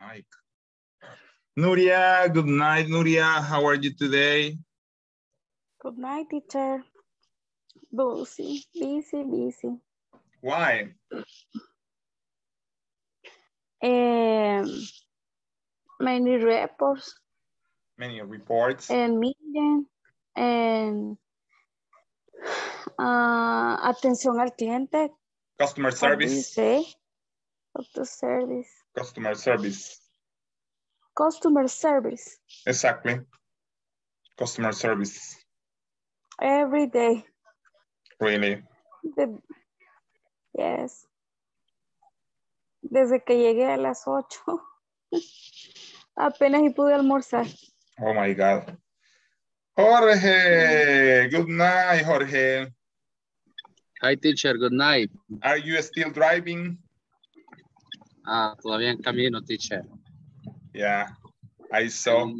Mike. Nuria, good night, Nuria. How are you today? Good night, teacher. Busy, busy, busy. Why? Um, many reports Many reports. and meeting and uh, atención al cliente. Customer What do you service. Customer service. Customer service. Customer service Exactly. Customer service. every day. Really. De- yes. Desde que llegué a las 8. Apenas y pude almorzar. Oh my God. Jorge, good night, Jorge. Hi, teacher. Good night. Are you still driving? Ah, todavía en camino, teacher. Yeah, I saw.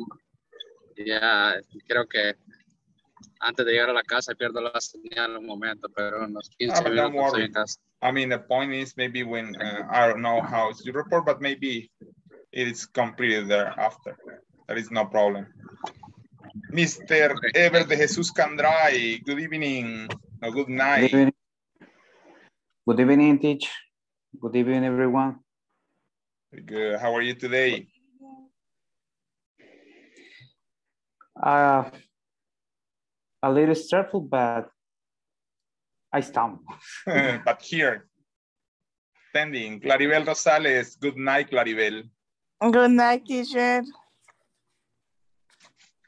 Ya, creo que antes de llegar a la casa pierdo la señal un momento, pero unos 15 Ah, but don't minutos estoy worry. en casa. I mean, the point is maybe when, uh, I don't know how it's your report, but maybe it is completed there after. That is no problem. Mr. Okay. Ever de Jesus Candray, good evening, no, good Good night. evening. Good evening, teach. Good evening, everyone. Good, how are you today? Uh, a little stressful, but I stumble. But here, standing. Claribel Rosales, good night, Claribel. Good night, teacher.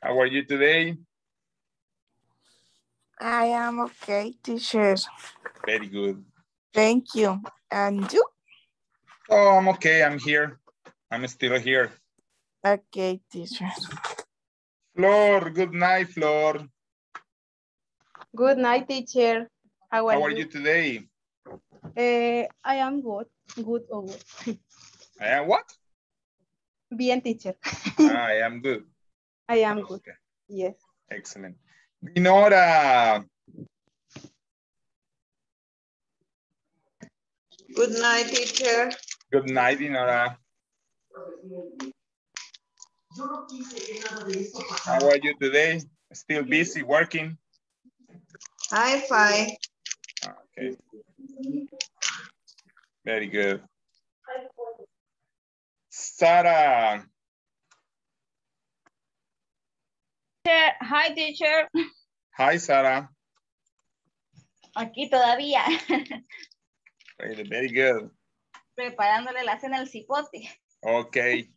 How are you today? I am okay, teacher. Very good. Thank you. And you? Oh, I'm okay, I'm here. I'm still here. Okay, teacher. Flor, good night, Flor. Good night, teacher. How are, How are you? you today? Eh, I am good. Good or good. I am what? Bien, teacher. I am good. I am good. Yes. excellent. Dinora, Good night, teacher. Good night, Dinora. How are you today? Still busy working? Hi, Fi. Okay. Very good. Sarah, Hi, teacher. hi, Sarah. Aquí todavía, Very, very good. Preparándole la cena al cipote. Okay.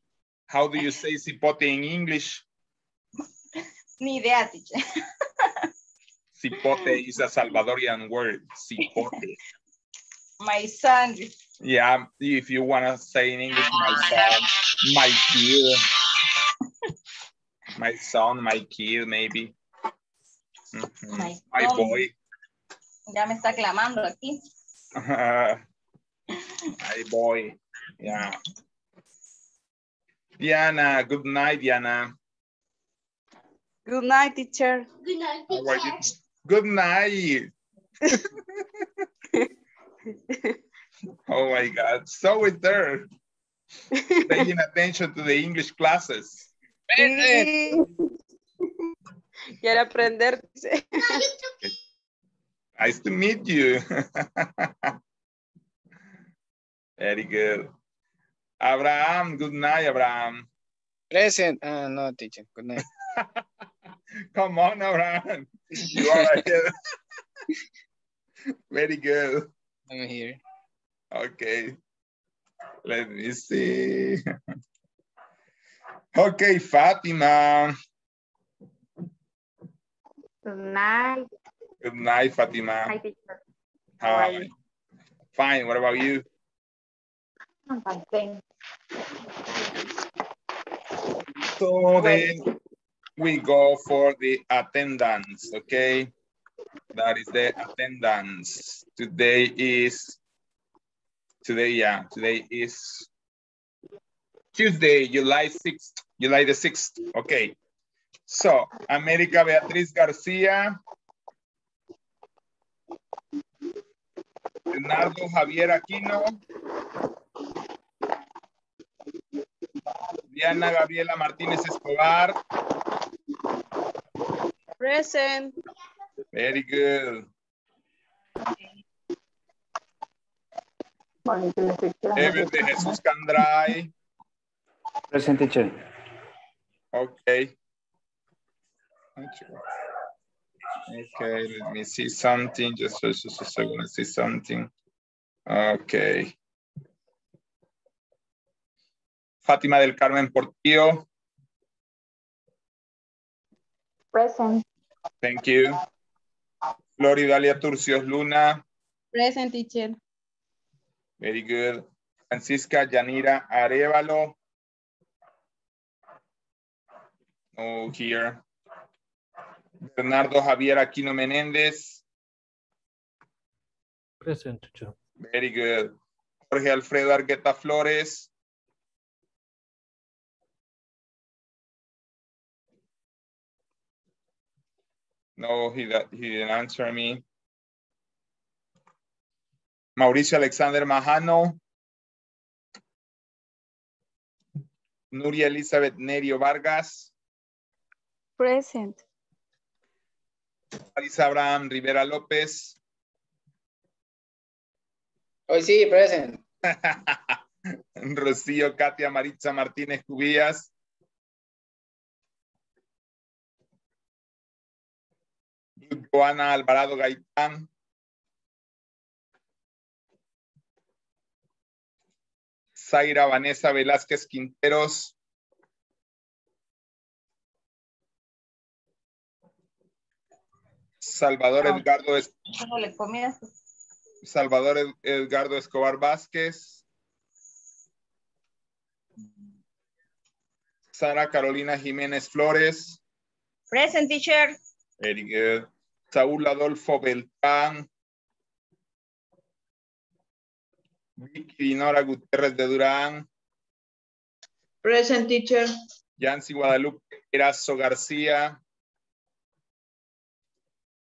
How do you say cipote in English? Ni idea, teacher. Cipote is a Salvadorian word. Cipote. My son. Yeah, if you want to say in English, my son, my kid. My son, my kid, maybe. Mhm. My My son. boy. Ya me está clamando aquí. my boy. Yeah. Diana, good night, Diana. Good night, teacher. Good night, How are you? Good night. oh my God. So is there. Paying attention to the English classes. Quiere aprender. dice. Nice to meet you. Very good. Abraham, good night, Abraham. Present. Ah, no, teacher. Good night. Come on, Abraham. You are here. Very good. I'm here. Okay. Let me see. Okay, Fatima. Good night. Good night, Fatima. Hi, teacher. Hi. Fine. What about you? So then we go for the attendance, okay? That is the attendance. Today is, today, yeah, today is Tuesday, July 6th, July the 6th, okay. So, América Beatriz García. Leonardo Javier Aquino. Diana Gabriela Martínez Escobar. Present. Very good. Ever de Jesús Candray. Present teacher. Okay. Okay, let me see something. Just, just, just a second, let's see something. Okay. Fátima del Carmen Portillo. Present. Thank you. Floridalia Turcios Luna. Present teacher. Very good. Francisca Yanira Arevalo. Oh, here. Bernardo Javier Aquino Menéndez. Present teacher. Very good. Jorge Alfredo Argueta Flores. No, he, that- he didn't answer me. Mauricio Alexander Majano. Nuria Elizabeth Nerio Vargas. Present. Marisa Abraham Rivera López. Hoy sí, present. Rocío Katia Maritza Martínez Cubillas. Joana Alvarado Gaitán. Zaira Vanessa Velázquez Quinteros. Salvador No. Edgardo. Salvador Ed- Edgardo Escobar Vázquez. Sara Carolina Jiménez Flores. Present teacher. Very good. Saúl Adolfo Beltrán. Vicky Dinora Gutiérrez de Durán. Present teacher. Yancy Guadalupe Erazo García.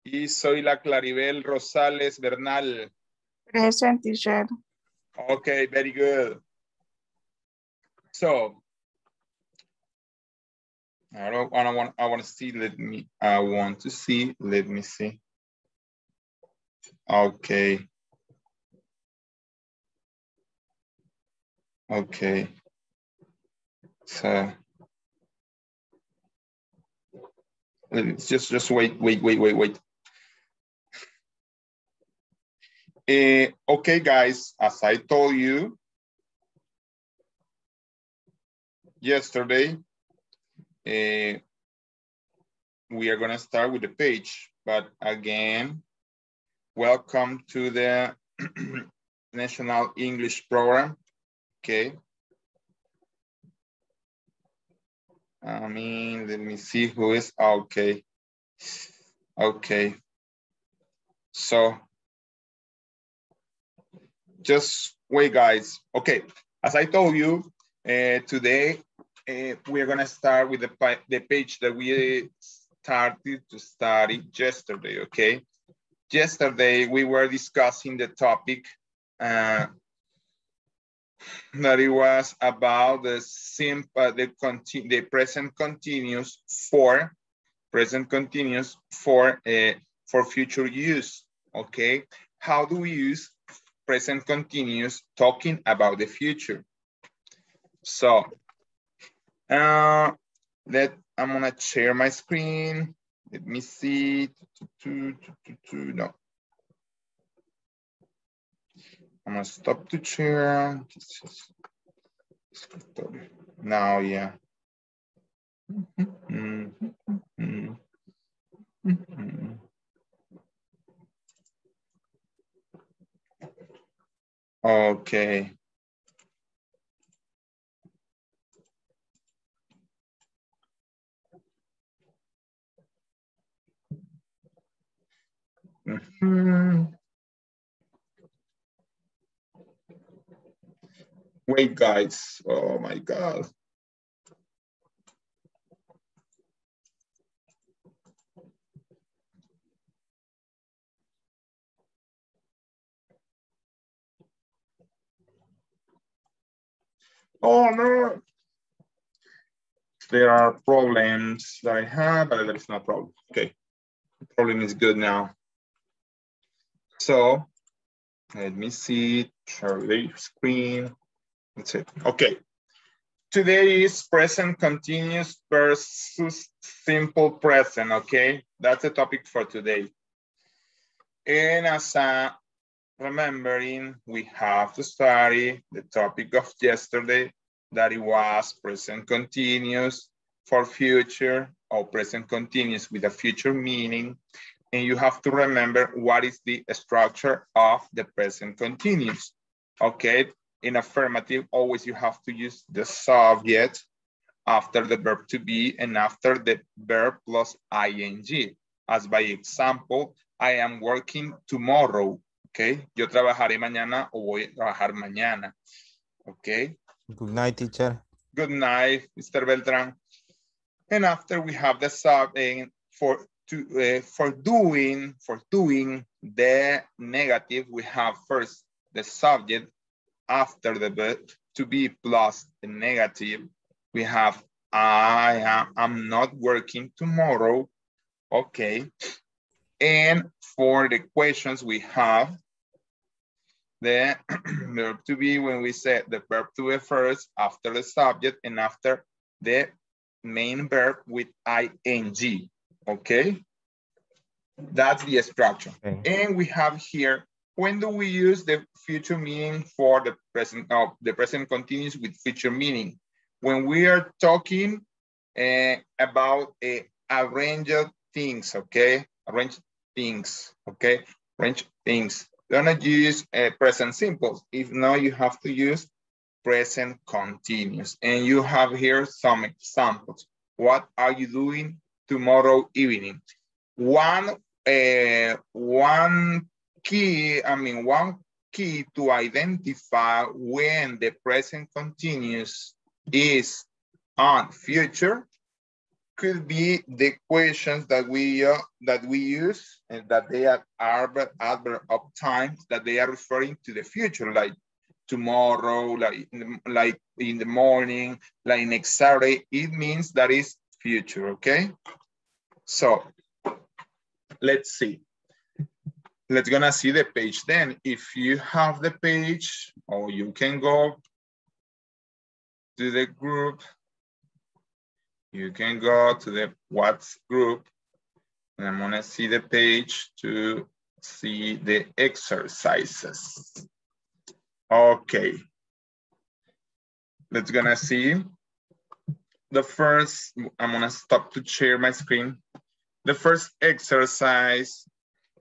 Y soy la Claribel Rosales Bernal. Present teacher. Okay, very good. So, I don't, I don't want, I want to see, let me, I want to see, let me see. Okay. Okay. So. Let's just, just wait, wait, wait, wait, wait. Eh, okay, guys, as I told you yesterday, eh, we are going to start with the page, but again, welcome to the National English Program. Okay. I mean, let me see who is okay. Okay. So just wait, guys. Okay, as I told you, uh, today uh, we are gonna start with the, the page that we started to study yesterday, okay? Yesterday, we were discussing the topic uh, that it was about the simple, the, conti the present continuous for, present continuous for, uh, for future use, okay? How do we use present continuous talking about the future. So, uh, let, I'm gonna share my screen. Let me see, no. I'm gonna stop the share. Now, yeah. Okay. Mhm. Wait, guys. Oh my God. Oh no. there are problems that I have, but there is no problem. Okay, the problem is good now. So let me see, share the screen. That's it. Okay. Today is present continuous versus simple present, okay? That's the topic for today. And as a remembering, we have to study the topic of yesterday that it was present continuous for future or present continuous with a future meaning. And you have to remember what is the structure of the present continuous. Okay, in affirmative, always you have to use the subject after the verb to be and after the verb plus ing. As by example, I am working tomorrow. Okay, yo trabajaré mañana o voy a trabajar mañana. Okay. Good night, teacher. Good night, Mr. Beltran. And after we have the sub and for to uh, for doing for doing the negative, we have first the subject after the verb to be plus the negative. We have I am I'm not working tomorrow. Okay. And for the questions we have the verb to be when we say the verb to be first after the subject and after the main verb with ing. Okay. That's the structure. Okay. And we have here, when do we use the future meaning for the present, uh, the present continuous with future meaning? When we are talking uh, about a, range of things, okay? A range things, okay? Range of things. Don't not use uh, present simple. If not, you have to use present continuous. And you have here some examples. What are you doing tomorrow evening? One, uh, one key, I mean, one key to identify when the present continuous is on future could be the questions that we uh, that we use and that they are adverb, adverb of time that they are referring to the future, like tomorrow, like in the, like in the morning, like next Saturday. It means that is future. Okay, so let's see. Let's gonna see the page then. If you have the page, or you can go to the group you can go to the WhatsApp group and I'm gonna see the page to see the exercises. Okay. Let's gonna see. The first, I'm gonna stop to share my screen. The first exercise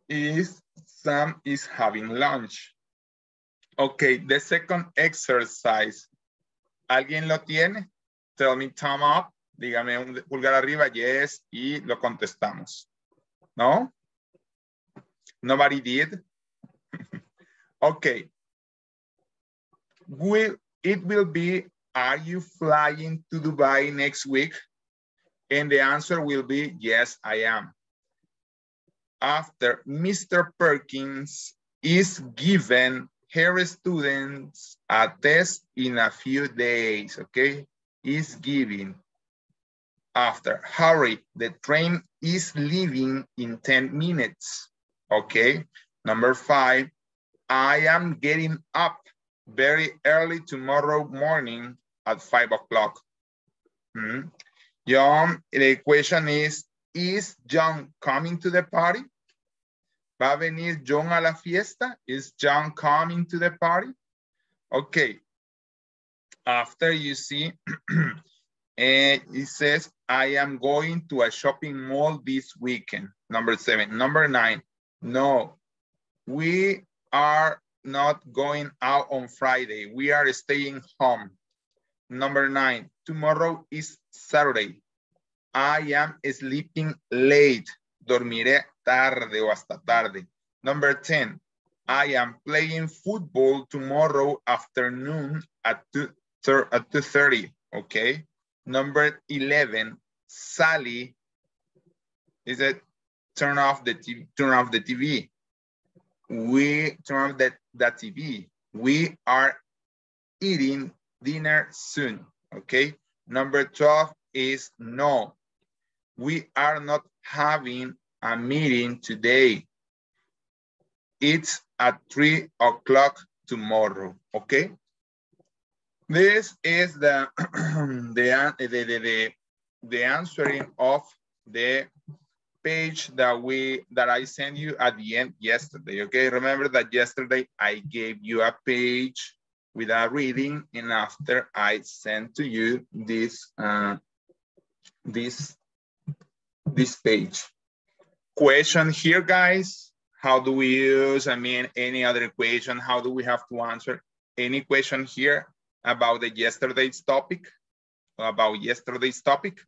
is Sam is having lunch. Okay, the second exercise, ¿alguien lo tiene? Tell me thumb up dígame un pulgar arriba, yes, y lo contestamos. ¿No? Nobody did? okay. Will, it will be, are you flying to Dubai next week? And the answer will be, yes, I am. After Mr. Perkins is given her students a test in a few days, okay? Is giving after. Hurry, the train is leaving in 10 minutes. Okay, number five, I am getting up very early tomorrow morning at five o'clock. Hmm. John, the question is, is John coming to the party? ¿Va a venir John a la fiesta? Is John coming to the party? Okay. After you see, and eh, it says, I am going to a shopping mall this weekend. Number seven. Number nine, no, we are not going out on Friday. We are staying home. Number nine, tomorrow is Saturday. I am sleeping late. Dormiré tarde o hasta tarde. Number 10, I am playing football tomorrow afternoon at 2.30, at 2.30, okay? Number 11, Sally, is it turn off the TV, turn off the TV. We turn off the, the TV. We are eating dinner soon, okay? Number 12, is no. We are not having a meeting today. It's at three o'clock tomorrow, okay? This is the, the, the, the, the, the answering of the page that we that I sent you at the end yesterday. Okay, remember that yesterday I gave you a page with a reading, and after I sent to you this uh, this this page. Question here, guys. How do we use? I mean, any other equation? How do we have to answer any question here about the yesterday's topic? About yesterday's topic?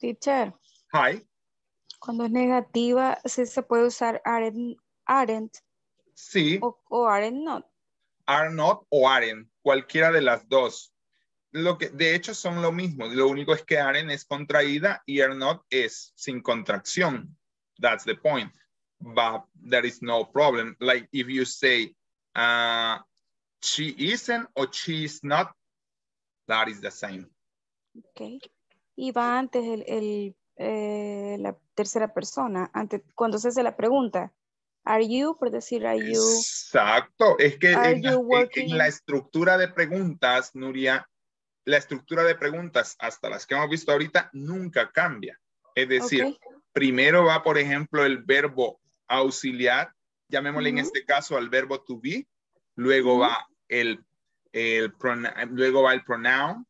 Teacher, Hi. Cuando es negativa, sí se puede usar aren't, aren't Sí, o, o aren't not. are not o aren't, cualquiera de las dos. Lo que, de hecho, son lo mismo. Lo único es que aren't es contraída y are not es sin contracción. That's the point. But there is no problem. Like if you say, uh, she isn't or she is not, that is the same. Ok. Y va antes el, el, eh, la tercera persona, antes, cuando se hace la pregunta. Are you, por decir, are you, Exacto. Es que en la, en- estructura de preguntas, Nuria, la estructura de preguntas, hasta las que hemos visto ahorita, nunca cambia. Es decir, primero va, por ejemplo, el verbo auxiliar, llamémosle en este caso al verbo to be, luego va el, el luego va el pronoun,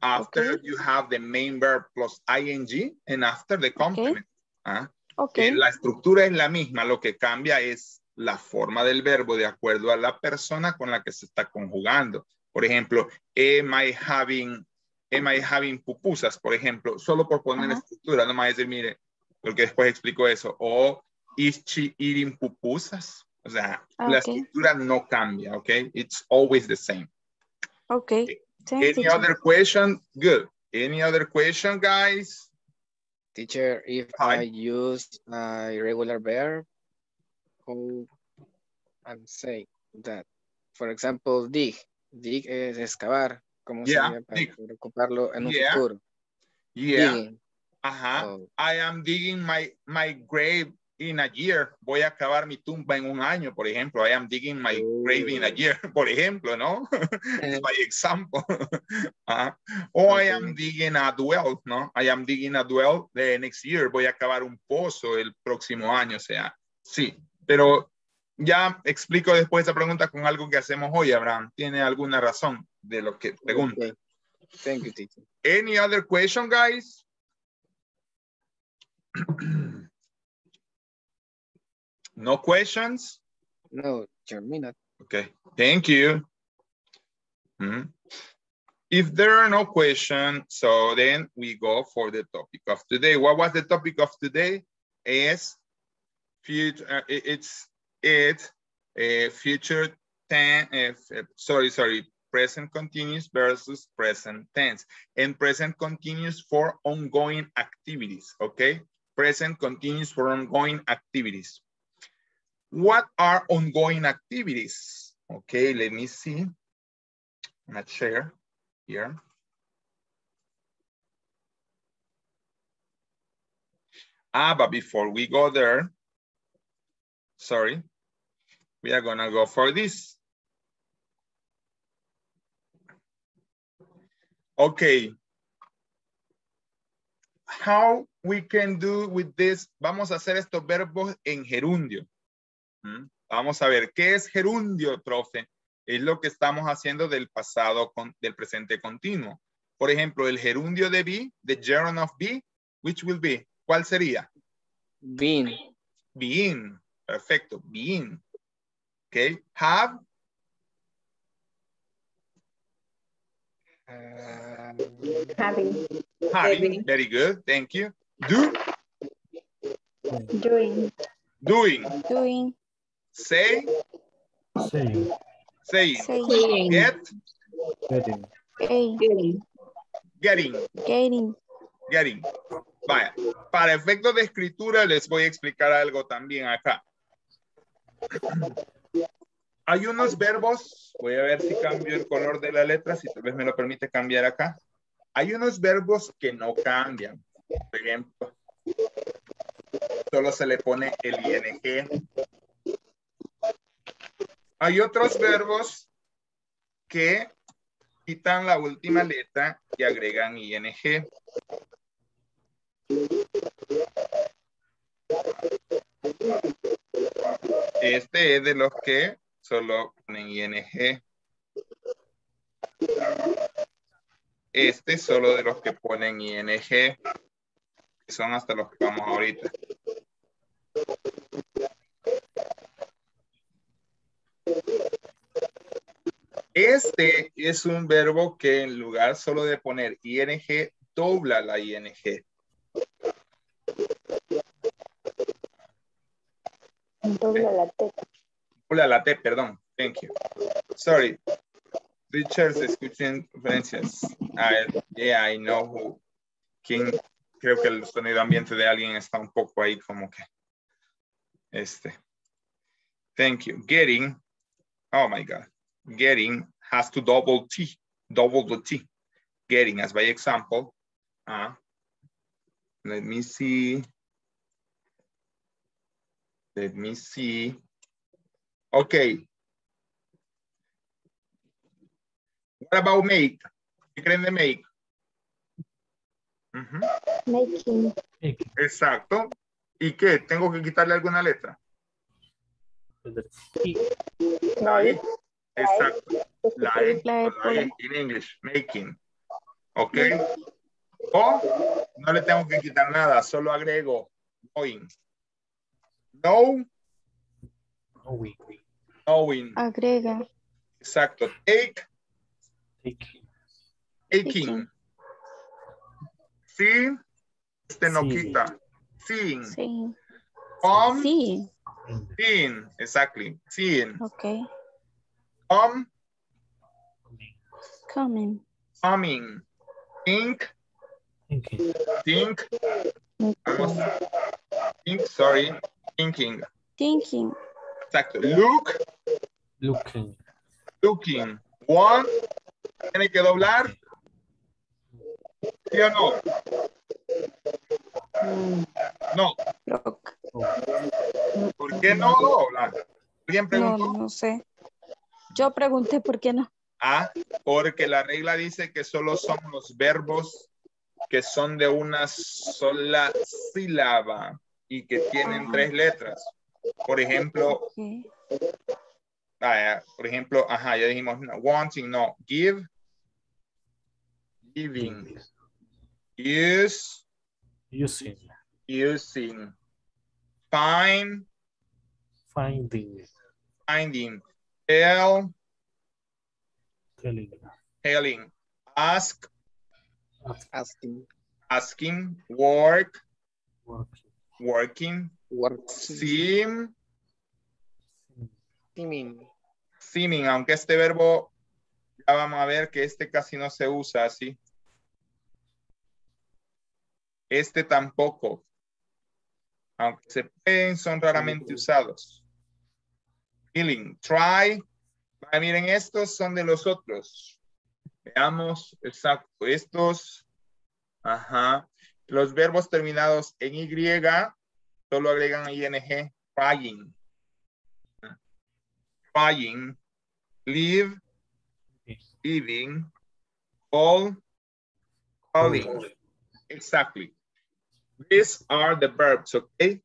after you have the main verb plus ing, and after the complement. ¿ah? ok, Eh, la estructura es la misma, lo que cambia es la forma del verbo de acuerdo a la persona con la que se está conjugando. Por ejemplo, am I having, am I having pupusas, por ejemplo, solo por poner Ajá. estructura, no a decir, mire, porque después explico eso. O is she eating pupusas? O sea, Ah, la ok. estructura no cambia, ¿ok? It's always the same. ok. Thanks, Any teacher. other question? Good. Any other question, guys? Teacher, if Hi. I use a irregular verb, how I'm saying that, for example, dig. Dig es excavar. ¿Cómo Yeah, sería para dig. poder ocuparlo en un Yeah. futuro? Yeah. Digging. Uh-huh. Ajá. Oh, I am digging my, my grave in a year. Voy a cavar mi tumba en un año, por ejemplo. I am digging my grave in a Oh. year, por ejemplo, ¿no? My example. Ajá. O I am digging a well, ¿no? I am digging a well the next year. Voy a cavar un pozo el próximo año, o sea, sí. Pero ya explico después esa pregunta con algo que hacemos hoy, Abraham. ¿Tiene alguna razón de lo que pregunta? okay. Thank you, teacher. Any other question, guys? no questions? No, termina. Okay, thank you. Mhm. If there are no questions, so then we go for the topic of today. What was the topic of today? Is future, uh, it's, it, uh, future ten, uh, sorry, sorry, present continuous versus present tense. And present continuous for ongoing activities, okay? Present continuous for ongoing activities. What are ongoing activities? Okay, let me see. I'm not share here. Ah, but before we go there, sorry, we are gonna go for this. Okay. How we can do with this? Vamos a hacer estos verbos en gerundio. Vamos a ver, ¿qué es gerundio, profe? Es lo que estamos haciendo del pasado, con, del presente continuo. Por ejemplo, el gerundio de be, the gerund of be, which will be, ¿cuál sería? Been. Being, perfecto, being. Okay, have, Uh, Having, having, Having. very good, thank you. Do, doing, doing, doing, say, Saying, saying, saying, get, getting, Getting. getting, getting, getting. Vaya, para efectos de escritura les voy a explicar algo también acá. Hay unos verbos, voy a ver si cambio el color de la letra, si tal vez me lo permite cambiar acá. Hay unos verbos que no cambian. Por ejemplo, solo se le pone el ing. Hay otros verbos que quitan la última letra y agregan ing. Este es de los que solo ponen ing. Este es solo de los que ponen ing, que son hasta los que vamos ahorita. Este es un verbo que en lugar solo de poner ing, dobla la ing. Dobla la T. Dobla la T, perdón. Thank you. Sorry. Richard se escuchan conferencias. I, yeah, I know who. Quién, creo que el sonido ambiente de alguien está un poco ahí como que. Este. Thank you. Getting. Oh my God. Getting has to double T. Double the T. Getting as by example. Uh, let me see. Let me see. Okay. What about make? ¿Qué creen de make? Ujú. Making. Exacto. ¿Y qué? ¿Tengo que quitarle alguna letra? La E. Exacto. La E. La E o la E in English. Making. ¿Ok? O no le tengo que quitar nada. Solo agrego going. No. Knowing. Agrega. Exacto. Take. Taking. Taking. Sí. Este no Sí. quita. Seeing. Sí. Come. Sí. Seeing. Exactly. Seeing. Ok. Come. Coming. Coming. Think. Thinking. Think. Think, sorry. Thinking. Thinking. Exacto. Look. Looking. Looking. One. Tiene que doblar. ¿Sí o no? No. Look. ¿Por qué no dobla? ¿Alguien No, preguntó? no sé. Yo pregunté por qué no. Ah, porque la regla dice que solo son los verbos que son de una sola sílaba y que tienen Ajá. tres letras. Por ejemplo, ah, por ejemplo, ajá, ya dijimos no, wanting, no, give, giving, use, Using. using, find, Finding. finding, Telling. telling, ask, Asking. asking, work, Working. working, Work. seem, Seeming. seeming, aunque este verbo, ya vamos a ver que este casi no se usa así. Este tampoco. Aunque se pueden, son raramente usados. Feeling, try. Miren, estos son de los otros. Veamos, exacto, estos. Ajá. Los verbos terminados en Y solo agregan ing, trying. Trying, live, living, call, calling. Exactly. These are the verbs, okay?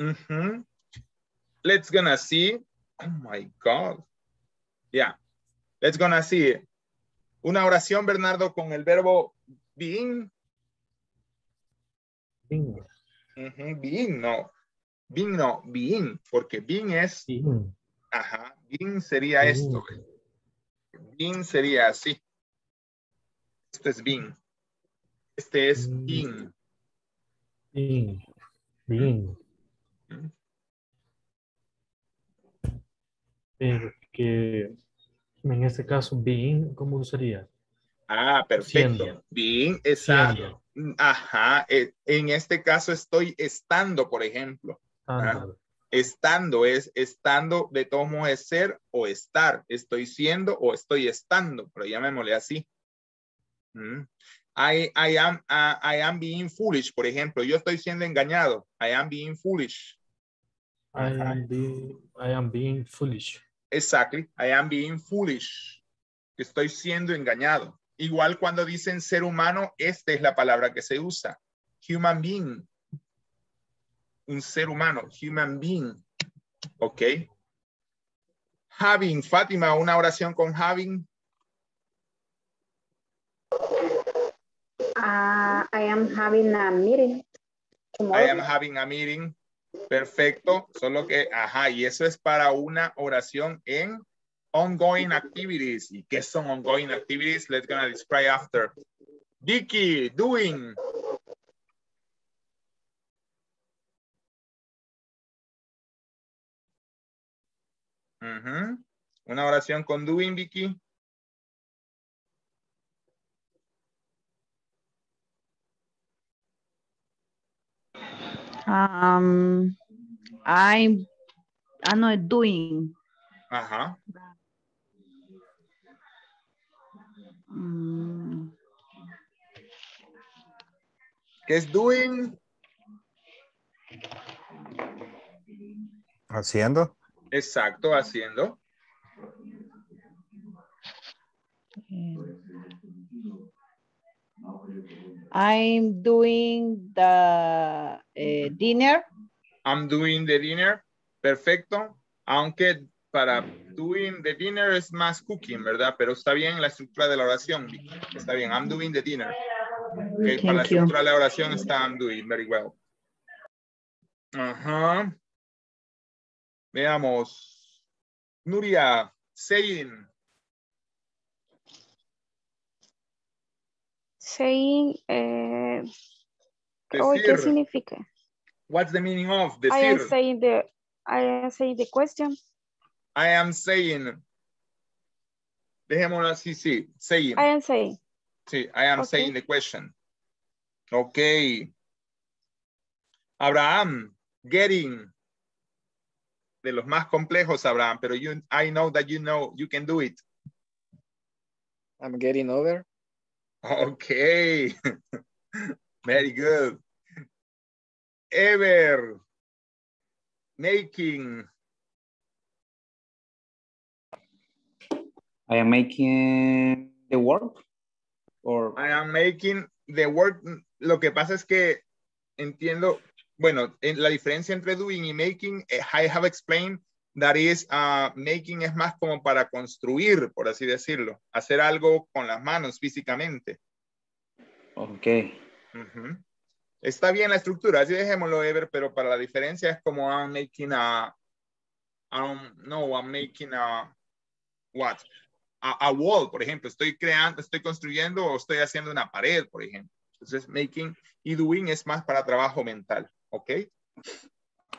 Mhm. Let's gonna see. Oh my God. Yeah. Let's gonna see. Una oración, Bernardo, con el verbo being. Being. Being, no. Being, no. Being, porque being es, Being. ajá, being sería esto. Being sería así. Esto es being. Este es Mm. being. Being. Being. Pero que en este caso, being, ¿cómo sería? Ah, perfecto. Siendo. Being, exacto. Siendo. Ajá. eh, En este caso estoy estando, por ejemplo. Estando. Estando es estando, de todos modos es ser o estar. Estoy siendo o estoy estando, pero llamémosle así. Mm. I, I, am, uh, I am being foolish, por ejemplo. Yo estoy siendo engañado. I am being foolish. I am being, I am being foolish. Exactly. I am being foolish. Estoy siendo engañado. Igual cuando dicen ser humano, esta es la palabra que se usa. Human being. Un ser humano. Human being. Ok. Having. Fátima, una oración con having. Uh, I am having a meeting I am having a meeting. Perfecto. Solo que, ajá, y eso es para una oración en ongoing activities. ¿Y qué son ongoing activities? Let's gonna describe after. Vicky, doing. Ujú. Una oración con doing, Vicky. Um, I'm, I'm not doing. Ajá. mm, ¿Qué es doing? Haciendo. Exacto, haciendo. I'm doing the eh, dinner. I'm doing the dinner. Perfecto. Aunque para doing the dinner es más cooking, ¿verdad? Pero está bien la estructura de la oración. Está bien. I'm doing the dinner. Ok, para la estructura de la oración está I'm doing very well. Ajá. Veamos. Nuria, saying. Saying, eh, hoy, ¿qué Decir. significa? What's the meaning of I am decir? saying the, I am saying the question. I am saying. Dejémoslo así, sí. Saying. I am saying. Sí, I am Okay. saying the question. Ok. Abraham, getting. De los más complejos, Abraham, pero you, I know that you know, you can do it. I'm getting over. Okay. Very good. Ever. Making. I am making the work or I am making the work. Lo que pasa es que entiendo, bueno, en la diferencia entre doing y making, eh, I have explained that is, uh, making es más como para construir, por así decirlo, hacer algo con las manos físicamente. okay. Ujú. Está bien la estructura, así dejémoslo, Ever, pero para la diferencia es como I'm making a, um, no, I'm making a, what? A, a wall, por ejemplo, estoy creando, estoy construyendo o estoy haciendo una pared, por ejemplo. Entonces, making y doing es más para trabajo mental, ¿ok?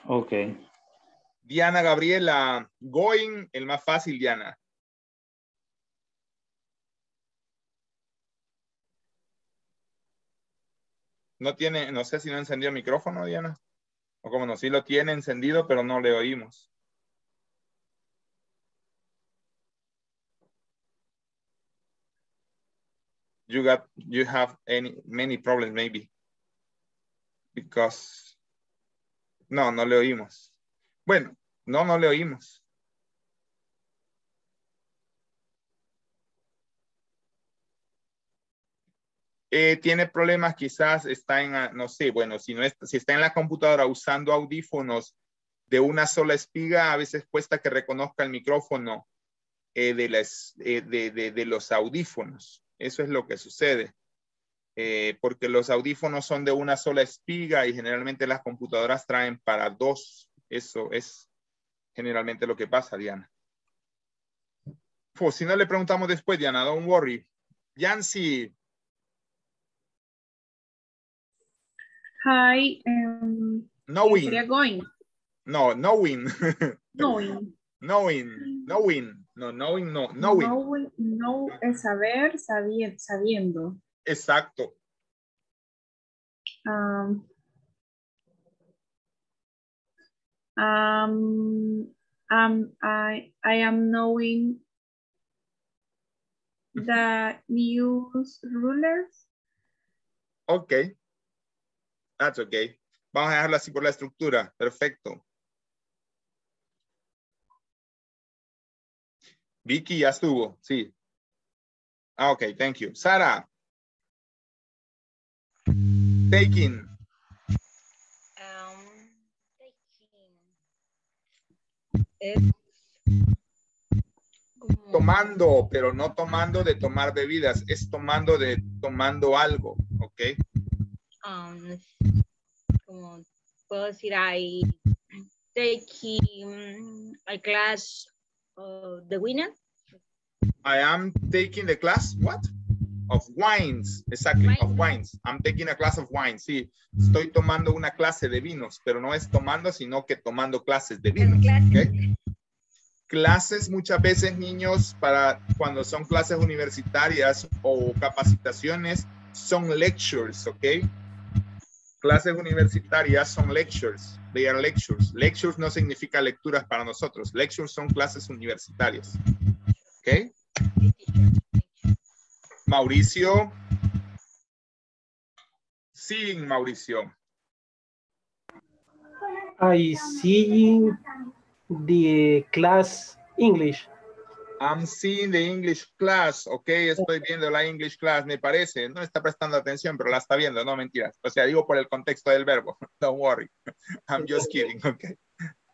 Okay. Diana Gabriela, going, el más fácil, Diana. No tiene, no sé si no encendió el micrófono, Diana. O como no, sí lo tiene encendido, pero no le oímos. You got, you have any, many problems maybe. Because, no, no le oímos. Bueno, no, no le oímos. Eh, tiene problemas, quizás está en, no sé, bueno, si, no es- si está en la computadora usando audífonos de una sola espiga, a veces cuesta que reconozca el micrófono eh, de, las, eh, de, de- de los audífonos. Eso es lo que sucede. Porque los audífonos son de una sola espiga y generalmente las computadoras traen para dos. Eso es generalmente lo que pasa, Diana. Pues si no le preguntamos después, Diana, don't worry. Yancy, Hi, um, knowing. sería going. No, knowing. Knowing. knowing, knowing. No, knowing, no, knowing. Knowing, know es saber, sabi- sabiendo. Exacto. Um, Um, um, I, I am knowing the news rulers. Ok. That's okay. Vamos a dejarlo así por la estructura. Perfecto. Vicky ya estuvo. Sí. Ah, ok. Thank you. Sara. Taking. Es como- Tomando, pero no tomando de tomar bebidas. Es tomando de tomando algo. Ok. um, como puedo decir, I taking a class of the winner. I am taking the class, what? Of wines, exactly, of wines. I'm taking a class of wines, sí. Estoy tomando una clase de vinos, pero no es tomando, sino que tomando clases de vinos. ¿ok? Clases muchas veces, niños, para cuando son clases universitarias o capacitaciones, son lectures, ¿ok? Clases universitarias son lectures. They are lectures. Lectures no significa lecturas para nosotros. Lectures son clases universitarias. ¿Ok? Mauricio. Sí, Mauricio. I see the class English. I'm seeing the English class. Ok, estoy viendo la English class, me parece. No está prestando atención, pero la está viendo, no mentiras. O sea, digo por el contexto del verbo. Don't worry. I'm just kidding. Ok.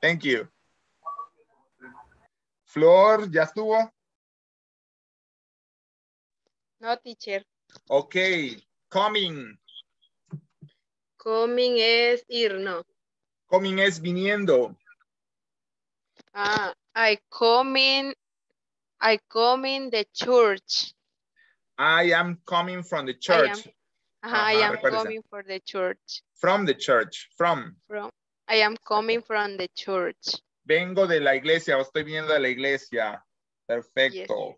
Thank you. Flor, ¿ya estuvo? No, teacher. Ok. Coming. Coming es ir, no. Coming es viniendo. Ah, I coming, I coming the church. I am coming from the I am, church. I am coming for the church. From the church. From. From, I am coming from the church. Vengo de la iglesia o estoy viendo de la iglesia. Perfecto.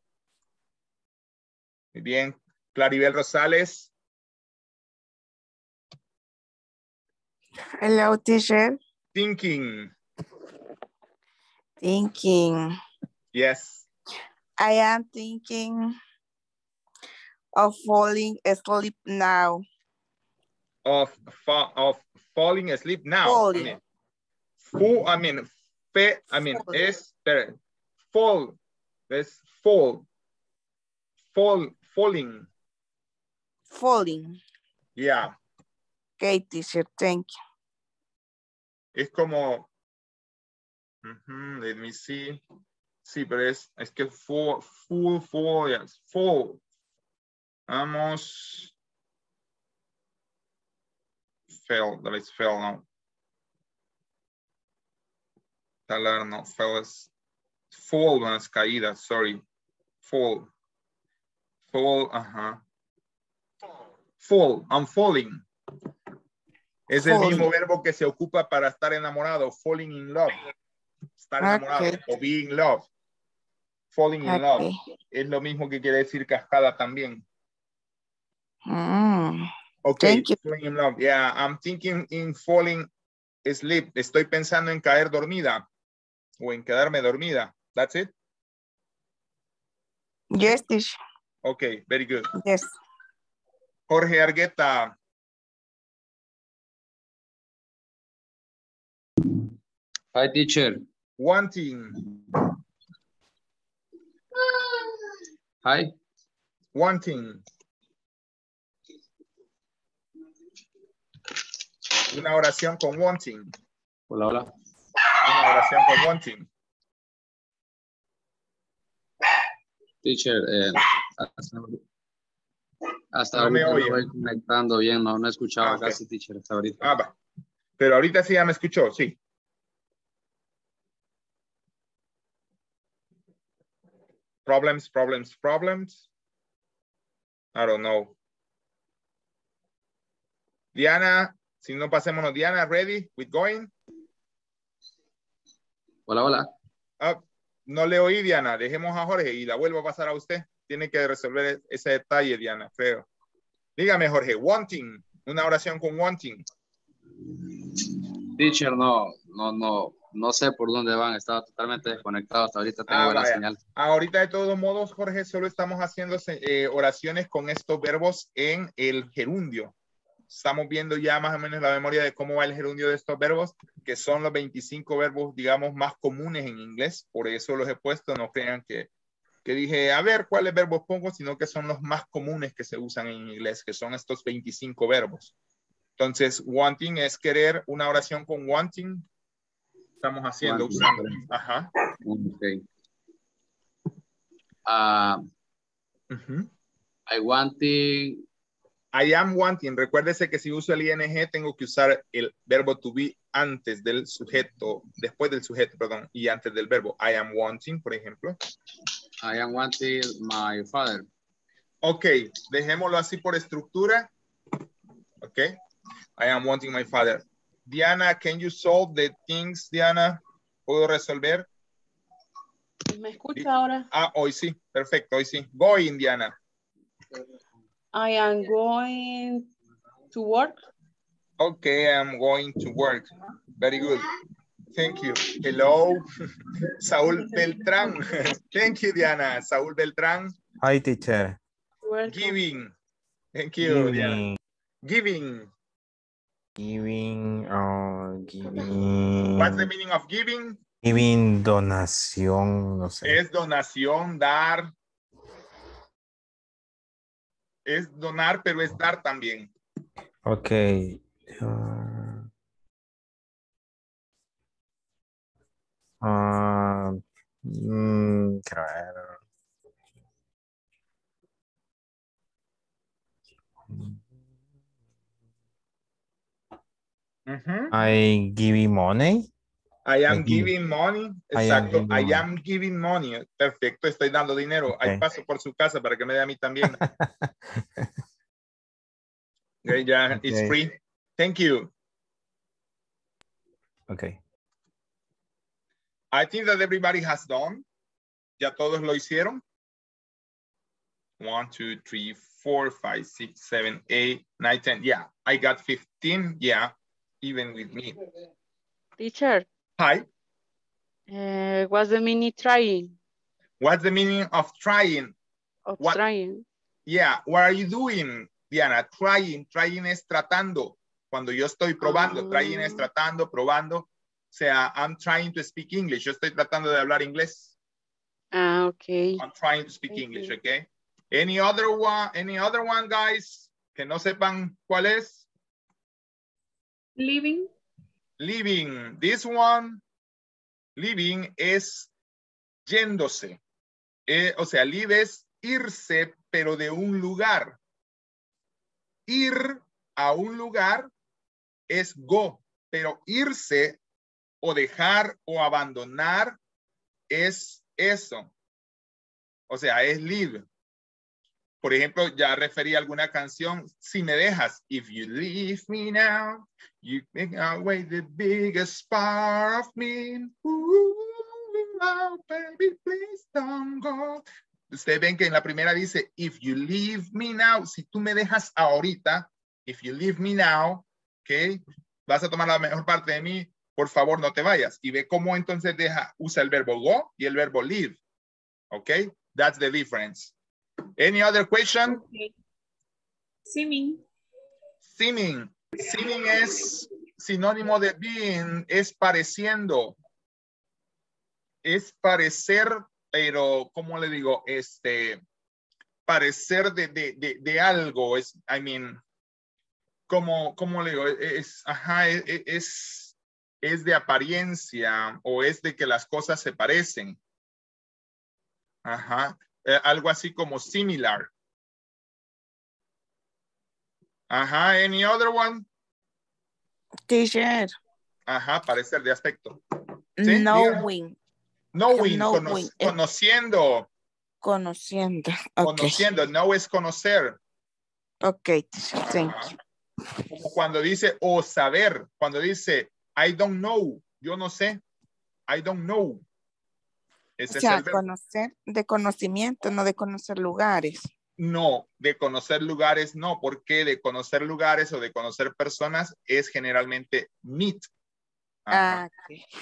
Muy bien. Claribel Rosales. Hello, teacher. Thinking. Thinking. Yes. I am thinking of falling asleep now. Of, fa- of falling asleep now. Falling. I mean, full, I mean, fe, I mean, es, espera, fall. Es fall. Fall, falling. Falling. Yeah. Okay, teacher, thank Es como, Ujú, let me see. Sí, pero es, es que full, full, full, yes, full. Vamos. Fell, that is fell now. Talar no, es fall, no es caída, sorry. Fall. Fall, ajá. Fall, I'm falling. Es el mismo verbo que se ocupa para estar enamorado, falling in love. Estar enamorado Ok. o being in love. Falling in love. Es lo mismo que quiere decir cascada también. Mm, Okay, Thank you. falling in love. Yeah, I'm thinking in falling asleep. Estoy pensando en caer dormida o en quedarme dormida. That's it? Yes, teacher. Okay, very good. Yes. Jorge Argueta. Hi, teacher. Wanting. Hi. Wanting. Una oración con wanting. Hola, hola. Una oración con wanting. Teacher, eh, hasta, hasta No me oye. me voy conectando bien, no, no he escuchado Ah, casi, teacher, hasta ahorita. Ah, va. Pero ahorita sí ya me escuchó, sí. Problems, problems, problems. I don't know. Diana, si no pasémonos, Diana, ready with going? Hola, hola. Ah, no le oí, Diana. Dejemos a Jorge y la vuelvo a pasar a usted. Tiene que resolver ese detalle, Diana, creo. Dígame, Jorge, wanting. Una oración con wanting. Teacher, no, no, no, No sé por dónde van, estaba totalmente desconectado. Hasta ahorita tengo Ah, vaya. señal. Ahorita de todos modos, Jorge, solo estamos haciendo eh, oraciones con estos verbos en el gerundio. Estamos viendo ya más o menos la memoria de cómo va el gerundio de estos verbos, que son los 25 verbos, digamos, más comunes en inglés. Por eso los he puesto, no crean que, que dije, a ver, cuáles verbos pongo, sino que son los más comunes que se usan en inglés, que son estos 25 verbos. Entonces, wanting es querer una oración con wanting. Estamos haciendo, Wanting. usando. Ajá. Ok. Ah, Ujú. I wanting, I am wanting. Recuérdese que si uso el ing tengo que usar el verbo to be antes del sujeto, después del sujeto, perdón, y antes del verbo. I am wanting, por ejemplo. I am wanting my father. Ok, dejémoslo así por estructura. Ok. I am wanting my father. Diana, can you solve the things, Diana? ¿Puedo resolver? ¿Me escucha ahora? Ah, hoy sí. Perfecto, hoy sí. Going, Diana. I am going to work. Okay, I'm going to work. Very good. Thank you. Hello, Saúl Beltrán. Thank you, Diana. Saúl Beltrán. Hi, teacher. Giving. Thank you, Diana. Giving. Giving. Giving. Oh, giving. What's the meaning of giving? Giving donación, no sé. Es donación, dar. Es donar, pero es dar también. Ok. Ah, mm, quiero ver. Ujú. I give you money. I am I give- giving money. I am Exacto. giving I am giving money. Perfecto. Estoy dando dinero. Ahí Ok. paso por su casa para que me dé a mí también. Okay, ya, it's Ok. free. Thank you. Ok. I think that everybody has done. Ya todos lo hicieron. One, two, three, four, five, six, seven, eight, nine, ten. Yeah, I got 15. Yeah, even with me. Teacher, Hi, uh, what's the meaning trying? what's the meaning of trying? Of What- trying. Yeah, what are you doing, Diana? Trying, trying es tratando. Cuando yo estoy probando, trying es Ah. tratando, probando. O sea, I'm trying to speak English. Yo estoy tratando de hablar inglés. Ah, okay. I'm trying to speak English, okay? Any other one, any other one, guys? Que no sepan cuál es. Living. Living. This one, living es yéndose. Eh, o sea, live es irse, pero de un lugar. Ir a un lugar es go, pero irse o dejar o abandonar es eso. O sea, es live. Por ejemplo, ya referí a alguna canción, si me dejas, if you leave me now, you take away the biggest part of me. Ooh, oh, baby, please don't go. Ustedes ven que en la primera dice, if you leave me now, si tú me dejas ahorita, if you leave me now, ok, vas a tomar la mejor parte de mí, por favor no te vayas. Y ve cómo entonces deja, usa el verbo go y el verbo leave. Ok, that's the difference. Any other question? Seeming. Seeming. Seeming es sinónimo de being, es pareciendo. Es parecer, pero, ¿cómo le digo? Este, parecer de, de, de, de algo. Es, I mean, como, ¿cómo le digo? Es, ajá, es, es, es de apariencia o es de que las cosas se parecen. Ajá. Eh, algo así como similar. Ajá, any other one? Teacher, Ajá, parecer de aspecto. Sí, knowing, Knowing, Knowing, cono- eh. conociendo, conociendo. Conociendo, know es conocer. ok, teacher, thank you. Como Cuando dice o saber, cuando dice I don't know, yo no sé, I don't know. Ese O es sea, el verbo. conocer de conocimiento, no de conocer lugares. No, de conocer lugares no, porque de conocer lugares o de conocer personas es generalmente meet. Ah.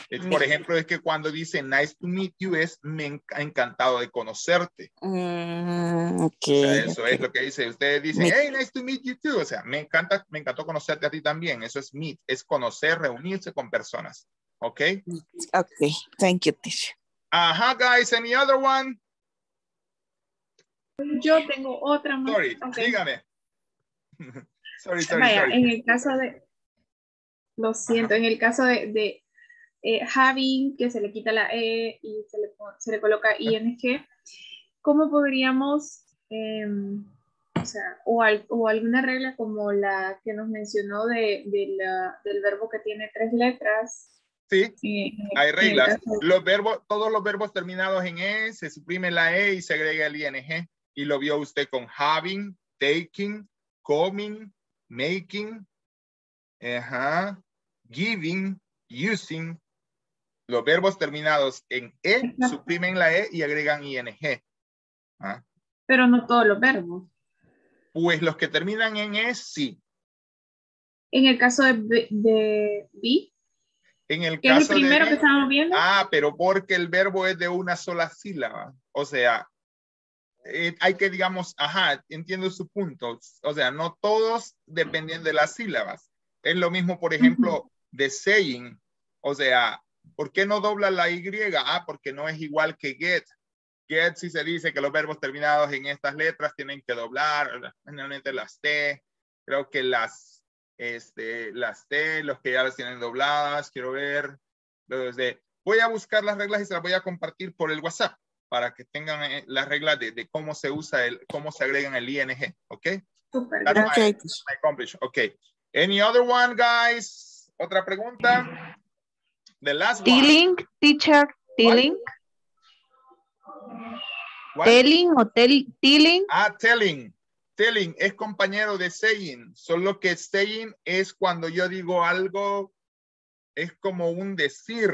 Es, por ejemplo, es que cuando dice nice to meet you es me en- encantado de conocerte. Mm, ok. O sea, eso es lo que dice. Ustedes dicen, Meet. hey, nice to meet you too. O sea, me encanta, me encantó conocerte a ti también. Eso es meet, es conocer, reunirse con personas. ¿Ok? Ok, thank you, teacher. Ajá, guys, any other one? Yo tengo otra más. Sorry, dígame. sorry, sorry, Vaya, sorry. en el caso de, lo siento, en el caso de, de eh, having, que se le quita la E y se le, se le coloca ing, ¿cómo podríamos, em, o sea, o, al- o alguna regla como la que nos mencionó de, de la- del verbo que tiene tres letras? Sí, eh, hay reglas. Los verbos, todos los verbos terminados en E, se suprime la E y se agrega el ing. Y lo vio usted con having, taking, coming, making, ajá, giving, using. Los verbos terminados en E suprimen la E y agregan ing. Ah, Pero no todos los verbos. Pues los que terminan en E, sí. En el caso de, de be, En el que es el caso de primero que estábamos viendo, Ah, pero porque el verbo es de una sola sílaba. O sea, eh, hay que, digamos, ajá, entiendo su punto. O sea, no todos dependen de las sílabas. Es lo mismo, por ejemplo, de saying. O sea, ¿por qué no dobla la Y? Ah, porque no es igual que get. Get si se dice que los verbos terminados en estas letras tienen que doblar, generalmente las T. Creo que las, este, las T, los que ya las tienen dobladas, quiero ver. Los de, voy a buscar las reglas y se las voy a compartir por el WhatsApp para que tengan eh, las reglas de, de cómo se usa el, cómo se agregan el ING, ¿ok? Super, That's gracias. my- my. Ok. Any other one, guys? ¿Otra pregunta? The last one. Telling, teacher, telling, What? telling o tel- telling. Ah, telling. Telling es compañero de saying, solo que saying es cuando yo digo algo, es como un decir.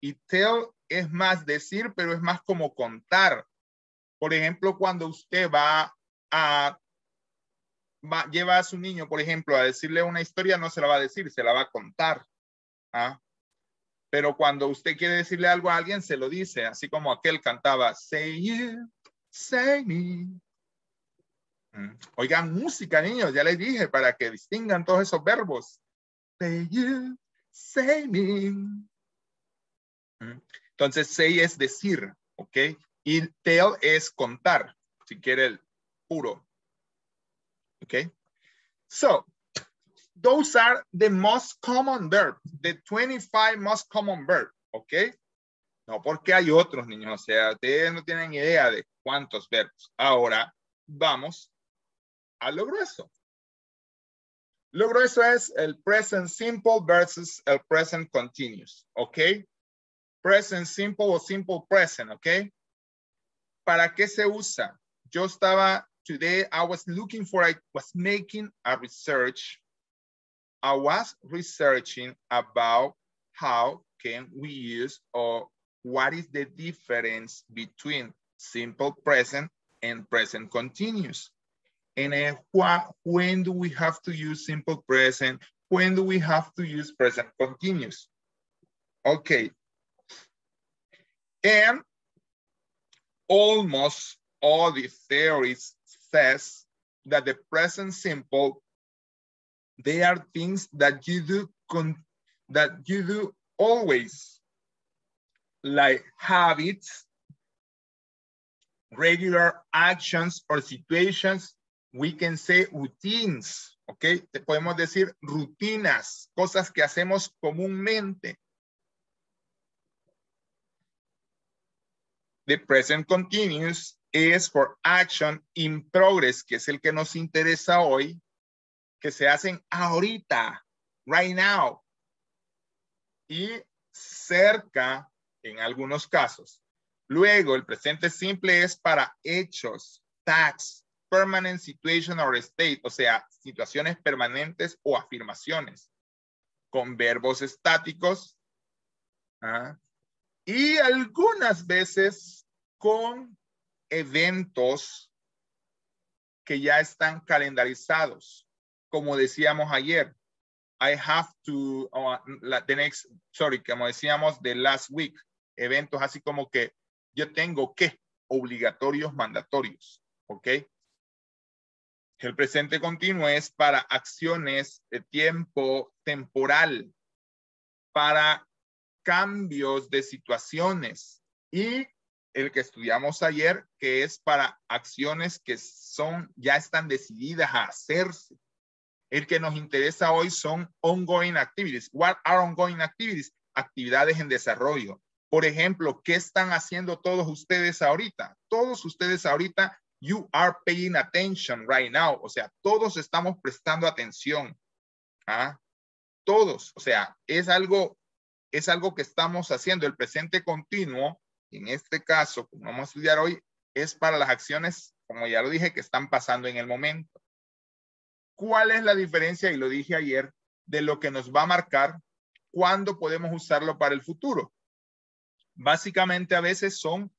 Y tell es más decir, pero es más como contar. Por ejemplo, cuando usted va a, va, lleva a su niño, por ejemplo, a decirle una historia, no se la va a decir, se la va a contar. ¿ah? Pero cuando usted quiere decirle algo a alguien, se lo dice, así como aquel cantaba, say you, say me. Mm. Oigan música, niños, ya les dije, para que distingan todos esos verbos. Say you, say me. Mm. Entonces, say es decir, ¿ok? Y tell es contar, si quiere el puro. ¿Ok? So, those are the most common verbs, the 25 most common verbs, ¿ok? No porque hay otros niños, o sea, ustedes no tienen idea de cuántos verbos. Ahora, vamos a lo grueso. Lo grueso es el present simple versus el present continuous, ¿ok? Present simple o simple present, ¿ok? ¿Para qué se usa? Yo estaba, today I was looking for, I was making a research. I was researching about how can we use or what is the difference between simple present and present continuous. And uh, when do we have to use simple present? When do we have to use present continuous? Okay. And almost all the theories says that the present simple, they are things that you do that you do always, like habits, regular actions or situations, we can say routines, ¿ok? Te podemos decir rutinas, cosas que hacemos comúnmente. The present continuous is for action in progress, que es el que nos interesa hoy, que se hacen ahorita, right now. Y cerca, en algunos casos. Luego, el presente simple es para hechos, tags, permanent situation or state, o sea, situaciones permanentes o afirmaciones, con verbos estáticos, ¿ah? y algunas veces con eventos que ya están calendarizados, como decíamos ayer. I have to, uh, the next, sorry, como decíamos, the last week, eventos así como que yo tengo que, obligatorios, mandatorios, ¿ok? El presente continuo es para acciones de tiempo temporal, para cambios de situaciones y el que estudiamos ayer, que es para acciones que son, ya están decididas a hacerse. El que nos interesa hoy son ongoing activities. What are ongoing activities? Actividades en desarrollo. Por ejemplo, ¿qué están haciendo todos ustedes ahorita? Todos ustedes ahorita, you are paying attention right now. O sea, todos estamos prestando atención. ¿Ah? Todos. O sea, es algo, es algo que estamos haciendo. El presente continuo, en este caso, como vamos a estudiar hoy, es para las acciones, como ya lo dije, que están pasando en el momento. ¿Cuál es la diferencia? Y lo dije ayer, de lo que nos va a marcar cuándo podemos usarlo para el futuro. Básicamente a veces son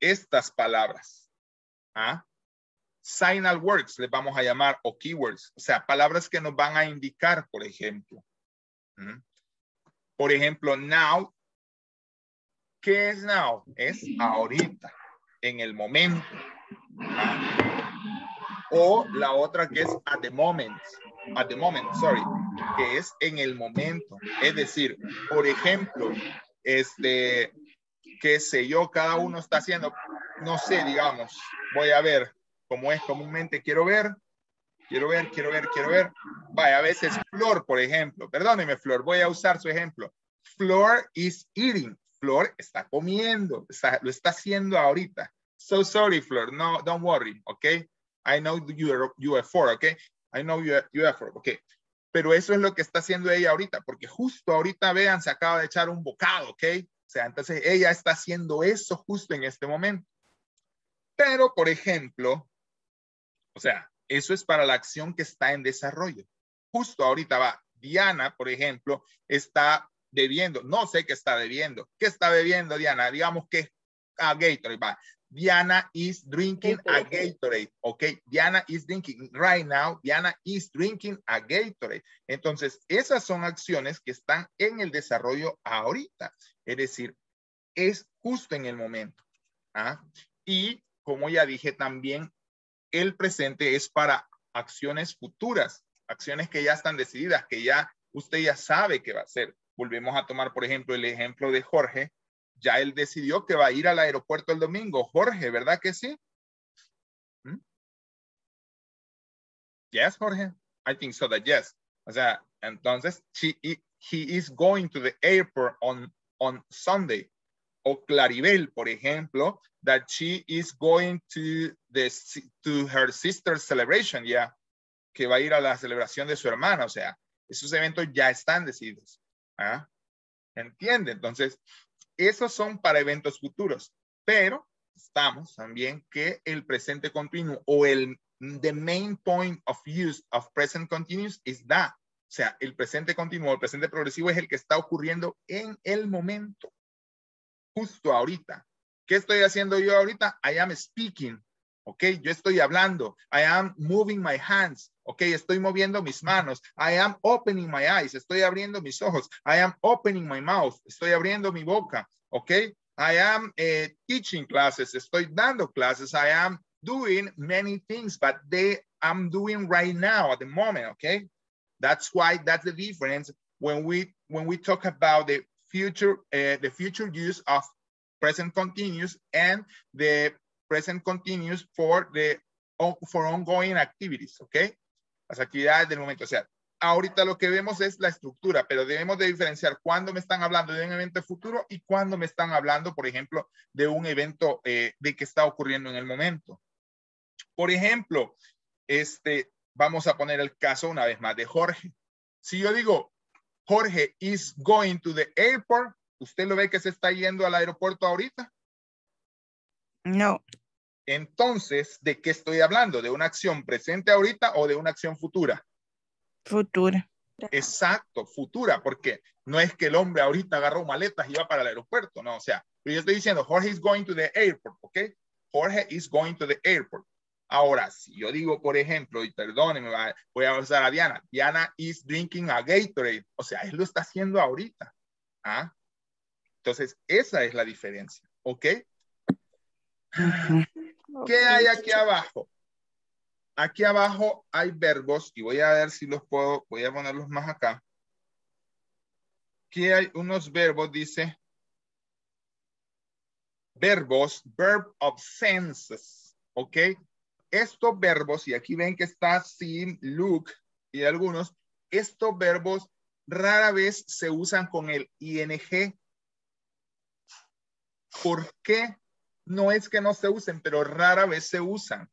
estas palabras. ¿ah? Signal words, les vamos a llamar, o keywords, o sea, palabras que nos van a indicar, por ejemplo. Por ejemplo, now. ¿Qué es now? Es ahorita, en el momento. O la otra que es at the moment. At the moment, sorry. Que es en el momento. Es decir, por ejemplo, este, qué sé yo, cada uno está haciendo, no sé, digamos, voy a ver cómo es comúnmente, quiero ver, quiero ver, quiero ver, quiero ver. Vaya, a veces Flor, por ejemplo, perdóneme Flor, voy a usar su ejemplo. Flor is eating. Flor está comiendo, está- lo está haciendo ahorita. So sorry, Flor, no, don't worry, okay? I know you are, you four, okay? I know you are, you four, okay? Pero eso es lo que está haciendo ella ahorita, porque justo ahorita, vean, se acaba de echar un bocado, ¿ok? O sea, entonces ella está haciendo eso justo en este momento. Pero, por ejemplo, o sea, eso es para la acción que está en desarrollo. Justo ahorita va, Diana, por ejemplo, está bebiendo, no sé qué está bebiendo. ¿Qué está bebiendo, Diana? Digamos que a Gatorade, va. Diana is drinking a Gatorade, ¿ok? Diana is drinking right now. Diana is drinking a Gatorade. Entonces, esas son acciones que están en el desarrollo ahorita. Es decir, es justo en el momento. ¿ah? Y como ya dije también, el presente es para acciones futuras, acciones que ya están decididas, que ya usted ya sabe que va a hacer. Volvemos a tomar, por ejemplo, el ejemplo de Jorge. Ya él decidió que va a ir al aeropuerto el domingo. Jorge, ¿verdad que sí? ¿Mm? Yes, Jorge. I think so that yes. O sea, entonces, she, he is going to the airport on, on Sunday. O Claribel, por ejemplo, that she is going to, the, to her sister's celebration, ya, que va a ir a la celebración de su hermana. O sea, esos eventos ya están decididos. ¿Ah? ¿Entiende? Entonces, esos son para eventos futuros, pero estamos también que el presente continuo o el the main point of use of present continuous is that. O sea, el presente continuo, el presente progresivo es el que está ocurriendo en el momento, justo ahorita. ¿Qué estoy haciendo yo ahorita? I am speaking. Ok, yo estoy hablando. I am moving my hands. Ok, estoy moviendo mis manos. I am opening my eyes. Estoy abriendo mis ojos. I am opening my mouth. Estoy abriendo mi boca. Ok, I am eh, teaching classes. Estoy dando clases. I am doing many things, but they I'm doing right now at the moment. Okay, that's why that's the difference when we when we talk about the future uh, the future use of present continuous and the present continuous for the for ongoing activities, ¿ok? Las actividades del momento. O sea, ahorita lo que vemos es la estructura, pero debemos de diferenciar cuándo me están hablando de un evento futuro y cuándo me están hablando, por ejemplo, de un evento eh, de que está ocurriendo en el momento. Por ejemplo, este, vamos a poner el caso una vez más de Jorge. Si yo digo, Jorge is going to the airport, ¿usted lo ve que se está yendo al aeropuerto ahorita? No. Entonces, ¿de qué estoy hablando? ¿De una acción presente ahorita o de una acción futura? Futura. Exacto, futura, porque no es que el hombre ahorita agarró maletas y va para el aeropuerto, no, o sea, yo estoy diciendo, Jorge is going to the airport, ¿ok? Jorge is going to the airport. Ahora, si yo digo, por ejemplo, y perdónenme, voy a usar a Diana. Diana is drinking a Gatorade. O sea, él lo está haciendo ahorita. ¿ah? Entonces, esa es la diferencia. ¿Ok? ¿Qué hay aquí abajo? Aquí abajo hay verbos y voy a ver si los puedo, voy a ponerlos más acá. Aquí hay unos verbos, dice, verbos, verb of senses, ¿ok? Estos verbos, y aquí ven que está sin, look y algunos, estos verbos rara vez se usan con el ing. ¿Por qué? No es que no se usen, pero rara vez se usan.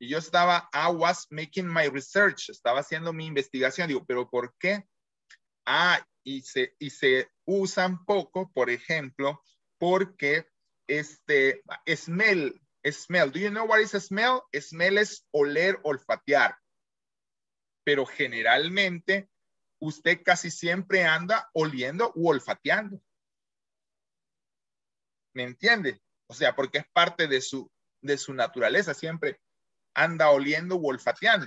Y yo estaba, I was making my research, estaba haciendo mi investigación. Digo, ¿pero por qué? Ah, y se, y se usan poco, por ejemplo, porque este, smell, smell. Do you know what is smell? Smell es oler, olfatear. Pero generalmente usted casi siempre anda oliendo u olfateando. ¿Me entiende? O sea, porque es parte de su, de su naturaleza, siempre anda oliendo u olfateando.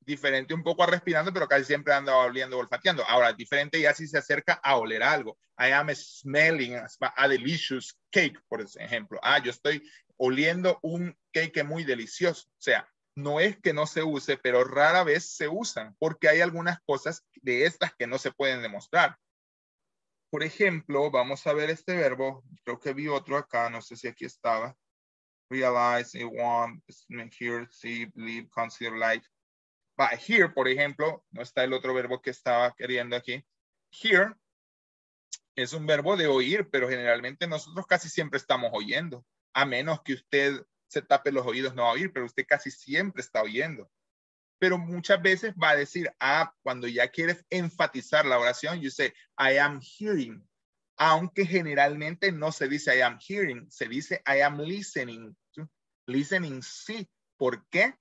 Diferente un poco a respirando, pero casi siempre anda oliendo u olfateando. Ahora, diferente ya si se acerca a oler algo. I am smelling a delicious cake, por ejemplo. Ah, yo estoy oliendo un cake muy delicioso. O sea, no es que no se use, pero rara vez se usan porque hay algunas cosas de estas que no se pueden demostrar. Por ejemplo, vamos a ver este verbo. Creo que vi otro acá, no sé si aquí estaba. Realize, want, hear, see, believe, consider, like. But here, por ejemplo, no está el otro verbo que estaba queriendo aquí. Here es un verbo de oír, pero generalmente nosotros casi siempre estamos oyendo. A menos que usted se tape los oídos, no va a oír, pero usted casi siempre está oyendo. Pero muchas veces va a decir, ah, cuando ya quieres enfatizar la oración, you say, I am hearing. Aunque generalmente no se dice I am hearing, se dice I am listening. Listening sí. ¿Por qué?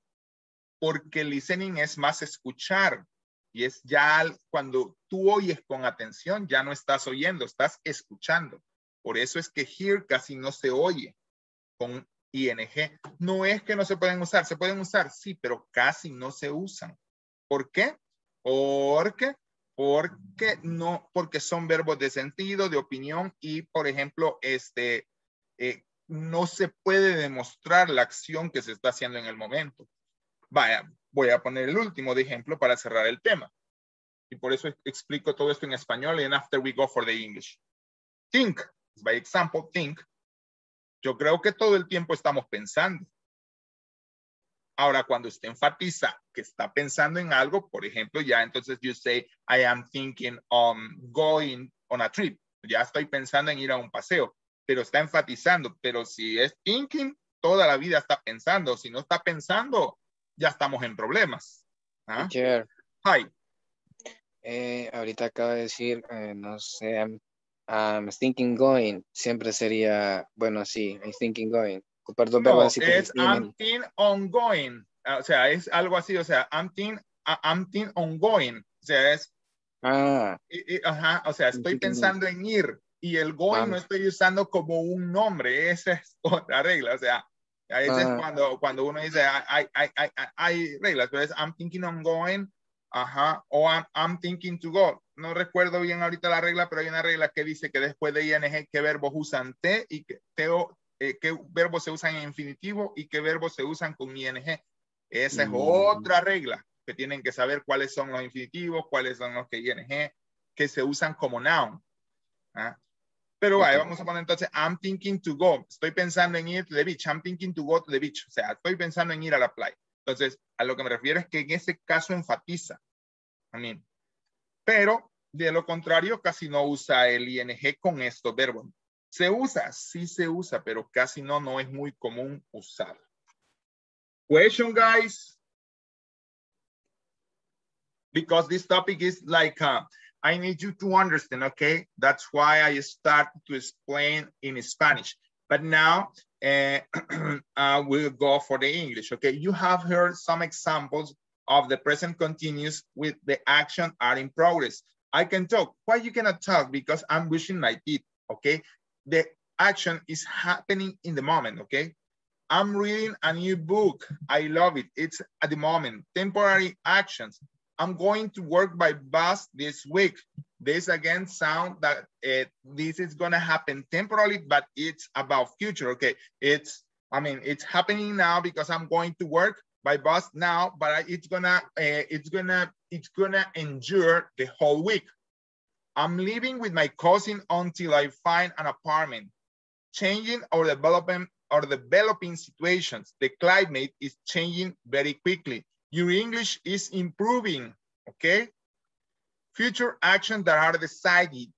Porque listening es más escuchar. Y es ya cuando tú oyes con atención, ya no estás oyendo, estás escuchando. Por eso es que hear casi no se oye con ing. No es que no se pueden usar, se pueden usar, sí, pero casi no se usan. ¿Por qué? Porque, porque no, porque son verbos de sentido, de opinión y, por ejemplo, este, eh, no se puede demostrar la acción que se está haciendo en el momento. Vaya, voy a poner el último de ejemplo para cerrar el tema. Y por eso explico todo esto en español and after we go for the English. Think, by example, think. Yo creo que todo el tiempo estamos pensando. Ahora, cuando usted enfatiza que está pensando en algo, por ejemplo, ya entonces you say, I am thinking on going on a trip. Ya estoy pensando en ir a un paseo, pero está enfatizando. Pero si es thinking, toda la vida está pensando. Si no está pensando, ya estamos en problemas. ¿Ah? Hi. eh, ahorita acaba de decir, eh, no sé, I'm, I'm thinking going. Siempre sería, bueno, sí, I'm thinking going. Ocupar dos verbos No, es I'm thinking ongoing. O sea, es algo así. O sea, I'm thinking, I'm thinking ongoing. O sea, es Ah, Y- y- ajá, o sea, estoy pensando en ir y el going no estoy usando como un nombre, esa es otra regla, o sea, a veces Ah. cuando, cuando uno dice hay, hay, hay, hay- hay reglas, pero es I'm thinking on going, ajá, o I'm, I'm thinking to go. No recuerdo bien ahorita la regla, pero hay una regla que dice que después de ing, qué verbos usan te y que, teo, eh, qué verbos se usan en infinitivo y qué verbos se usan con ing. Esa es Mm. otra regla que tienen que saber cuáles son los infinitivos, cuáles son los que ing, que se usan como noun. ¿ah? Pero vaya, Ok. vamos a poner entonces, I'm thinking to go. Estoy pensando en ir to the beach. I'm thinking to go to the beach. O sea, estoy pensando en ir a la playa. Entonces, a lo que me refiero es que en ese caso enfatiza. I mean, pero de lo contrario, casi no usa el ing con estos verbos. Se usa, sí se usa, pero casi no, no es muy común usar. Question, guys? Because this topic is like, uh, I need you to understand, okay? That's why I start to explain in Spanish. But now uh, uh, we'll go for the English, okay? You have heard some examples of the present continuous with the action are in progress. I can talk. Why you cannot talk? Because I'm brushing my teeth, okay? The action is happening in the moment, okay? I'm reading a new book. I love it. It's at the moment. Temporary actions. I'm going to work by bus this week. This again sound that uh, this is gonna happen temporarily, but it's about future. Okay, it's I mean it's happening now because I'm going to work by bus now, but it's gonna uh, it's gonna it's gonna endure the whole week. I'm living with my cousin until I find an apartment. Changing or developing or developing situations. The climate is changing very quickly. Your English is improving, okay? Future actions that are decided.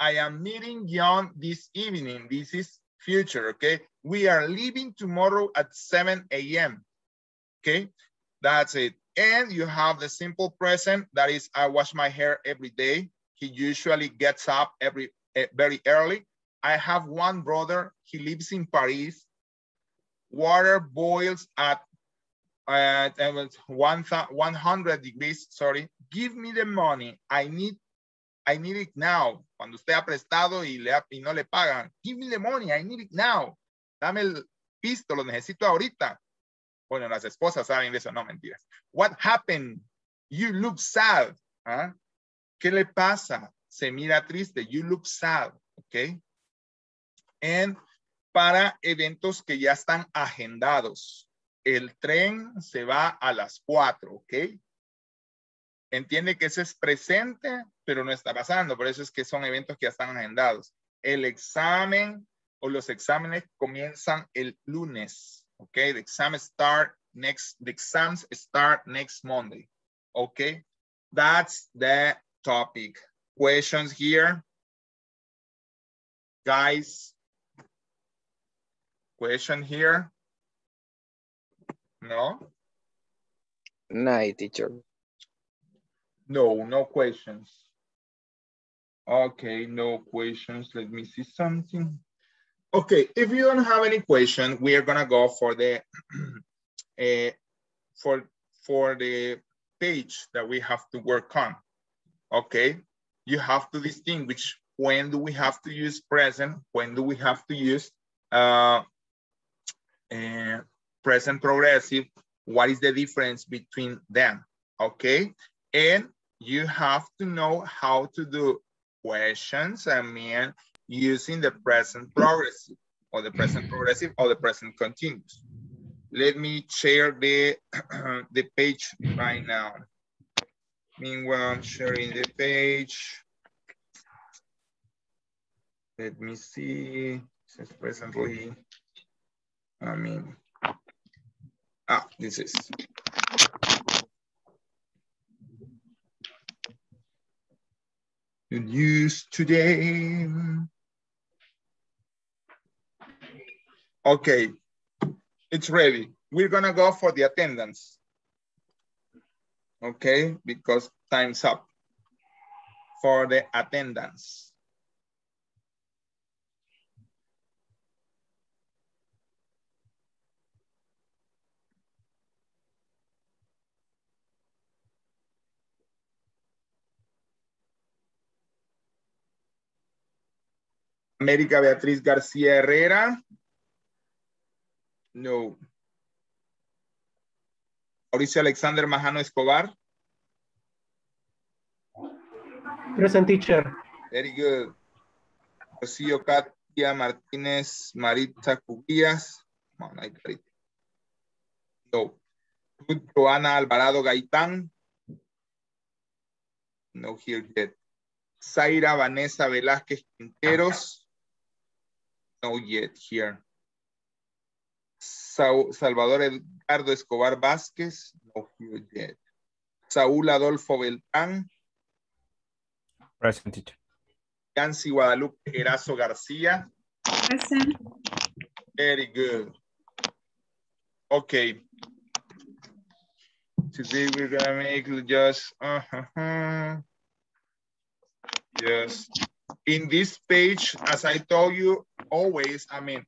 I am meeting John this evening. This is future, okay? We are leaving tomorrow at 7 a.m., okay? That's it. And you have the simple present, that is, I wash my hair every day. He usually gets up every eh, very early. I have one brother, he lives in Paris. Water boils at uh, one, 100 degrees, sorry. Give me the money, I need, I need it now. Cuando usted ha prestado y, le y no le pagan, give me the money, I need it now. Dame el pisto, lo necesito ahorita. Bueno, las esposas saben de eso, no mentiras. What happened? You look sad. ¿ah? ¿Qué le pasa? Se mira triste. You look sad. ¿Ok? And para eventos que ya están agendados. El tren se va a las 4. ¿Ok? Entiende que ese es presente, pero no está pasando. Por eso es que son eventos que ya están agendados. El examen o los exámenes comienzan el lunes. Okay, the exams start next, the exams start next Monday. Okay, that's the topic. Questions here? Guys? Question here? No? No, teacher. No, no questions. Okay, no questions. Let me see something. Okay, if you don't have any question, we are gonna go for the uh, for for the page that we have to work on. Okay, you have to distinguish when do we have to use present, when do we have to use uh, uh, present progressive, what is the difference between them, okay? And you have to know how to do questions, I mean, using the present progressive or the present progressive or the present continuous. Let me share the, the page right now. Meanwhile, I'm sharing the page. Let me see, since presently, I mean, ah, this is. The news today. Okay, it's ready. We're gonna go for the attendance. Okay, because time's up for the attendance. América Beatriz García Herrera. No. Mauricio Alexander Majano Escobar. Present teacher. Very good. Rocío Katia Martínez Marita Cubillas. No. Ruth Joana Alvarado Gaitán. No here yet. Zaira Vanessa Velázquez Quinteros. No yet here. Sa- Salvador Edgardo Escobar Vázquez. No here yet. Saúl Adolfo Beltrán. Present teacher. Yancy Guadalupe Erazo García. Present. Very good. Okay. Today we're gonna make just uh -huh. Yes. In this page, as I told you, always, I mean,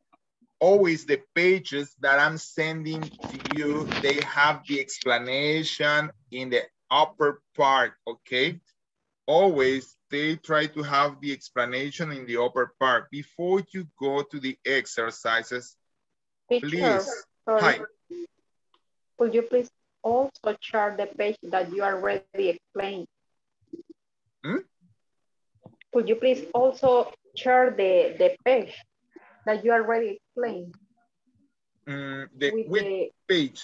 always the pages that I'm sending to you, they have the explanation in the upper part, okay? Always they try to have the explanation in the upper part. Before you go to the exercises, Teacher, Please. sorry. Hi. Could you please also share the page that you already explained? Hmm? Could you please also share the, the page that you already explained? Mm, the With with the- page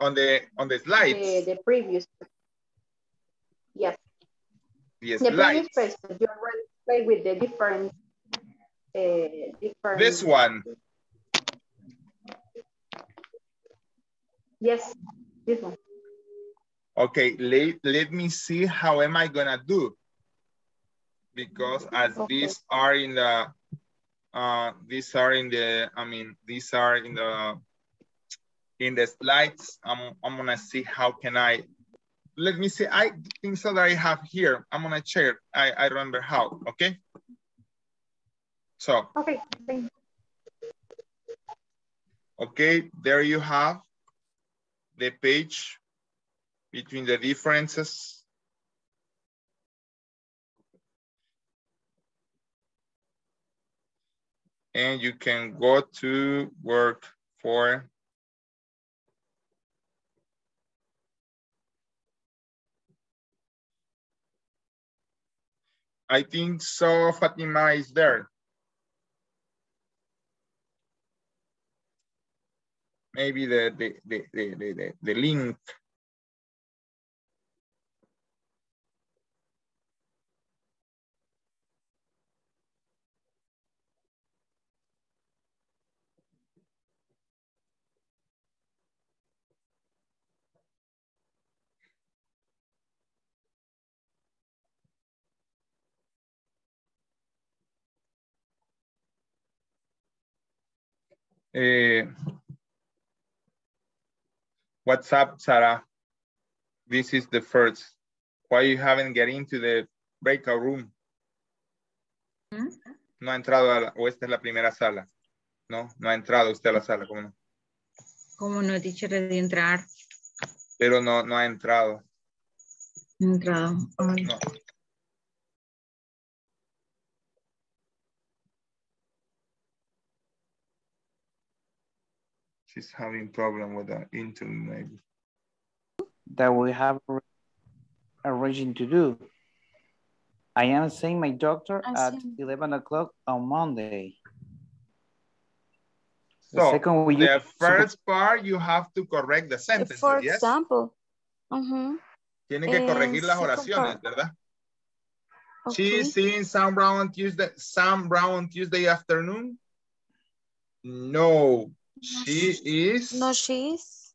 on the on the slides. The, the previous. Yes. the The previous slides. page that you already explained with the different, uh, different. This one. Yes, this one. Okay, let, let me see how am I gonna do. Because as Okay. these are in the, uh, these are in the, I mean, these are in the, in the slides, I'm, I'm gonna see how can I, let me see, I think so that I have here, I'm gonna share, I, I remember how, okay? So, Okay, okay, there you have the page between the differences. And you can go to work for I think so Fatima is there. Maybe the the the the the, the, link. Eh, what's up, Sarah? This is the first. Why you haven't get into the breakout room? No ha entrado a la, o esta es la primera sala. No, no ha entrado usted a la sala, ¿cómo no? Como no, teacher, de entrar. Pero no, no ha entrado. Entrado. Ay. No. She's having problem with the internet. maybe. that we have arranged to do. I am seeing my doctor I at see. 11 o'clock on Monday. The So, second we the use- first part, you have to correct the sentences, For yes? example. Ujú. Tienen que eh, corregir las oraciones, part. ¿verdad? Okay. She's seeing Sam Brown on Tuesday, Sam Brown on Tuesday afternoon? No, she is. No, she's.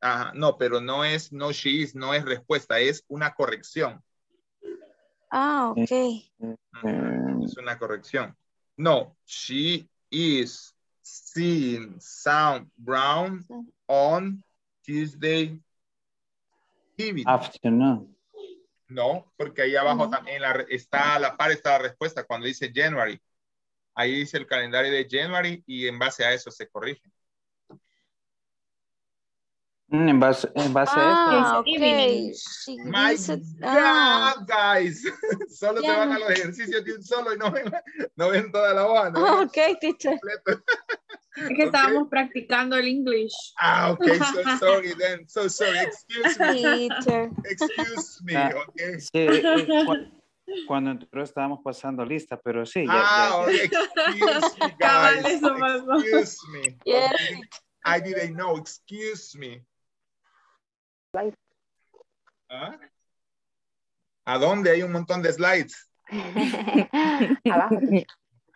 Ajá, no, pero no es no she is, no es respuesta, es una corrección. Ah, ok. Es una corrección. No, she is seeing Sam Brown on Tuesday evening. Afternoon. No, porque ahí abajo No. también la, re- está a la par está la respuesta cuando dice January. Ahí dice el calendario de January y en base a eso se corrige. Mm, en base, en base Ah, a ok. evening. She My ah, God, guys. Solo se Ya van a los ejercicios de un solo y no ven, no ven toda la hoja. ¿no? ok, teacher. Es que estábamos practicando el English. Ah, ok, so sorry then. So sorry, excuse me. Teacher. Excuse me, Ah, ok. Sí, eh, cuando entró estábamos pasando lista, pero sí, ya, Ah, ya- excuse me, guys. Excuse me. Yes. I didn't know, excuse me. ¿Ah? ¿A dónde hay un montón de slides? Abajo.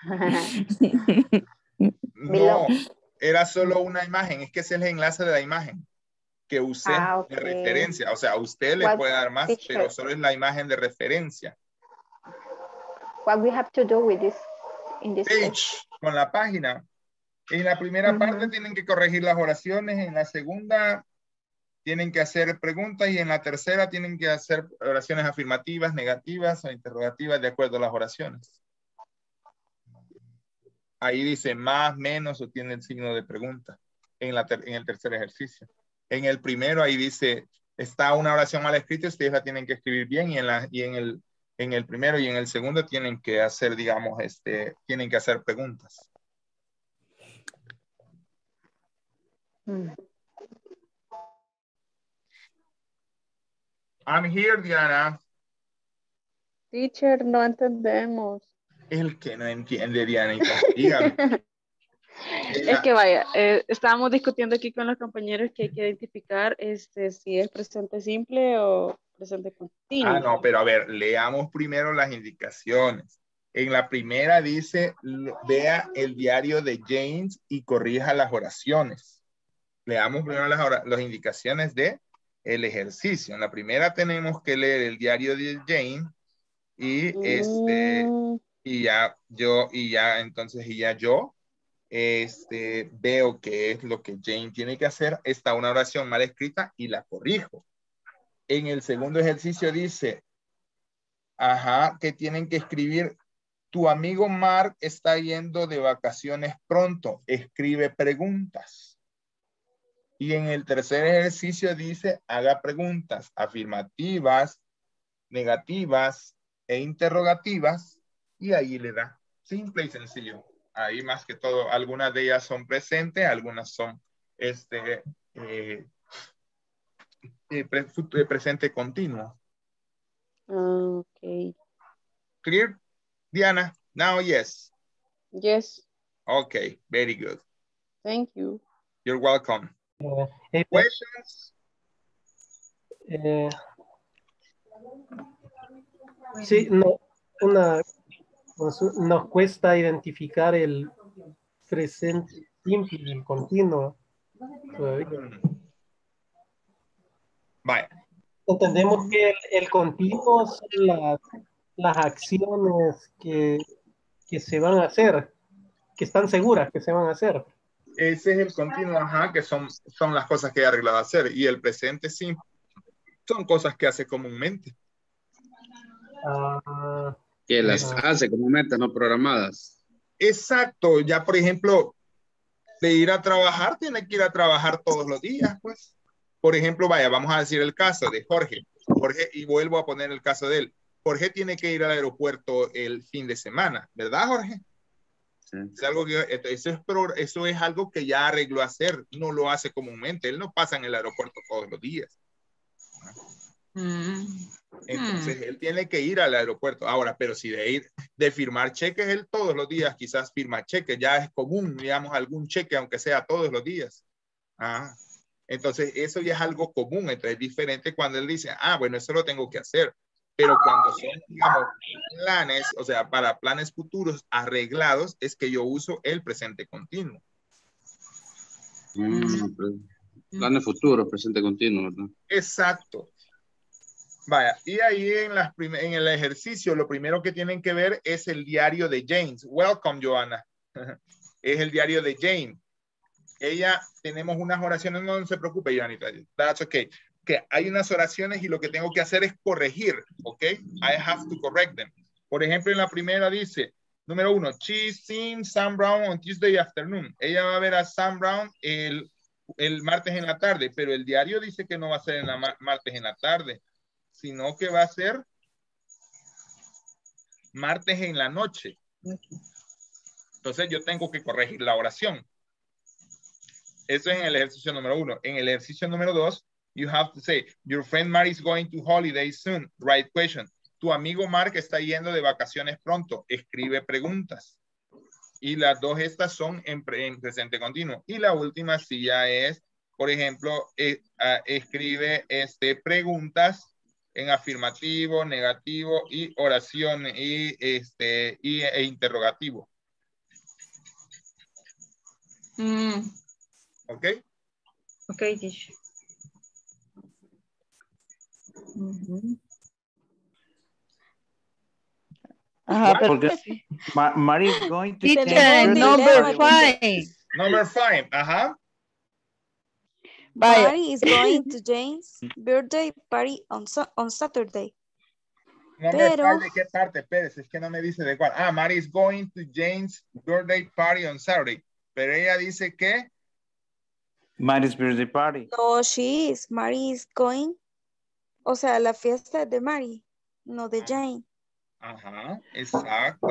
No, era solo una imagen, es que ese es el enlace de la imagen que usé Ah, de referencia. O sea, a usted le What puede dar más, picture? pero solo es la imagen de referencia. What we have to do with this in this page? Page, con la página. En la primera parte tienen que corregir las oraciones, en la segunda tienen que hacer preguntas y en la tercera tienen que hacer oraciones afirmativas, negativas o interrogativas de acuerdo a las oraciones. Ahí dice más, menos o tiene el signo de pregunta en, la ter- en el tercer ejercicio. En el primero ahí dice, está una oración mal escrita, ustedes la tienen que escribir bien y en, la, y en, el, en el primero y en el segundo tienen que hacer, digamos, este, tienen que hacer preguntas. I'm here, Diana. Teacher, no entendemos. El que no entiende, Dianita. Dígame. Es que vaya, eh, estábamos discutiendo aquí con los compañeros que hay que identificar este, si es presente simple o presente continuo. Ah, no, pero a ver, leamos primero las indicaciones. En la primera dice, vea el diario de James y corrija las oraciones. Leamos primero las, las indicaciones de el ejercicio. En la primera tenemos que leer el diario de Jane y este Mm, y ya yo y ya entonces y ya yo este veo qué es lo que Jane tiene que hacer. Está una oración mal escrita y la corrijo. En el segundo ejercicio dice, ajá, que tienen que escribir. Tu amigo Mark está yendo de vacaciones pronto. Escribe preguntas. Y en el tercer ejercicio dice, haga preguntas afirmativas, negativas e interrogativas. Y ahí le da. Simple y sencillo. Ahí más que todo, algunas de ellas son presentes, algunas son este, eh, eh, pre- eh, presente continuo. ah, ok. Clear? Diana? Now, yes. Yes, Okay, very good. thank you. You're welcome. Eh, Questions? eh, sí, no, una, nos, nos cuesta identificar el presente simple y el continuo. todavía. Vaya. Entendemos que el, el continuo son las, las acciones que, que se van a hacer, que están seguras que se van a hacer. Ese es el continuo, ajá, que son, son las cosas que he arreglado a hacer. Y el presente sí, son cosas que hace comúnmente. Ah, Que las hace comúnmente, no programadas. Exacto, ya por ejemplo, de ir a trabajar, tiene que ir a trabajar todos los días, pues. Por ejemplo, vaya, vamos a decir el caso de Jorge. Jorge, y vuelvo a poner el caso de él. Jorge tiene que ir al aeropuerto el fin de semana, ¿verdad, Jorge? Es algo que, eso, es, eso es algo que ya arregló hacer, no lo hace comúnmente. Él no pasa en el aeropuerto todos los días. Entonces, él tiene que ir al aeropuerto. Ahora, pero si de ir, de firmar cheques, él todos los días quizás firma cheques, ya es común, digamos, algún cheque, aunque sea todos los días. Ah, entonces, eso ya es algo común, entonces es diferente cuando él dice, ah, bueno, eso lo tengo que hacer. Pero cuando son, digamos, planes, o sea, para planes futuros arreglados, es que yo uso el presente continuo. Mm, pues, Planes futuros, presente continuo, ¿verdad? Exacto. Vaya, y ahí en, las en el ejercicio, lo primero que tienen que ver es el diario de James. Welcome, Joanna. es el diario de Jane. Ella, tenemos unas oraciones, no se preocupe, Joanita. That's okay. Que hay unas oraciones y lo que tengo que hacer es corregir, ¿ok? I have to correct them. Por ejemplo, en la primera dice, número uno, she seen Sam Brown on Tuesday afternoon. Ella va a ver a Sam Brown el, el martes en la tarde, pero el diario dice que no va a ser en la ma- martes en la tarde, sino que va a ser martes en la noche. Entonces yo tengo que corregir la oración. Eso es en el ejercicio número uno. En el ejercicio número dos, you have to say, your friend Mark is going to holiday soon. Right question. Tu amigo Mark está yendo de vacaciones pronto. Escribe preguntas. Y las dos estas son en, pre- en presente continuo. Y la última sí ya es, por ejemplo, eh, escribe este, preguntas en afirmativo, negativo y oración y, este, y, e interrogativo. Mm, ¿Ok? ok, teacher. Ujú. Ajá, porque Ma- Mari is going to Teacher, change number five. Number five, ajá. Vaya. Mari is going to Jane's birthday party on, on Saturday. Number Pero- five, ¿de qué parte, Pérez? Es que no me dice de cuál. Ah, Mari is going to Jane's birthday party on Saturday. Pero ella dice que Mari's birthday party. No, she is. Mari is going. O sea, la fiesta de Mari, no de Jane. Ajá, exacto.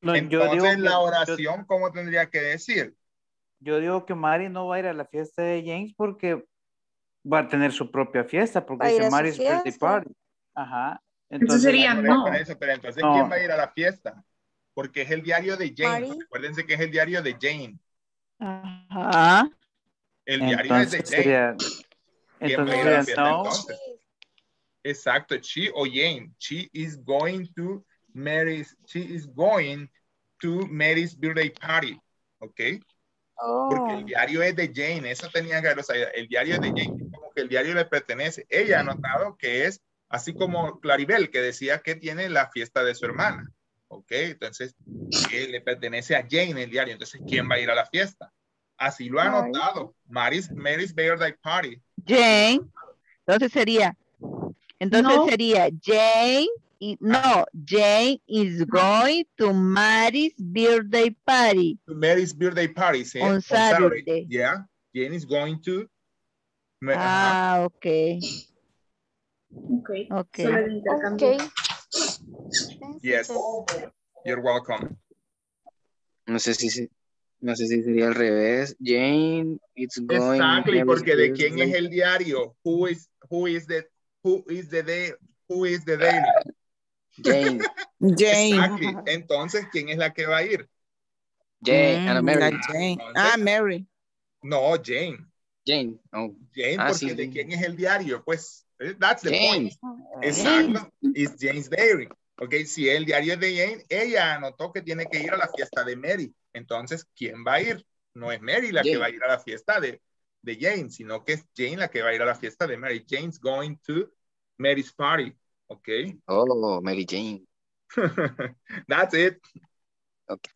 No, yo Entonces, digo que- la yo- oración, ¿cómo tendría que decir? yo digo que Mari no va a ir a la fiesta de James porque va a tener su propia fiesta, porque dice Mary's birthday fiesta. party. Ajá. Entonces sería Por no. eso, pero entonces, No. ¿quién va a ir a la fiesta? Porque es el diario de Jane. Mari. Acuérdense que es el diario de Jane. Ajá. El diario es de Entonces Jane. sería, ¿Quién va a entonces sería no. entonces? Exacto, she o Jane. She is going to Mary's, she is going to Mary's birthday party. ¿Ok? Porque el Oh, diario es de Jane, eso tenía que o sea, el diario es de Jane, como que el diario le pertenece. Ella ha notado que es así como Claribel, que decía que tiene la fiesta de su hermana. ¿Ok? Entonces, le pertenece a Jane el diario. Entonces, ¿quién va a ir a la fiesta? Así lo ha Mary. notado. Mary's, Mary's birthday party. Jane. Entonces sería, entonces No. sería Jane y no, Jane is going to Mary's birthday party. To Mary's birthday party, ¿sí? On Saturday. Yeah. Jane is going to. Ah, ok, Ok. ok. Solo el intercambio. ok. Yes. You're welcome. No sé si, si- no sé si sería al revés. Jane, it's going. Exactly, porque de quién es el diario? Who is who is the who is the day who is the daily? Jane, Jane. Exactly. Entonces, ¿quién es la que va a ir? Jane, Mm, Mary. Jane. Ah, Mary. No, Jane. Jane, oh, Jane, Ah, porque sí. de quién es el diario, pues eh, that's the Jane. point. Exacto. It's Jane's diary. Ok, si el diario es de Jane, ella anotó que tiene que ir a la fiesta de Mary. Entonces, ¿quién va a ir? No es Mary la que va a ir a la fiesta de, de Jane, sino que es Jane la que va a ir a la fiesta de Mary. Jane's going to Mary's party. Ok. Oh, Mary Jane. That's it. Okay.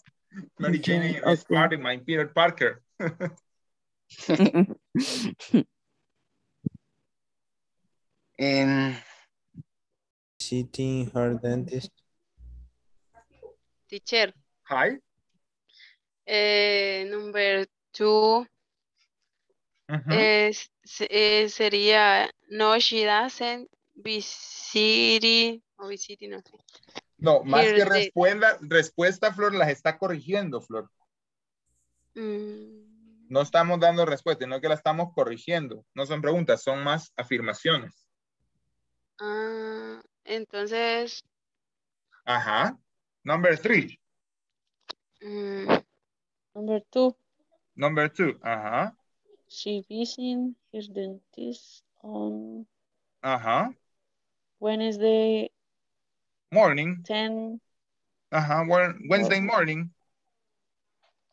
Mary Jane Okay, is okay. party, my Peter Parker. And Sitting her dentist. Teacher, Hi. Eh, number two es, eh, sería no, she doesn't visit o visit, no sé. No, más que Here respuesta, respuesta, Flor, las está corrigiendo, Flor. Mm, No estamos dando respuesta, sino que la estamos corrigiendo. No son preguntas, son más afirmaciones. ah, entonces, Ajá. Number three. mm, number two, Number two. uh-huh. she visited her dentist on Ajá. Wednesday Morning. 10. Ajá. Wed- Wednesday morning.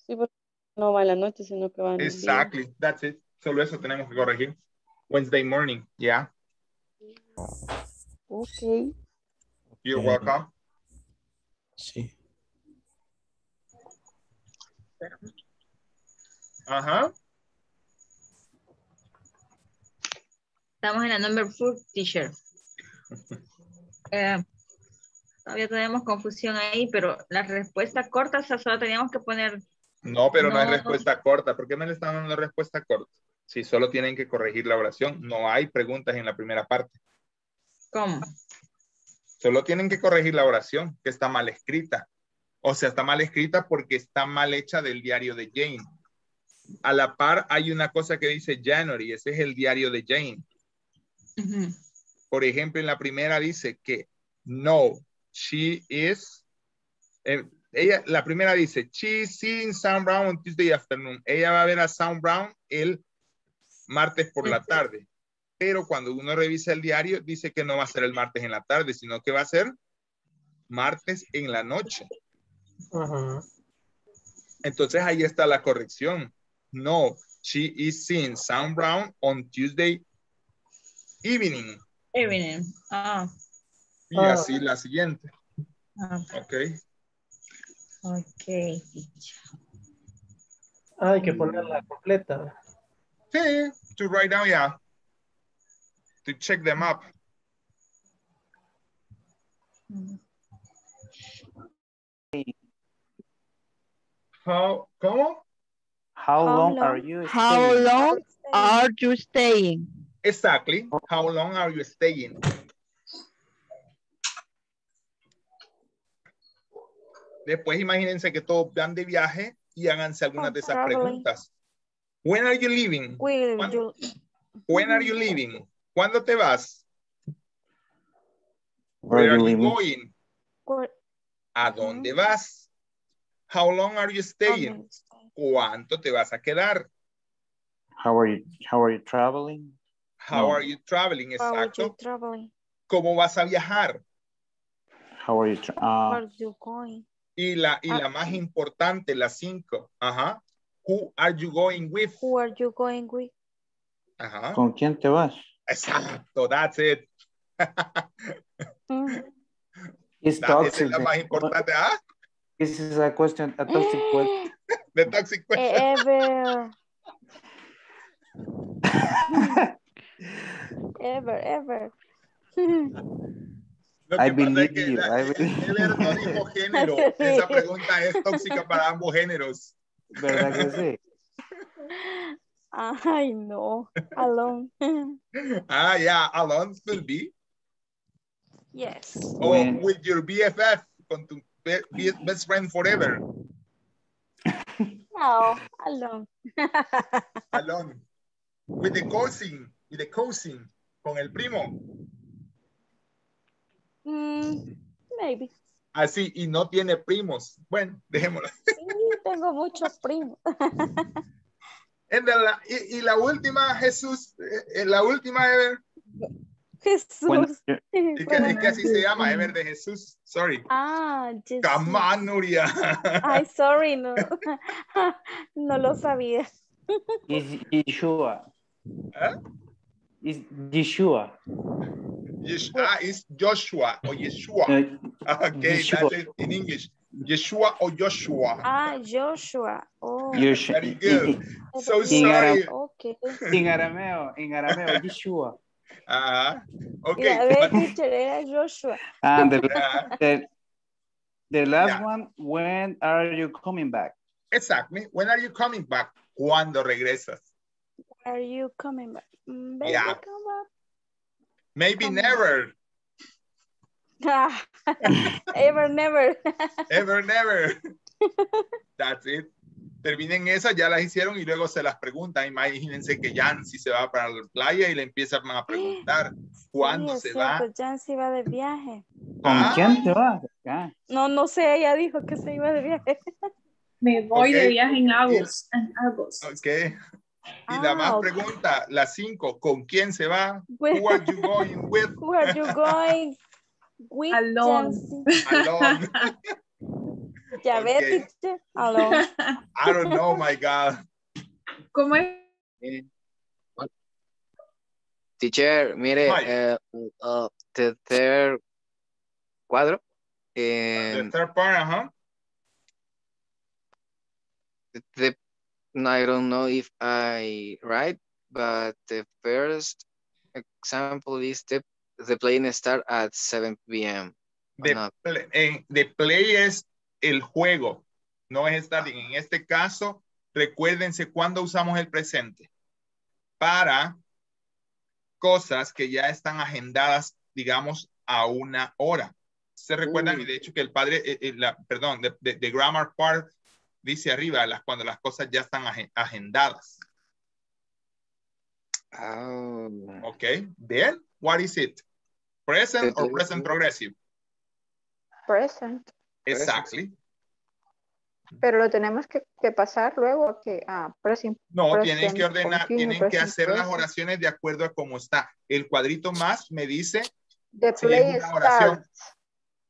Sí, porque no va en la noche, sino que va en el. Exactly. That's it. Solo eso tenemos que corregir. Wednesday morning. Yeah. Ok. You're welcome. Sí. Ajá. Estamos en la number four, teacher. Eh, todavía tenemos confusión ahí, pero la respuesta corta o sea, solo teníamos que poner No, pero no, No. respuesta corta. ¿Por qué me le están dando respuesta corta? Si solo tienen que corregir la oración, no hay preguntas en la primera parte. cómo. Solo tienen que corregir la oración, que está mal escrita. O sea, está mal escrita porque está mal hecha del diario de Jane. A la par hay una cosa que dice January, ese es el diario de Jane. Por ejemplo, en la primera dice que no, she is, eh, ella, la primera dice, she is seeing Sam Brown on Tuesday afternoon. Ella va a ver a Sam Brown el martes por la tarde. Pero cuando uno revisa el diario, dice que no va a ser el martes en la tarde, sino que va a ser martes en la noche. Entonces ahí está la corrección. No, she is seeing Sam Brown on Tuesday evening. Evening. Ah, Y Ah. así la siguiente. ah, Ok. ok. Ah, hay que ponerla completa. Sí, to write down, yeah. To check them up. How, ¿Cómo? How, How long, long? are you How staying? long are you staying? Exactly. How long are you staying? Después imagínense que todos van de viaje y háganse algunas de esas preguntas. When are you leaving? Will ¿Cuándo? you, When are you leaving? ¿Cuándo te vas? Where Where are you going? where- ¿A dónde vas? How long are you staying? ¿Cuánto te vas a quedar? How are you? How are you traveling? How No. are you traveling? how are you Exacto. traveling? ¿Cómo vas a viajar? How are you? Uh, Where are you going? Y la, y Ah. la más importante, la cinco. Ajá. Who are you going with? Who are you going with? Ajá. ¿Con quién te vas? Exacto, that's it. Mm. It's That- toxic. es la más importante. ¿Ah? This is a question, a toxic question. The toxic question. Ever. ever, ever. Lo I que pasa es believe que you. la- I believe Ever no dijo género. Esa pregunta es tóxica para ambos géneros. ¿Verdad que sí? Ay, no. Alone. Ah, yeah, alone could be. yes. O When- with your BFF, con tu be- be- best friend forever. No, alone. Alone. With the cousin, with the cousin, con el primo. Mm, maybe. Así, y no tiene primos. Bueno, dejémoslo. Sí, tengo muchos primos. La- y, y la última, Jesús, eh, eh, la última, Ever, Jesús. When- es que, es que así se llama, Ever de Jesús. Sorry. Ah, Jesús. Come on, Nuria. Ay, sorry, no. No lo sabía. Is Yeshua. ¿Eh? Is Yeshua. Yesh- ah, it's Joshua o Yeshua. Uh, Okay, Yeshua. that's it in English. Yeshua o Joshua. Ah, Joshua. Oh, Yeshua. Very good. So In sorry. Okay. En arameo, en arameo, Yeshua. Ajá. Mira, Okay. ve, but- teacher, era Joshua. And the, Ah, the, the last Yeah. one, when are you coming back? exactly. When are you coming back? ¿Cuándo regresas? Are you coming back? Mm, Baby, Yeah. come Maybe Come never. Ever, never. Ever, never. That's it. Terminen esas, ya las hicieron y luego se las preguntan. Imagínense que Yancy se va para la playa y le empiezan a preguntar cuándo Sí, se va. cierto, Jancy va de viaje. ¿Con Ah. quién te? Ah, No, no sé, ella dijo que se iba de viaje. Me voy de viaje en agosto. En agosto. Ok. Y la Ah, más pregunta, la cinco, ¿con quién se va? With- Who are you going with? Who are you going with Alone. Alone. Ya ve, Ok. teacher. Alone. I don't know, my God. ¿Cómo es? Eh. Teacher, mire, Hi. eh, uh, tercer cuadro. The third part, uh-huh. the, no, I don't know if I right, but the first example is the, the playing start at 7 p.m. The, No. play, the play es el juego, no es starting. En este caso, recuérdense cuando usamos el presente para cosas que ya están agendadas, digamos, a una hora. Se recuerdan, Mm. y de hecho que el padre, eh, eh, la, perdón, de, de- de grammar part dice arriba, las, cuando las cosas ya están agen- agendadas. Oh. ¿Ok? Then, what is it? Present or present progressive? Present. Exactly. Pero lo tenemos que, que pasar luego a que ah, present. No, present tienen que ordenar, continuo, tienen que present hacer las oraciones de acuerdo a cómo está. El cuadrito más me dice The si play starts.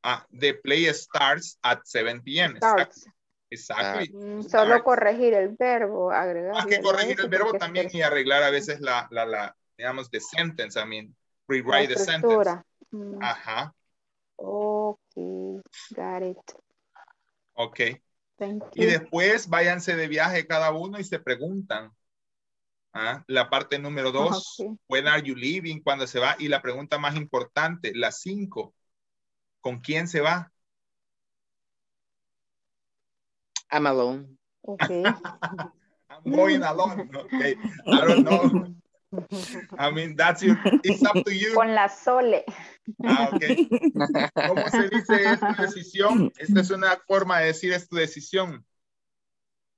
Ah, the play starts at 7 p.m. Exactly. starts. exactly. Mm, Solo Starts. corregir el verbo, agregar. Más que corregir el verbo también y arreglar a veces la, la, la, digamos, the sentence. I mean, rewrite the sentence. Mm, Ajá, Ok, got it. ok. Thank Y you. después váyanse de viaje cada uno y se preguntan. Ah, La parte número dos, Ok. when are you leaving? Cuando se va. Y la pregunta más importante, la cinco, ¿con quién se va? I'm alone. Ok. I'm going alone. Okay. I don't know. I mean, that's your, it's up to you. Con la Sole. Ah, ok. ¿Cómo se dice es tu decisión? Esta es una forma de decir es tu decisión.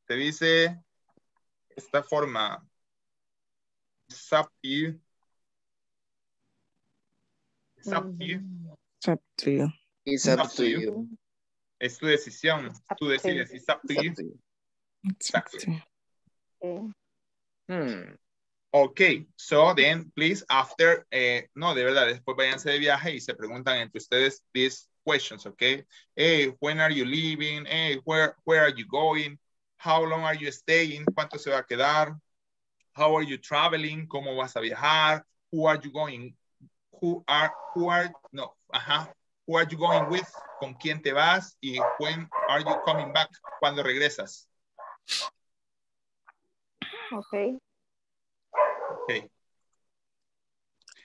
Se dice esta forma. It's up to you. It's up to you. It's up to you. It's It's up to you. Es tu decisión. Tú decides. It's up to It's up you. to you. It's up to you. Okay. Hmm. Ok, so then, please, after, eh, no, de verdad, después váyanse de viaje y se preguntan entre ustedes these questions, okay? Hey, when are you leaving? Hey, where, where are you going? How long are you staying? ¿Cuánto se va a quedar? How are you traveling? ¿Cómo vas a viajar? Who are you going? Who are, who are, no, ajá. Who are you going with? ¿Con quién te vas? Y when are you coming back? ¿Cuándo regresas? Okay. Okay.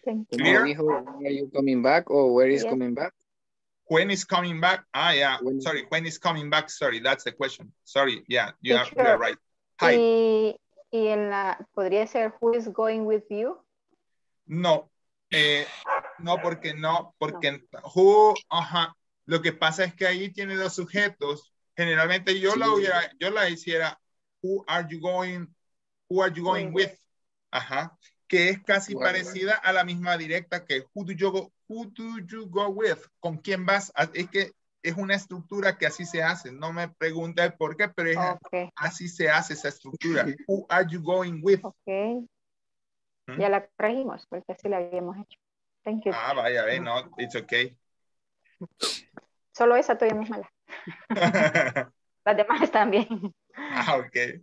Thank you. Clear? Como dijo, "When are you coming back or where is Yes. coming back? When is coming back? Ah, yeah. When- Sorry, when is coming back? Sorry, that's the question. Sorry, yeah, you are, you are right. Hi. Y, y en la, podría ser who is going with you. No, eh, no, porque no, porque who, ajá. Lo que pasa es que ahí tiene dos sujetos. Generalmente yo la Sí. hubiera, yo la hiciera, who are you going, who are you going with? Ajá. Que es casi Bueno. parecida a la misma directa que who do you go, who do you go with? ¿Con quién vas? Ah, Es que es una estructura que así se hace. No me pregunte el por qué, pero es Okay. así se hace esa estructura. Who are you going with? Okay. ¿Mm? Ya la corregimos porque así la habíamos hecho. Thank you. Ah, vaya, ve, no, it's okay. Solo esa todavía es mala. Las demás están bien. ah, ok.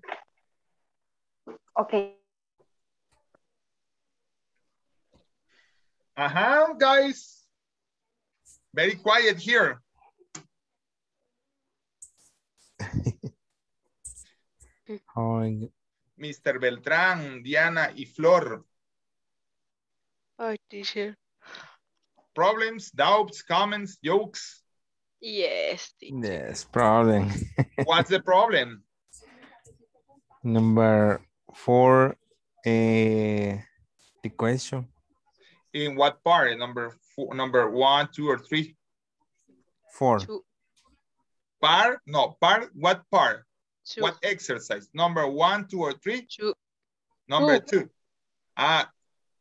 Okay. Ajá, guys. Very quiet here. How- Mr. Beltrán, Diana y Flor. Oh, teacher. Problems, doubts, comments, jokes. Yes, teacher. Yes, problem. What's the problem? Number four, eh, the question. In what part? Number four, number one, two, or three? Four. Two. Part? No, part. What part? Two. What exercise? Number one, two, or three? Two. Number two. Ah,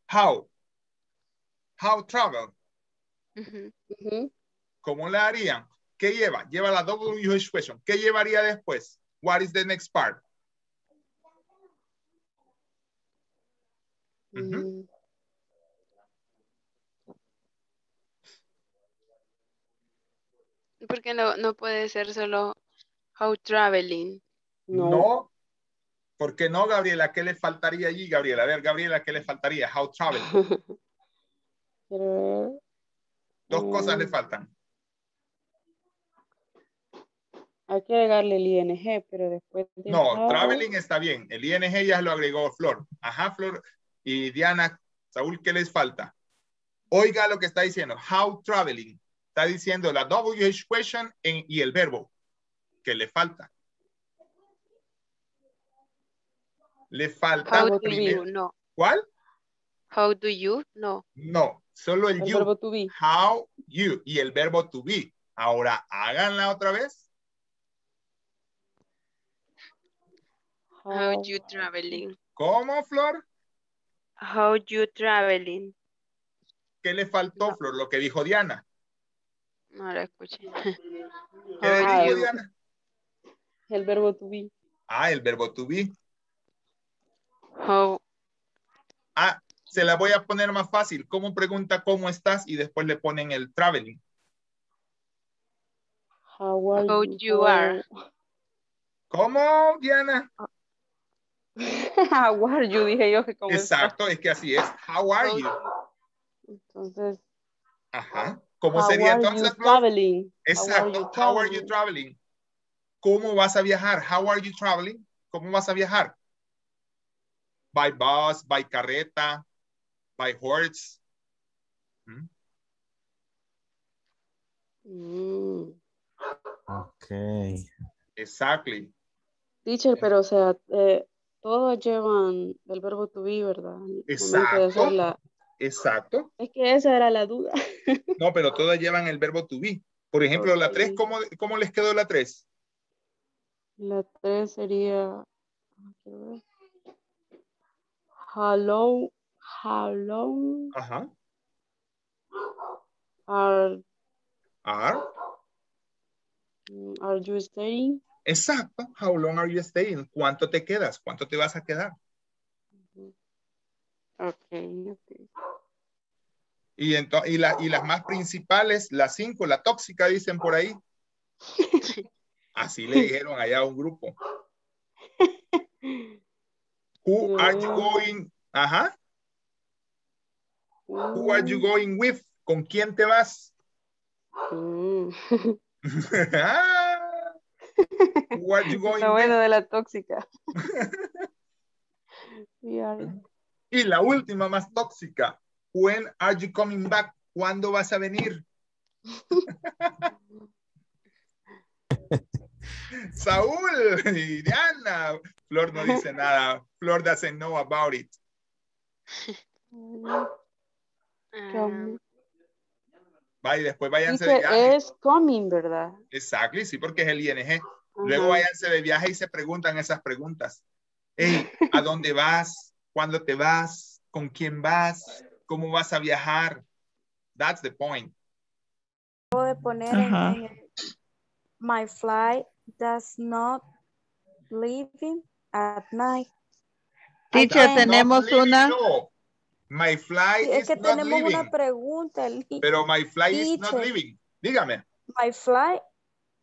how? How travel? Ujú. Ujú. ¿Cómo la harían? ¿Qué lleva? Lleva la WH question. ¿Qué llevaría después? What is the next part? Ujú. Mm, Porque no, no puede ser solo how traveling. No. No. ¿Por qué no, Gabriela? ¿Qué le faltaría allí, Gabriela? A ver, Gabriela, ¿qué le faltaría? How travel. Quiero ver. Dos cosas le faltan. Hay que agregarle el ING, pero después de No, how- traveling está bien. El ING ya lo agregó Flor. Ajá, Flor. Y Diana, Saúl, ¿qué les falta? Oiga lo que está diciendo. How traveling. Está diciendo la WH question en- y el verbo. que le falta? Le falta How do primero. you? No. ¿Cuál? How do you? No. No, solo el, El you. verbo to be. How you y el verbo to be. Ahora háganla otra vez. How you traveling? ¿Cómo, Flor? How you traveling? ¿Qué le faltó, Flor? Lo que dijo Diana. No la escuché. ¿Qué le How dijo you- Diana? El verbo to be. Ah, el verbo to be. How Ah, se la voy a poner más fácil. ¿Cómo pregunta cómo estás? Y después le ponen el traveling. How are How you? you are. ¿Cómo, Diana? How are you? Dije yo que como Exacto, es que así es. How are you? Entonces, Ajá. ¿Cómo how sería are entonces, traveling? Exacto. How are you traveling? ¿Cómo vas a viajar? How are you traveling? ¿Cómo vas a viajar? By bus, by carreta, by horse. ¿Mm? Mm. Okay. Exactly. Teacher, pero o sea, eh, todos llevan el verbo to be, ¿verdad? De Exacto. hacer la- Exacto. Es que esa era la duda. No, pero todas llevan el verbo to be. Por ejemplo, la 3, Ok. ¿cómo, ¿cómo les quedó la 3? La tres sería. how long Ajá. are, Are. mm, are you staying? Exacto. How long are you staying? ¿Cuánto te quedas? ¿Cuánto te vas a quedar? Okay, okay. Y, y, la- y las más principales, las cinco, la tóxica, dicen por ahí. Así le dijeron allá a un grupo. Who are you going? Ajá. Who are you going with? ¿Con quién te vas? Mm. Ah. Who are you going with? bueno de la tóxica. Y la última más tóxica. When are you coming back? ¿Cuándo vas a venir? Saúl y Diana. Flor no dice nada. Flor doesn't know about it. Come- Va, y después váyanse de Dice viaje. es coming, ¿verdad? Exacto, sí, porque es el ING. Luego Ajá. váyanse de viaje y se preguntan esas preguntas. Hey, ¿a dónde vas? ¿Cuándo te vas? ¿Con quién vas? ¿Cómo vas a viajar? That's the point. Acabo de poner en- Ajá. en el- my flight does not leaving at night. Teacher, tenemos una. no. My flight Sí, es is que not tenemos leaving. una pregunta. Pero my flight is not leaving. Dígame. My flight,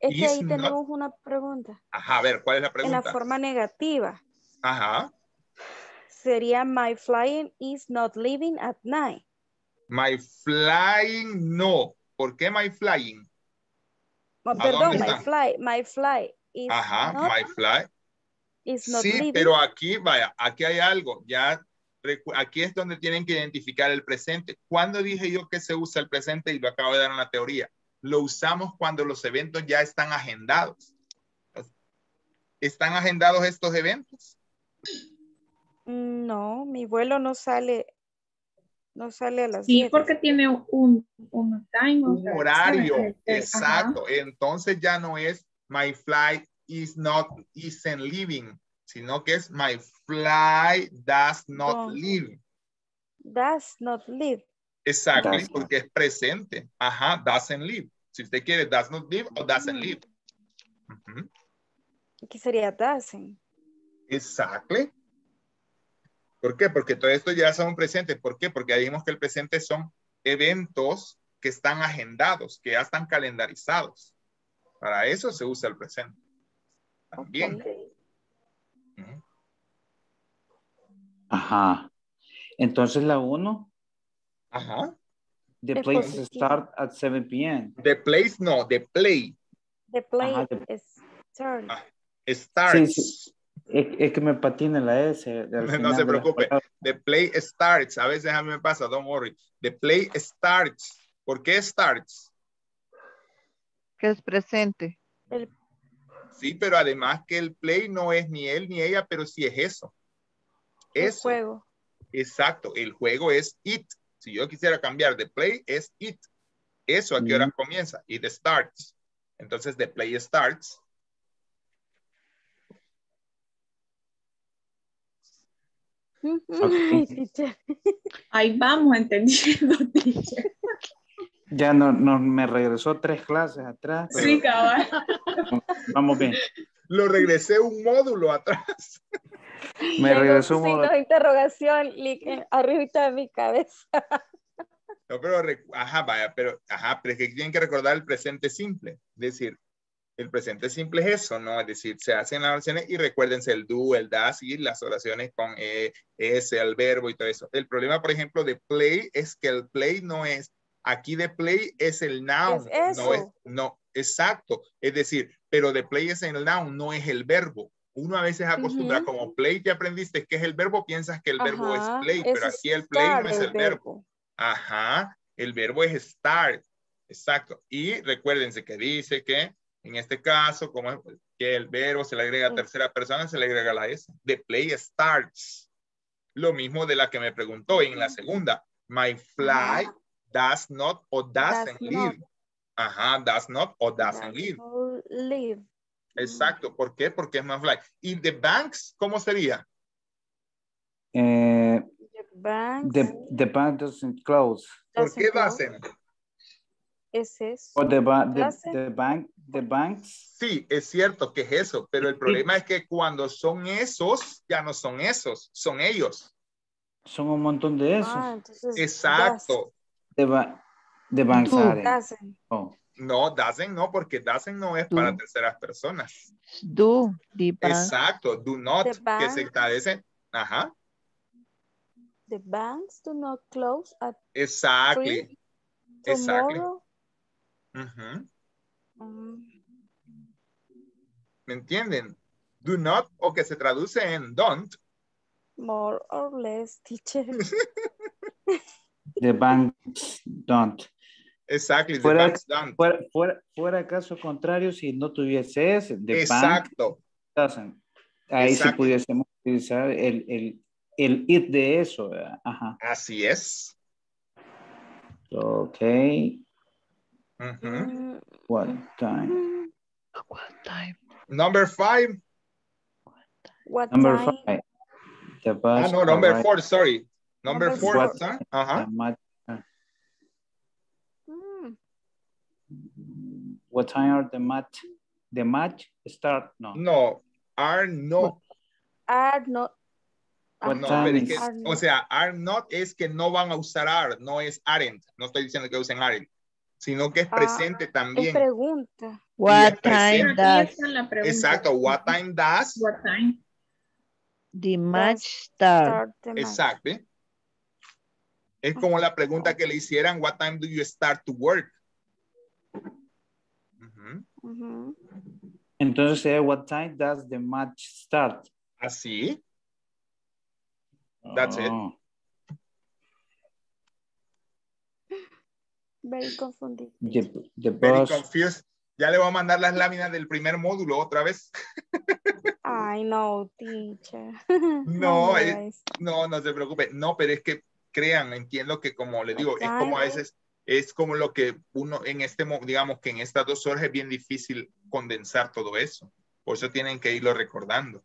es que ahí not- tenemos una pregunta. Ajá, a ver, ¿cuál es la En pregunta? la forma negativa. Ajá. Sería my flying is not leaving at night. My flying, no. ¿Por qué my flying? Oh, ¿A perdón, my flight, my flight is Ajá, not, my flight. is not Sí, leaving. pero aquí, vaya, aquí hay algo. Ya, aquí es donde tienen que identificar el presente. ¿Cuándo dije yo que se usa el presente? Y lo acabo de dar en la teoría. Lo usamos cuando los eventos ya están agendados. ¿Están agendados estos eventos? Mm, No, mi vuelo no sale, no sale a las Sí, 10. porque tiene un, un time. o Un sea, horario. ajá. Exacto. Entonces ya no es my flight is not isn't leaving, sino que es my flight does not No. leave. Does not leave. Exacto, Does not. porque es presente. Ajá, doesn't leave. Si usted quiere, does not leave o doesn't leave. Ujú. Aquí sería doesn't. Exactly. ¿Por qué? Porque todo esto ya son presentes. ¿Por qué? Porque ya dijimos que el presente son eventos que están agendados, que ya están calendarizados. Para eso se usa el presente. También. Ajá. Entonces la uno, Ajá. the place positivo. start at 7 p.m. The place, no, the play The play Ajá, the- is starting. starts. Sí, sí. Es, es que me patina la S. No se preocupe. The play starts. A veces a mí me pasa, don't worry. The play starts. ¿Por qué starts? Que es presente. El, Sí, pero además que el play no es ni él ni ella, pero sí es eso. el Eso. juego. Exacto. El juego es it. Si yo quisiera cambiar de play, es it. Eso a qué hora Mm. comienza. It starts. Entonces, the play starts. Ahí vamos entendiendo, teacher. Ya no, no, me regresó tres clases atrás. pero Sí, cabal. Vamos bien. Lo regresé un módulo atrás. Me regresó un modo- de interrogación eh, arribita de mi cabeza. No, pero, ajá, vaya, pero, ajá, pero es que tienen que recordar el presente simple. Es decir, el presente simple es eso, ¿no? Es decir, se hacen las oraciones y recuérdense el do, el das y las oraciones con eh, ese, el verbo y todo eso. El problema, por ejemplo, de play es que el play no es, aquí de play es el noun. Es No es, no, exacto. Es decir, pero de play es el noun, no es el verbo. Uno a veces acostumbra, como play que aprendiste que es el verbo, piensas que el verbo Ajá, es play, es pero aquí el play no es el el verbo. Ajá, el verbo es start. Exacto. Y recuérdense que dice que en este caso, como es, que el verbo se le agrega a tercera persona, se le agrega la S. The play starts. Lo mismo de la que me preguntó en la segunda. My flight does not o doesn't Does not. leave. Ajá, does not o doesn't leave. Oh, Leave. Exacto. ¿Por qué? Porque es my flight. Y the banks, ¿cómo sería? Eh, Banks. the, the bank doesn't close. ¿Por qué Doesn't doesn't? Es eso. Or the, ba- the, Doesn't. the bank, the banks. Sí, es cierto que es eso, pero el problema es que cuando son esos, ya no son esos, son ellos. Son un montón de esos. Ah, entonces. Exacto. The, ba- the banks. Doesn't. Oh. No, doesn't no, porque doesn't no es para terceras personas. Do the bank. Exacto, do not, The que se traduce. Ajá, The banks do not close at exactly. Exactly. tomorrow. Ujú. ¿Me entienden? Do not, o que se traduce en don't, more or less, teacher. The banks don't. exactly, the Fuera, banks don't. fuera, fuera, fuera caso contrario, si no tuviese ese, the bank Exacto, doesn't. Ahí sí Exacto. pudiésemos utilizar el, el, el it de eso. Ajá. así es. Ok. Ujú. Mm, What time? Number five. What Number time? five. The Ah, bus no, number arrived four, sorry. Number Number four. What ¿ah? Ajá. the mat- Mm, What time are the match? The match start? No. No, are no. Are not. What No, pero time es que, o not. sea, are not es que no van a usar are, no es aren't. No estoy diciendo que usen aren't, sino que es Ah, presente Es también. pregunta. What presente. time does. Exacto, what time does? What time? the match start? Start the match. Exacto. Es como la pregunta que le hicieran, what time do you start to work? Entonces, eh, what time does the match start? Así, That's it. Very confundido. The, the very confused. Ya le voy a mandar las láminas del primer módulo otra vez. Ay, no, teacher. No, eh, hagas. No, no se preocupe. No, pero es que crean, entiendo que como le digo, es como a veces, es como lo que uno en este, mo- digamos que en estas dos horas es bien difícil condensar todo eso. Por eso tienen que irlo recordando.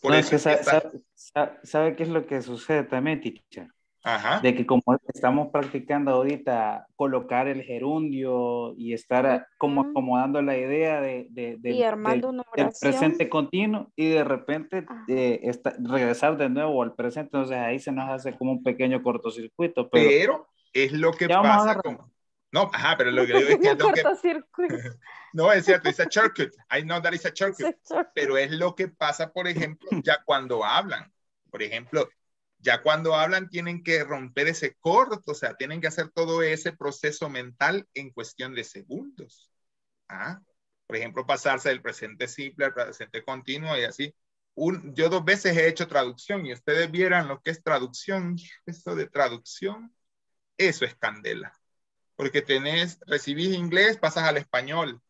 Por No, es eso es que sa- está- sa- sa- ¿Sabe qué es lo que sucede también, teacher? Ajá. De que como estamos practicando ahorita colocar el gerundio y estar como acomodando la idea de, de- del- Y armando del- presente continuo y de repente eh, esta- regresar de nuevo al presente, entonces ahí se nos hace como un pequeño cortocircuito, pero Pero es lo que pasa con... No, ajá, pero lo que digo es que es lo que... No, es cierto, es a shortcut. I know that is a shortcut. Pero es lo que pasa, por ejemplo, ya cuando hablan. Por ejemplo, ya cuando hablan tienen que romper ese corto, o sea, tienen que hacer todo ese proceso mental en cuestión de segundos. ¿Ah? Por ejemplo, pasarse del presente simple al presente continuo y así. Un, yo dos veces he hecho traducción y ustedes vieran lo que es traducción, eso de traducción, eso es candela. Porque tenés, recibís inglés, pasas al español,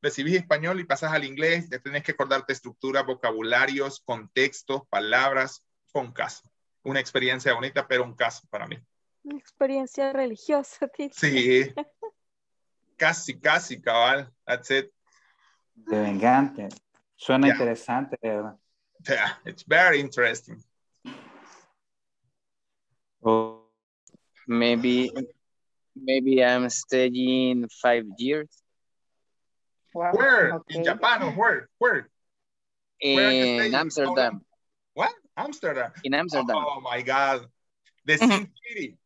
recibís español y pasas al inglés, ya tenés que acordarte estructura, vocabularios, contextos, palabras, con caso. Una experiencia bonita, pero un caso para mí. Una experiencia religiosa, teacher. Sí. casi, casi, cabal. That's it. de vengante. Suena interesante, de verdad. Yeah, it's very interesting. Oh, Maybe, maybe I'm staying five years Wow. Where? okay. In Japan or where? Where? In? Amsterdam. Amsterdam. In Amsterdam. Oh my God. The Sin City.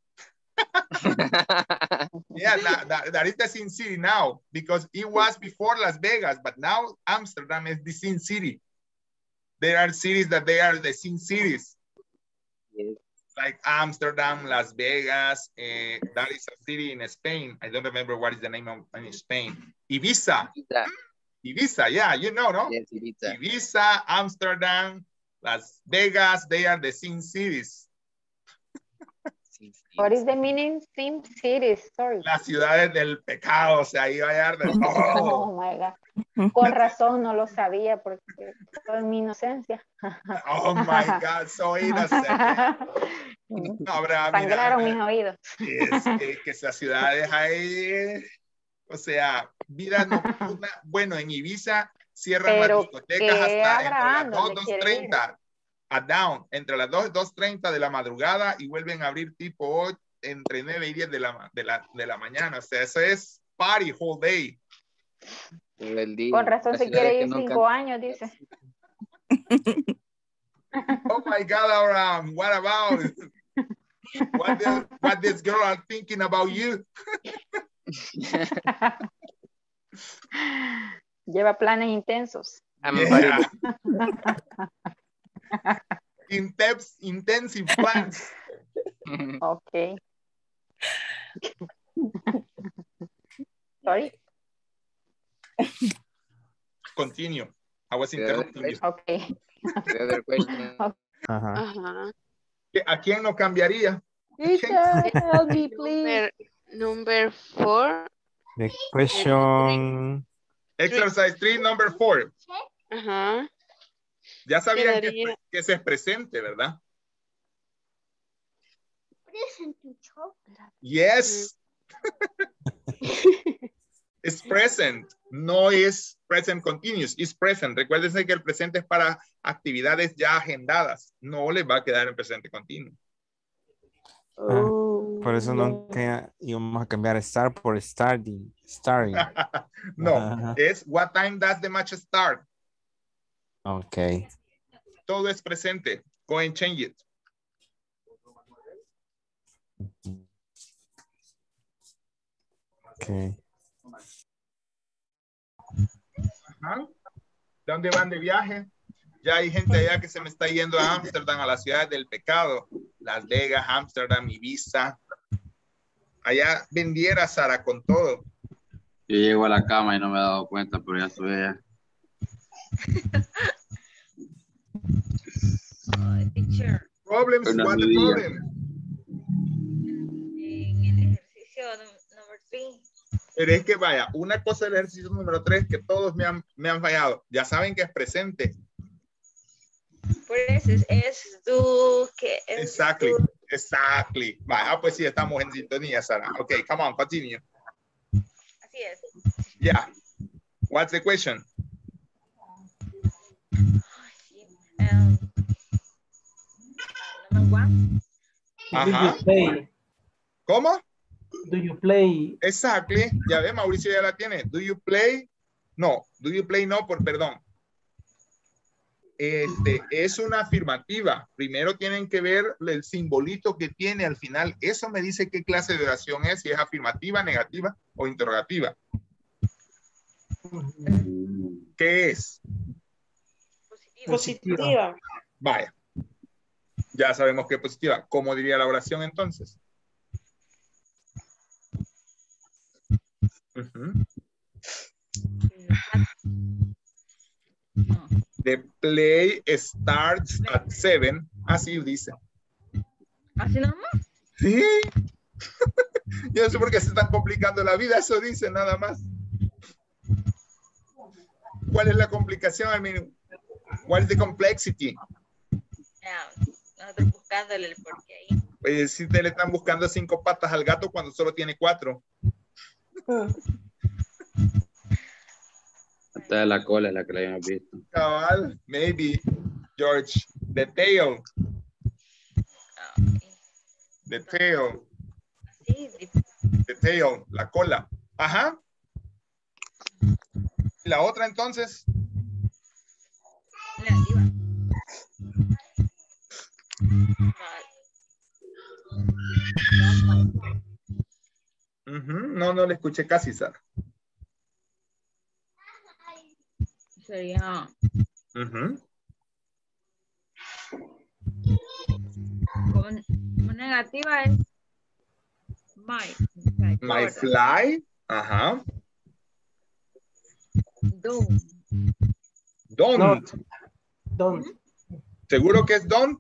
Yeah, that, that, that is the Sin City now because it was before Las Vegas, but now Amsterdam is the Sin City. There are cities that they are the Sin Cities, Yes. like Amsterdam, Las Vegas. eh, that is a city in Spain. I don't remember what is the name of in Spain. Ibiza. Ibiza. Ibiza, yeah, you know, no? Yes, Ibiza. Ibiza, Amsterdam, Las Vegas, they are the Sin Cities. What is the meaning? Sim cities, sorry. Las ciudades del pecado, o sea, ahí va a haber de todo. Oh my God. Con razón no lo sabía porque en mi inocencia. Oh my God, so innocent. No, habrá, mira, Sangraron mis oídos. es que, que esas ciudades ahí, o sea, vida nocturna. Bueno, en Ibiza cierran Pero las discotecas hasta entre las agradable, 2, quiere 2.30. a down, entre las 2 y 2.30 de la madrugada y vuelven a abrir tipo 8, entre 9 y 10 de la, de la, de la mañana. O sea, eso es party whole day. Día. Con razón se quiere ir nunca- cinco años, dice. Oh my God, Abraham, what about what, the, what this girl are thinking about you? Lleva planes intensos. Yeah. Intense, intensive plans. Ok. Sorry. Continue. I was interrupting you. Ok. The other question. Ajá. Ajá. ¿A quién no cambiaría? Teacher, help me, please. Number, number four. The question. Exercise 3, number 4. Ajá. Ya sabían que, que ese es presente, ¿verdad? Yes. es present, no es present continuous, es present. Recuérdense que el presente es para actividades ya agendadas, no les va a quedar en presente continuo. Ah, por eso nunca íbamos a cambiar start por starting. Starting. no, es what time does the match start. Ok. Todo es presente. Go and change it. Ok. Ajá. ¿Dónde van de viaje? Ya hay gente allá que se me está yendo a Ámsterdam, a la ciudad del pecado. Las Vegas, Ámsterdam, Ibiza. Allá vendiera Sara con todo. Yo llego a la cama y no me he dado cuenta, pero ya estoy allá. Teacher, Problems, Una what the problem? en el ejercicio number three, Pero es que vaya, una cosa del ejercicio número 3 que todos me han, me han fallado. Ya saben que es presente. por eso es, es do, que es Exactly. Exactly. Vaya, pues sí, estamos en sintonía, Sara. Ok, come on, continue. Yeah. What's the question? Um, number one, Do you play? ¿Cómo? Do you play? Exactly. Ya ve, Mauricio ya la tiene. Do you play? No. Do you play? No, por perdón. Este, es una afirmativa. Primero tienen que ver el simbolito que tiene al final. Eso me dice qué clase de oración es, si es afirmativa, negativa o interrogativa. ¿Qué es? Positiva. Vaya. Ya sabemos que es positiva. ¿Cómo diría la oración entonces? Ujú. The play starts at seven. Así dice. así nomás. Sí. Yo no sé por qué se están complicando la vida. Eso dice nada más. ¿Cuál es la complicación? I mean, what is the complexity? Ya, nosotros buscándole el porqué ahí. Pues si te le están buscando cinco patas al gato cuando solo tiene cuatro. Hasta de la cola es la que la habíamos visto. Cabal, maybe, George. The tail. The tail. The tail, la cola. Ajá. La otra entonces. negativa. Ujú, No, no le escuché casi, Sara. Sería Ujú. como, como negativa es my. My gorda. fly. Ajá. Do. Don't. Don't. ¿Seguro que es don't?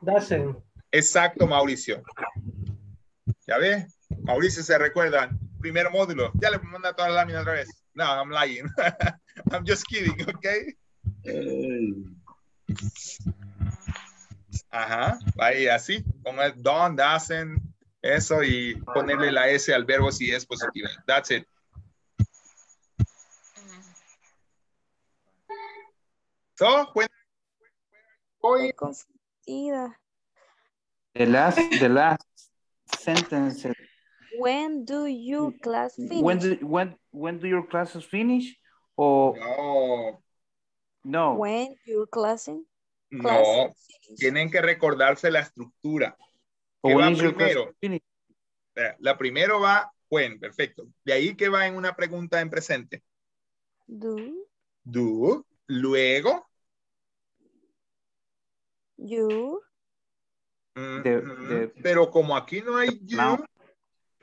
Doesn't. Exacto, Mauricio. ¿Ya ves? Mauricio se recuerda. Primer módulo. Ya le manda toda la lámina otra vez. No, I'm lying. I'm just kidding, okay? Ajá. Ahí así. Con el don't, doesn't, eso y ponerle la S al verbo si es positiva. That's it. So, when Hoy. confundida. The last, the last sentence. When do your class finish? When do, when, when do your classes finish? Or No, no? When your class no. Tienen que recordarse la estructura. ¿Qué va when primero? Eh, La primero va when, perfecto. De ahí que va en una pregunta en presente. do Do. Luego. You mm, The- mm, the- pero como aquí no hay you. Now.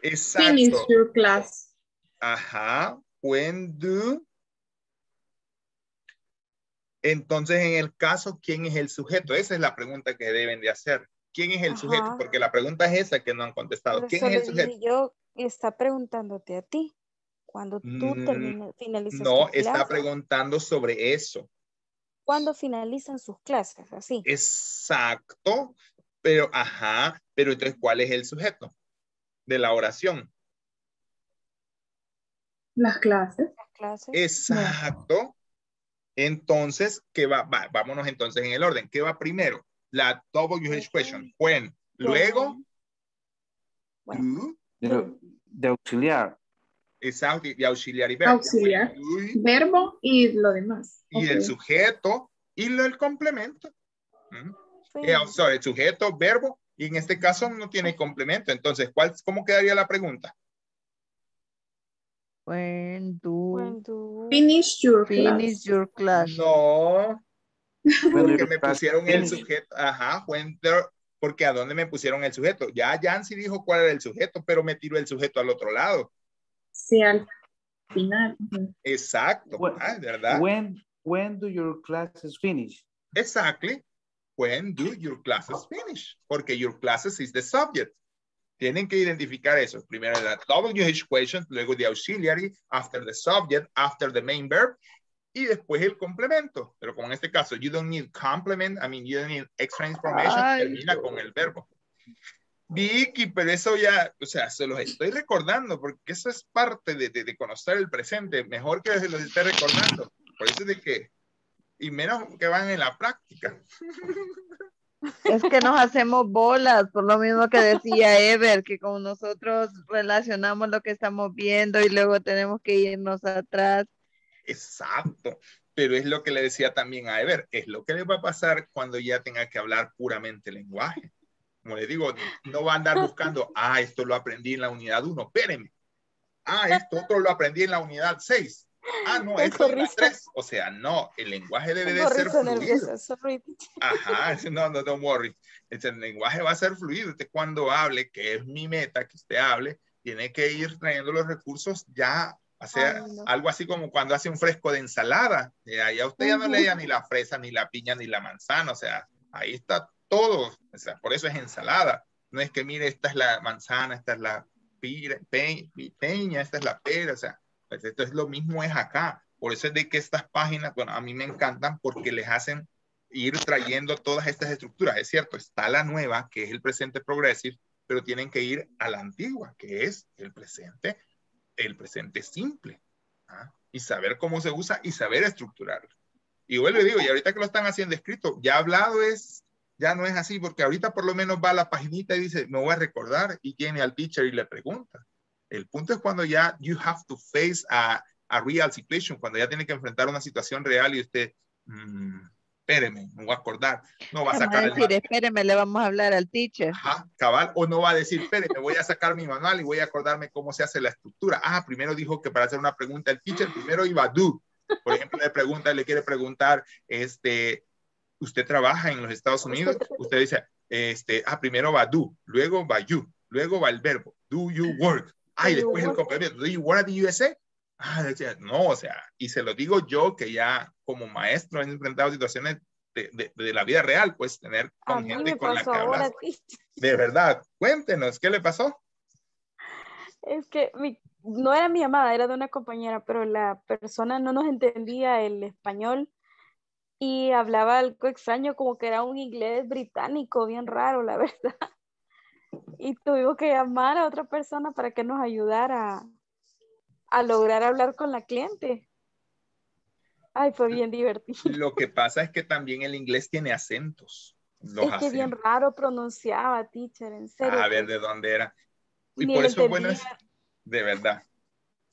Exacto. Finish your class. Ajá. When do. Entonces, en el caso, ¿quién es el sujeto? Esa es la pregunta que deben de hacer. ¿Quién es el Ajá. sujeto? Porque la pregunta es esa que no han contestado. ¿Quién es el sujeto? yo, está preguntándote a ti. Cuando tú Mm, finalizas No, tu está clase, preguntando sobre eso. ¿Cuándo finalizan sus clases? Así. Exacto. Pero, ajá, pero entonces, ¿cuál es el sujeto de la oración? Las clases. Las clases. Exacto. Entonces, ¿qué va? va? Vámonos entonces en el orden. ¿Qué va primero? La WH question. When. Luego, do, De, de auxiliar. Exacto, y auxiliar y verbo. Auxiliar. Verbo y lo demás. y el sujeto y lo- el complemento. ¿Mm? Finish. Eh, sorry, sujeto, verbo, y en este caso no tiene complemento. Entonces, ¿cuál, ¿cómo quedaría la pregunta? When do When do Finish your finish class. your class? No, porque me pusieron el sujeto. Ajá, when there- porque ¿a dónde me pusieron el sujeto? Ya Yancy dijo cuál era el sujeto, pero me tiró el sujeto al otro lado. Sí, al final. Exacto, When- ah, ¿verdad? When, when do your classes finish? Exactly. When do your classes finish? Porque your classes is the subject. Tienen que identificar eso. Primero la WH question, luego the auxiliary, after the subject, after the main verb, y después el complemento. Pero como en este caso, you don't need complement, I mean, you don't need extra information, Ay, termina con el verbo. Vicky, pero eso ya, o sea, se los estoy recordando porque eso es parte de, de- de conocer el presente. Mejor que se los esté recordando. Por eso es de que, y menos que van en la práctica. Es que nos hacemos bolas, por lo mismo que decía Ever, que como nosotros relacionamos lo que estamos viendo y luego tenemos que irnos atrás. Exacto. Pero es lo que le decía también a Ever, es lo que le va a pasar cuando ya tenga que hablar puramente lenguaje. Como le digo, no va a andar buscando, ah, esto lo aprendí en la unidad 1, espéreme. Ah, esto otro lo aprendí en la unidad 6. Ah, no, esto en la 3. O sea, no, el lenguaje debe de ser fluido. sorry. Ajá, no, no, don't worry. El lenguaje va a ser fluido. Usted cuando hable, que es mi meta, que usted hable, tiene que ir trayendo los recursos ya, sea, Ay, no. algo así como cuando hace un fresco de ensalada. Ya, ya usted ya no Ujú. leía ni la fresa, ni la piña, ni la manzana, o sea, ahí está todo. O sea, por eso es ensalada. No es que mire, esta es la manzana, esta es la pira- pe- peña, esta es la pera, o sea, pues esto es lo mismo es acá. Por eso es de que estas páginas, bueno, a mí me encantan porque les hacen ir trayendo todas estas estructuras. Es cierto, está la nueva, que es el presente progressive, pero tienen que ir a la antigua, que es el presente, el presente simple. ¿ah? Y saber cómo se usa y saber estructurarlo. Y vuelvo y digo, y ahorita que lo están haciendo escrito, ya hablado es, ya no es así, porque ahorita por lo menos va a la paginita y dice, me voy a recordar, y tiene al teacher y le pregunta. El punto es cuando ya you have to face a, a real situation, cuando ya tiene que enfrentar una situación real y usted, mm, espéreme, me voy a acordar, no va a Vamos a sacar el decir, espéreme, le vamos a hablar al teacher. Ajá, cabal, o no va a decir, espéreme, voy a sacar mi manual y voy a acordarme cómo se hace la estructura. Ah, primero dijo que para hacer una pregunta el teacher, primero iba a do. Por ejemplo, le pregunta, le quiere preguntar, este, usted trabaja en los Estados Unidos, usted dice, este, ah, primero va do, luego va you, luego va el verbo, do you work. Ah, y después el complemento, do you work at the USA? Ah, decía, no, o sea, y se lo digo yo que ya como maestro he enfrentado situaciones de, de- de la vida real, pues tener con gente con la que hablas. De verdad, cuéntenos, ¿qué le pasó? Es que mi- no era mi llamada, era de una compañera, pero la persona no nos entendía el español y hablaba algo extraño, como que era un inglés británico, bien raro, la verdad. Y tuvimos que llamar a otra persona para que nos ayudara a lograr hablar con la cliente. Ay, fue bien divertido. Lo que pasa es que también el inglés tiene acentos. Los es que bien raro pronunciaba, teacher, en serio. A ver que de dónde era. Y ni por eso es bueno es, de verdad.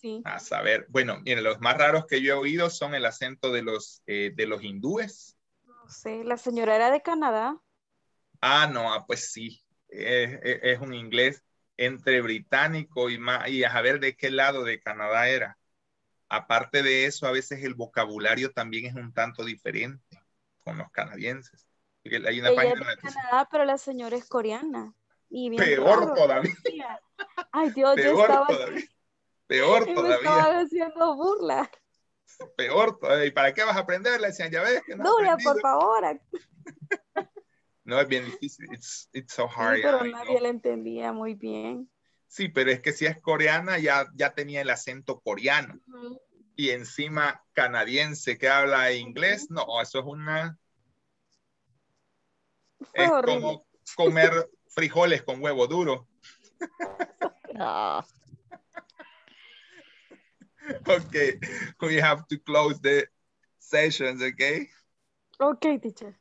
Sí. A saber, bueno, miren, los más raros que yo he oído son el acento de los, eh, de los hindúes. No sé, la señora era de Canadá. Ah, no, ah, pues sí. Es, es- un inglés entre británico y, ma- y a ver de qué lado de Canadá era. Aparte de eso, a veces el vocabulario también es un tanto diferente con los canadienses. Hay una Ella es de Canadá, pero la señora es coreana. Y bien peor raro, todavía. Ay, Dios, yo peor estaba todavía, peor y me todavía, estaban haciendo burla. peor todavía. ¿Y para qué vas a aprender? Le decían, ya ves que no aprendido". por favor. No, es bien difícil. It's, it's so Sí, hard. pero I nadie la entendía muy bien. Sí, pero es que si es coreana ya, ya tenía el acento coreano. Y encima canadiense que habla inglés, no, eso es una... Fue Es horrible. como comer frijoles con huevo duro. No. Okay, we have to close the sessions, okay? Ok, teacher.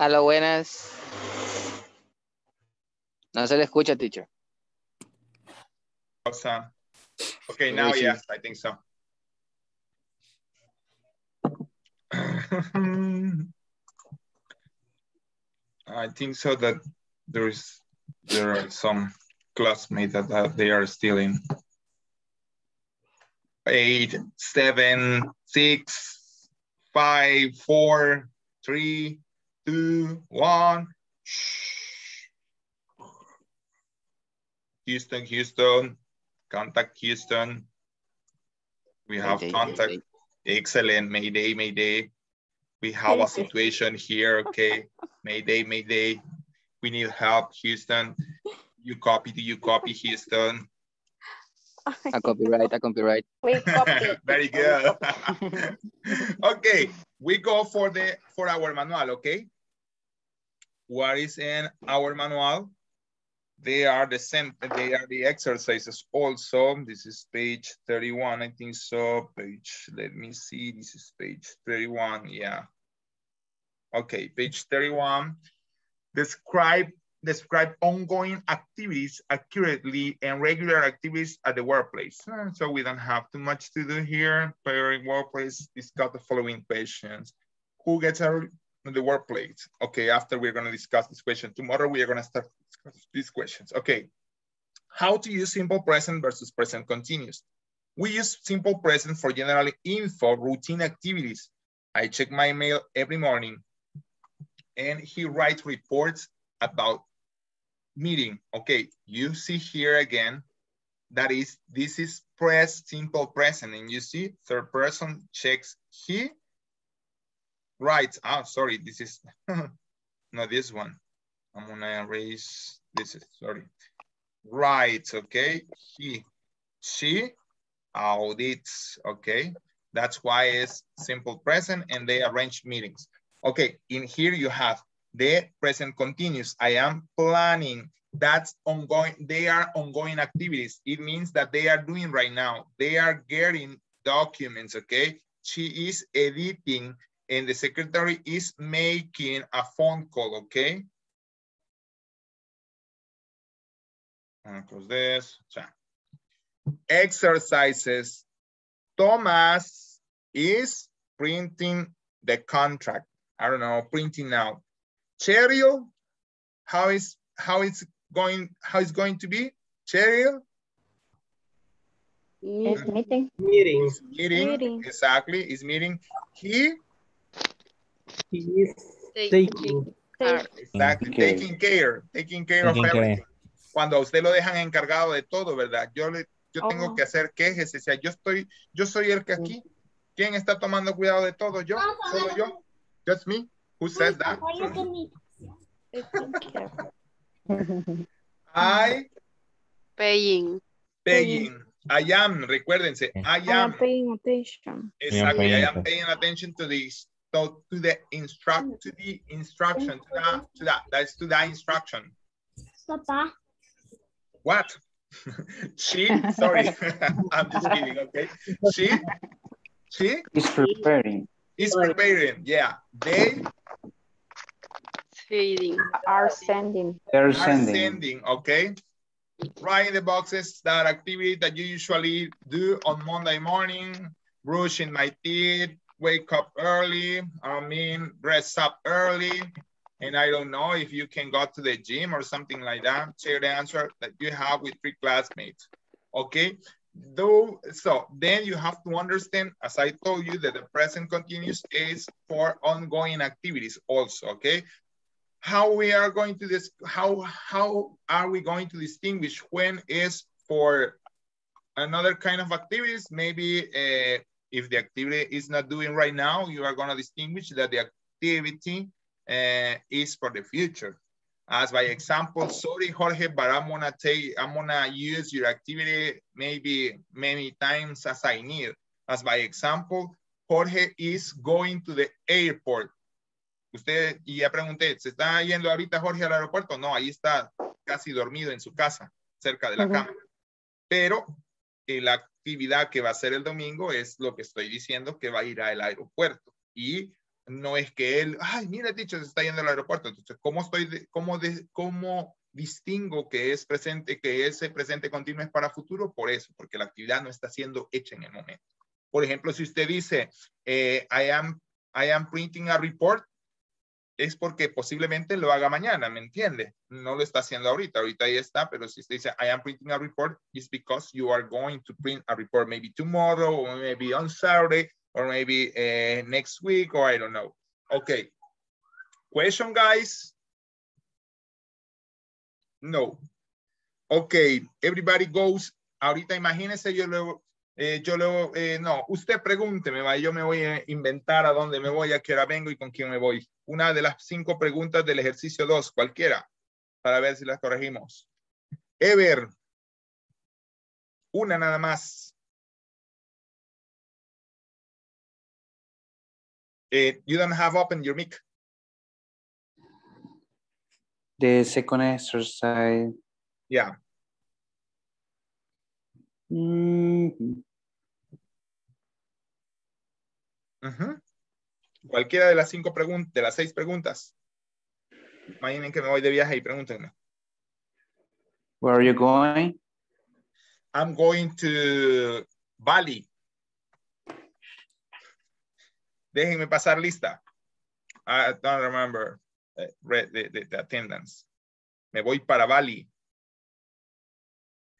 Hola, buenas. No se le escucha, teacher. Awesome. Okay, now yes, I think so. I think so that there is there are some classmates that, that they are still in eight, seven, six, five, four, three, two, one. Houston, Houston, contact Houston. We have Mayday, contact. Excellent, Mayday, Mayday. We have a situation here, okay? Mayday, Mayday. We need help, Houston. You copy, do you copy, Houston? A copyright, a copyright. We copy. Very good. okay, we go for the for our manual, okay? What is in our manual? They are the same, they are the exercises also. This is page 31, I think so. Page, let me see, this is page 31, yeah. Okay, page 31. Describe describe ongoing activities accurately and regular activities at the workplace. Uh, So we don't have too much to do here. Prior workplace, discuss the following questions. Who gets in the workplace? Okay, after we're gonna discuss this question. Tomorrow we are gonna start these questions. Okay, how to use simple present versus present continuous. We use simple present for general info, routine activities. I check my mail every morning and he writes reports about meeting. Okay, you see here again, that is, this is press simple present and you see third person checks he writes, oh, ah, sorry, this is, not this one. I'm gonna erase, this is, sorry. Right. okay, he, she audits, okay? That's why it's simple present and they arrange meetings. Okay, in here you have the present continuous. I am planning. That's ongoing. They are ongoing activities. It means that they are doing right now. They are getting documents, okay? She is editing and the secretary is making a phone call, okay? Close this. Exercises. Thomas is printing the contract. I don't know, printing out. Cheryl, how is how it's going how it's going to be? Cheryl? Meeting. Meeting. Meeting, Meeting. exactly, is meeting. He He is taking. Exactly, care. taking care, taking care of Taking care. everything. Cuando a usted lo dejan encargado de todo, ¿verdad? Yo le, yo tengo Oh. que hacer quejes, o sea, yo estoy, yo soy el que aquí, ¿quién está tomando cuidado de todo? Yo, solo yo, just me. Who said that? I Paying. paying. I am, recuérdense, I I am am. paying attention. Exactly, I am paying attention to this, to, to the instruct, to the instruction, to that, to that, that's to that instruction. Papa. What? she, sorry, I'm just kidding, okay? She, she Is preparing. is preparing, yeah. They Feeding. Are sending. They're are sending. sending, okay? Write in the boxes that activity that you usually do on Monday morning, brushing my teeth, wake up early, I mean, dress up early, and I don't know if you can go to the gym or something like that. Share the answer that you have with three classmates, okay? Though, so then you have to understand, as I told you, that the present continuous is for ongoing activities also, okay? how we are going to this how how are we going to distinguish when is for another kind of activities maybe uh, if the activity is not doing right now you are going to distinguish that the activity uh, is for the future as by example sorry jorge but i'm gonna take i'm gonna use your activity maybe many times as i need as by example jorge is going to the airport Usted, y ya pregunté, ¿se está yendo ahorita Jorge al aeropuerto? No, ahí está casi dormido en su casa, cerca de la cama. Pero la actividad que va a hacer el domingo es lo que estoy diciendo, que va a ir al aeropuerto. Y no es que él, ay, mira, dicho, se está yendo al aeropuerto. Entonces, ¿cómo estoy, de- cómo, de- cómo distingo que es presente, que ese presente continuo es para futuro? Por eso, porque la actividad no está siendo hecha en el momento. Por ejemplo, si usted dice, eh, I am, I am printing a report, es porque posiblemente lo haga mañana, ¿me entiende? No lo está haciendo ahorita, ahorita ahí está, pero si usted dice, I am printing a report, it's because you are going to print a report maybe tomorrow, or maybe on Saturday, or maybe eh, next week, or I don't know. Okay. Question, guys? No. Okay, everybody goes. Ahorita imagínense, yo luego, eh, yo luego, eh, no, usted pregúnteme, va, yo me voy a inventar a dónde me voy, a qué hora vengo y con quién me voy. Una de las cinco preguntas del ejercicio 2, cualquiera, para ver si las corregimos. Ever, una nada más. Eh, you don't have open your mic. The second exercise. Yeah. Mm, Cualquiera de las cinco preguntas, de las seis preguntas. Imaginen que me voy de viaje y pregúntenme. where are you going? I'm going to Bali. Déjenme pasar lista. I don't remember read the, the- the attendance. Me voy para Bali.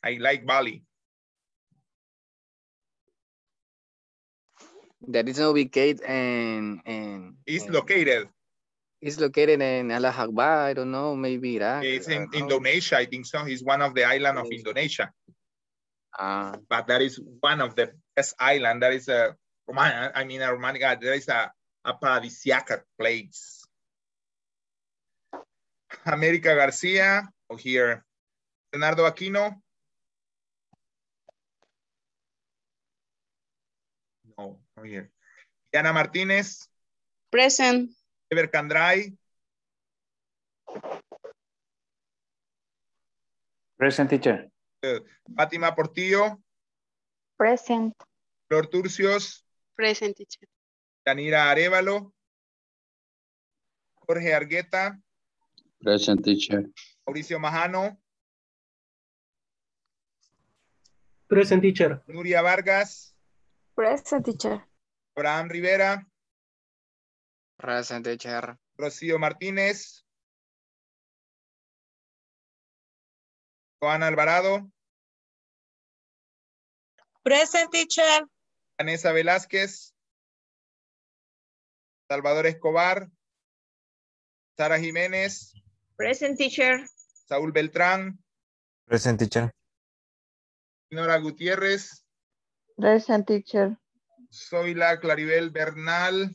I like Bali. That is ubicated in, in, It's in- located. it's located in Allahabad, I don't know, maybe Iraq. It's in know. Indonesia. I think so. It's one of the island of Indonesia. Ah, but that is one of the best island. That is a Roman, I mean a romantic. uh, There is a, a paradisiac place. America Garcia, oh, here. Leonardo Aquino. Here. Diana Martinez, Present. Ever Candray, Present teacher. uh, Fátima Portillo, Present. Flor Turcios, Present teacher. Danira Arevalo, Jorge Argueta, Present teacher. Mauricio Majano, Present teacher. Nuria Vargas, Present teacher. Abraham Rivera, present teacher. Rocío Martínez, Joana Alvarado, Present teacher. Vanessa Velázquez, Salvador Escobar, Sara Jiménez, Present teacher. Saúl Beltrán, Present teacher. Nora Gutiérrez, Present teacher. Zoila Claribel Bernal,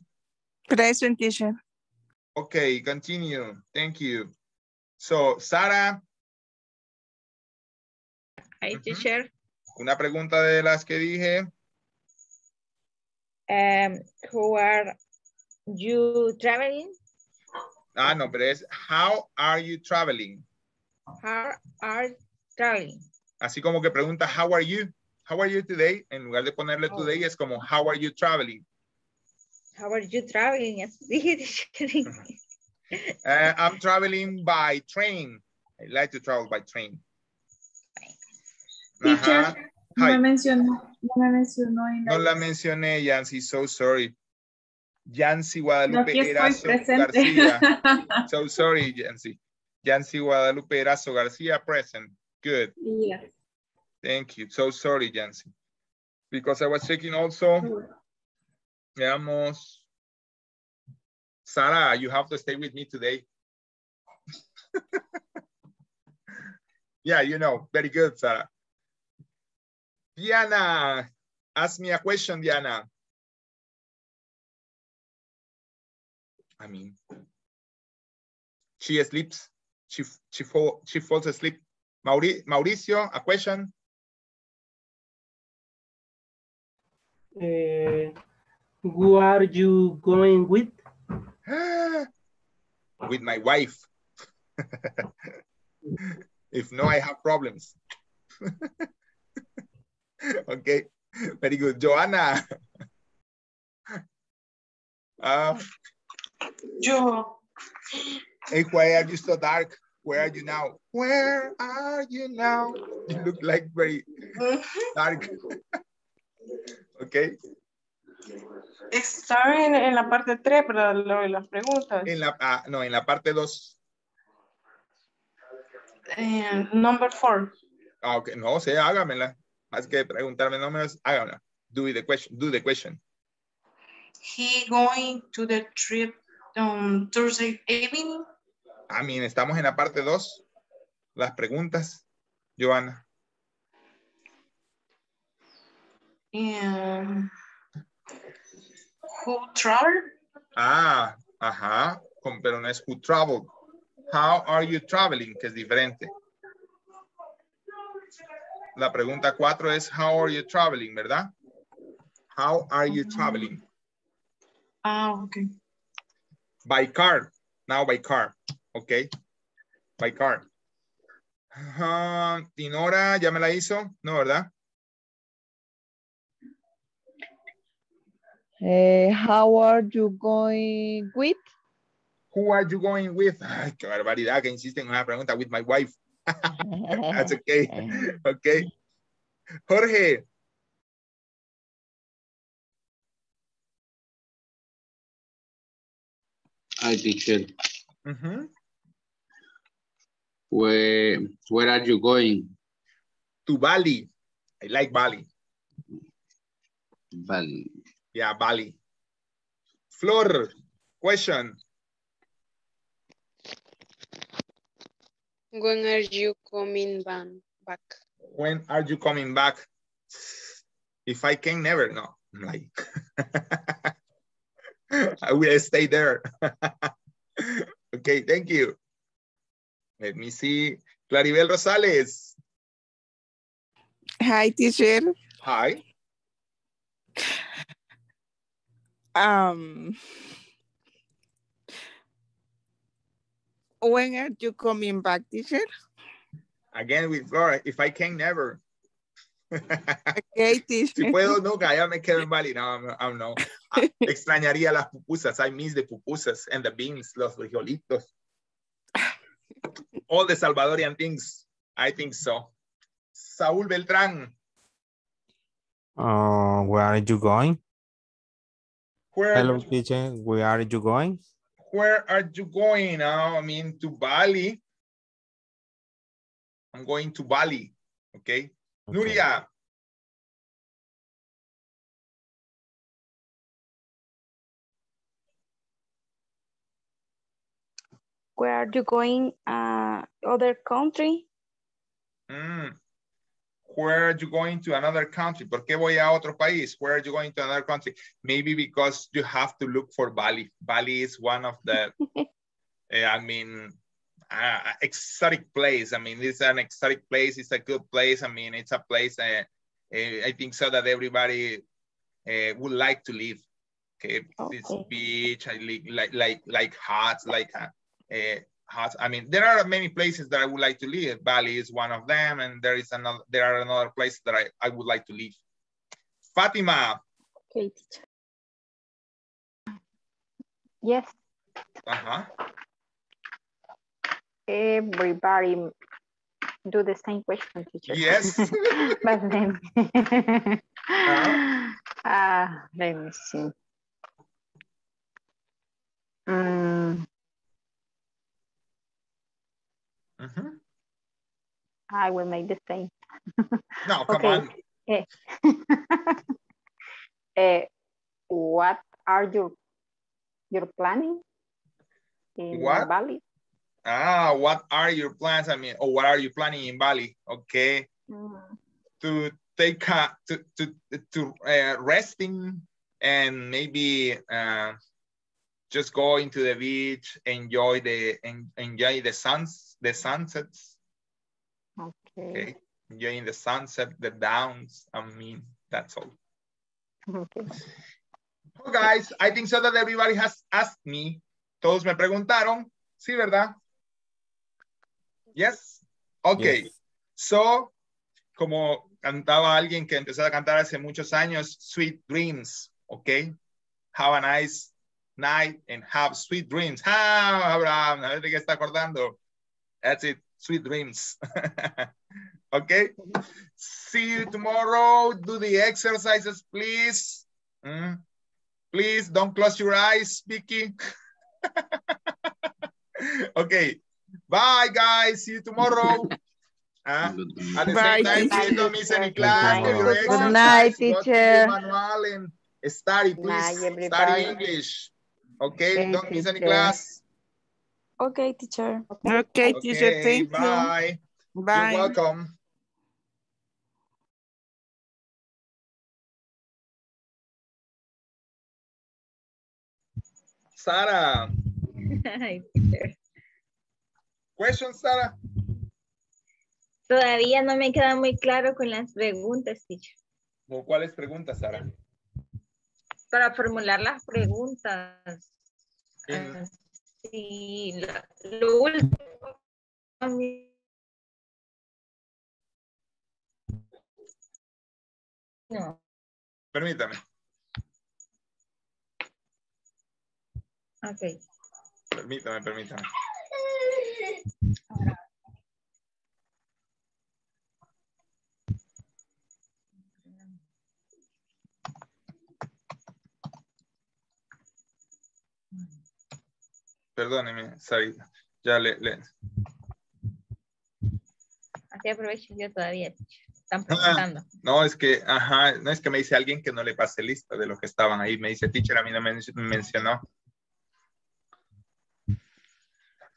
Present teacher. Okay, continue. Thank you. So, Sara, Hi, teacher. una pregunta de las que dije. Um, who are you traveling? Ah, no, pero es how are you traveling? How are traveling? Así como que pregunta how are you? How are you today? En lugar de ponerle Oh. today es como how are you traveling? How are you traveling? Uh, I'm traveling by train. I like to travel by train. Teacher, Ajá. no me mencionó, no me mencionó en No la mencioné, Yancy, so sorry. Yancy Guadalupe Erazo. García. So sorry, Yancy. Yancy Guadalupe Erazo García, present. Good. Yes. Thank you. So sorry, Yancy. Because I was checking also. Veamos. Sarah, you have to stay with me today. yeah, you know, very good, Sarah. Diana, ask me a question, Diana. I mean, she sleeps. She she fall she falls asleep. Mauri, Mauricio, a question. Eh, who are you going with? with my wife. if no, I have problems. okay, very good. Joanna. Uh, Yo, hey, why are you so dark? Where are you now? Where are you now? You look like very dark. Okay. está en, en la parte 3, pero lo las preguntas. En la, ah, no, en la parte 2. Eh, number 4. Ah, ok, no sé, hágamela. Más que preguntarme números, hágamela. Do the question, do the question. He going to the trip on Thursday evening. I mean, estamos en la parte 2. Las preguntas, Joana. Who travel? Ah, ajá, pero no es who traveled. How are you traveling? Que es diferente. La pregunta 4 es how are you traveling, ¿verdad? How are you traveling? Ah, ok. By car. Now by car. Okay. By car. Ajá, Dinora, ¿ya me la hizo? No, ¿verdad? Eh, how are you going with? Who are you going with? Ay, qué barbaridad que insisten en una pregunta with my wife. That's okay. Okay. Jorge. Hi, teacher. Mhm. Where, where are you going? To Bali. I like Bali. Bali. Yeah, Bali. Flor, question. When are you coming back? When are you coming back? If I can, never. No. I'm like, I will stay there. okay, thank you. Let me see. Claribel Rosales. Hi, teacher. Hi. Um, when are you coming back, teacher? Again with Flora. If I can, never. Okay, teacher. Si puedo, nunca. Ya me quedo en Bali. No, I'm, I'm no. Ah, extrañaría las pupusas. I miss the pupusas and the beans, los frijolitos. All the Salvadorian things. I think so. Saúl Beltrán. Uh, where are you going? Where, Hello, teacher. Where are you going? where are you going now? I mean, to Bali. I'm going to Bali. Okay. Nuria. Where are you going? Uh, other country? Mm. Where are you going to another country? ¿Por qué voy a otro país? Where are you going to another country? Maybe because you have to look for Bali. Bali is one of the, uh, I mean, uh, exotic place. I mean, it's an exotic place. It's a good place. I mean, it's a place uh, uh, I think so that everybody uh, would like to live. Okay, okay. this beach, I like like like like huts, like uh. I mean, there are many places that I would like to live. Bali is one of them, and there is another. There are another place that I I would like to live. Fatima. Okay. Yes. Uh huh. Everybody do the same question, teacher. Yes. but then, uh, uh, let me see. Mm, uh -huh. I will make the same. No, come on. Eh, what are your your planning in What? Bali? Ah, what are your plans? I mean, or what are you planning in Bali? Okay. To take a, to to to uh, resting and maybe uh, just go into the beach, enjoy the en, enjoy the suns, the sunsets. Okay. Okay. Enjoying the sunset, the downs. I mean, that's all. Okay. Well, guys, I think so that everybody has asked me. Todos me preguntaron. Sí, ¿verdad? Yes. Okay. Yes. So, como cantaba alguien que empezó a cantar hace muchos años, Sweet Dreams. Okay. Have a nice night and have sweet dreams. Ah, Abraham, a ver de qué está acordando. That's it. Sweet dreams. okay. See you tomorrow. Do the exercises, please. Mm. Please don't close your eyes, Vicky. okay. Bye, guys. See you tomorrow. Ah, At the Bye, same time, teacher. please don't miss any class. Do Good night, Go teacher. manual and study, Good night, please. Study. English. Okay, Okay, don't miss any class. Okay, teacher. Okay, teacher, Okay, thank you. bye. You're welcome. Sara, Ay, teacher. question, Sara? Todavía no me queda muy claro con las preguntas, teacher. ¿O ¿Cuáles preguntas, Sara? Para formular las preguntas. En- Sí, la- lo último. No. Permítame. Ok. Permítame, permítame. Perdóneme, sorry. Ya le, le- Así aprovecho yo todavía. Están Ah, preguntando. No, es que, ajá, no es que me dice alguien que no le pase lista de los que estaban ahí. Me dice, teacher, a mí no me men- mencionó.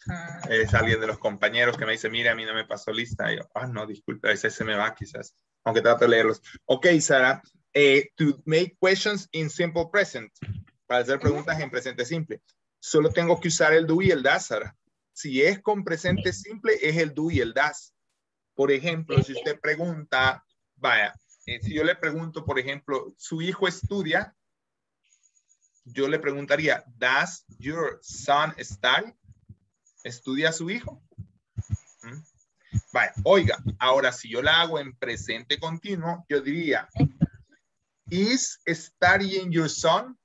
Ah, Es alguien de los compañeros que me dice, mire, a mí no me pasó lista. Y yo, ah, no, disculpe, ese se me va quizás. Aunque trato de leerlos. Ok, Sara, eh, to make questions in simple present. Para hacer preguntas en presente simple. Solo tengo que usar el do y el das, Sara. Si es con presente simple, es el do y el das. Por ejemplo, si usted pregunta, vaya, eh, si yo le pregunto, por ejemplo, su hijo estudia, yo le preguntaría, does your son study? ¿Estudia su hijo? ¿Mm? Vaya, oiga, ahora si yo la hago en presente continuo, yo diría, is studying your son?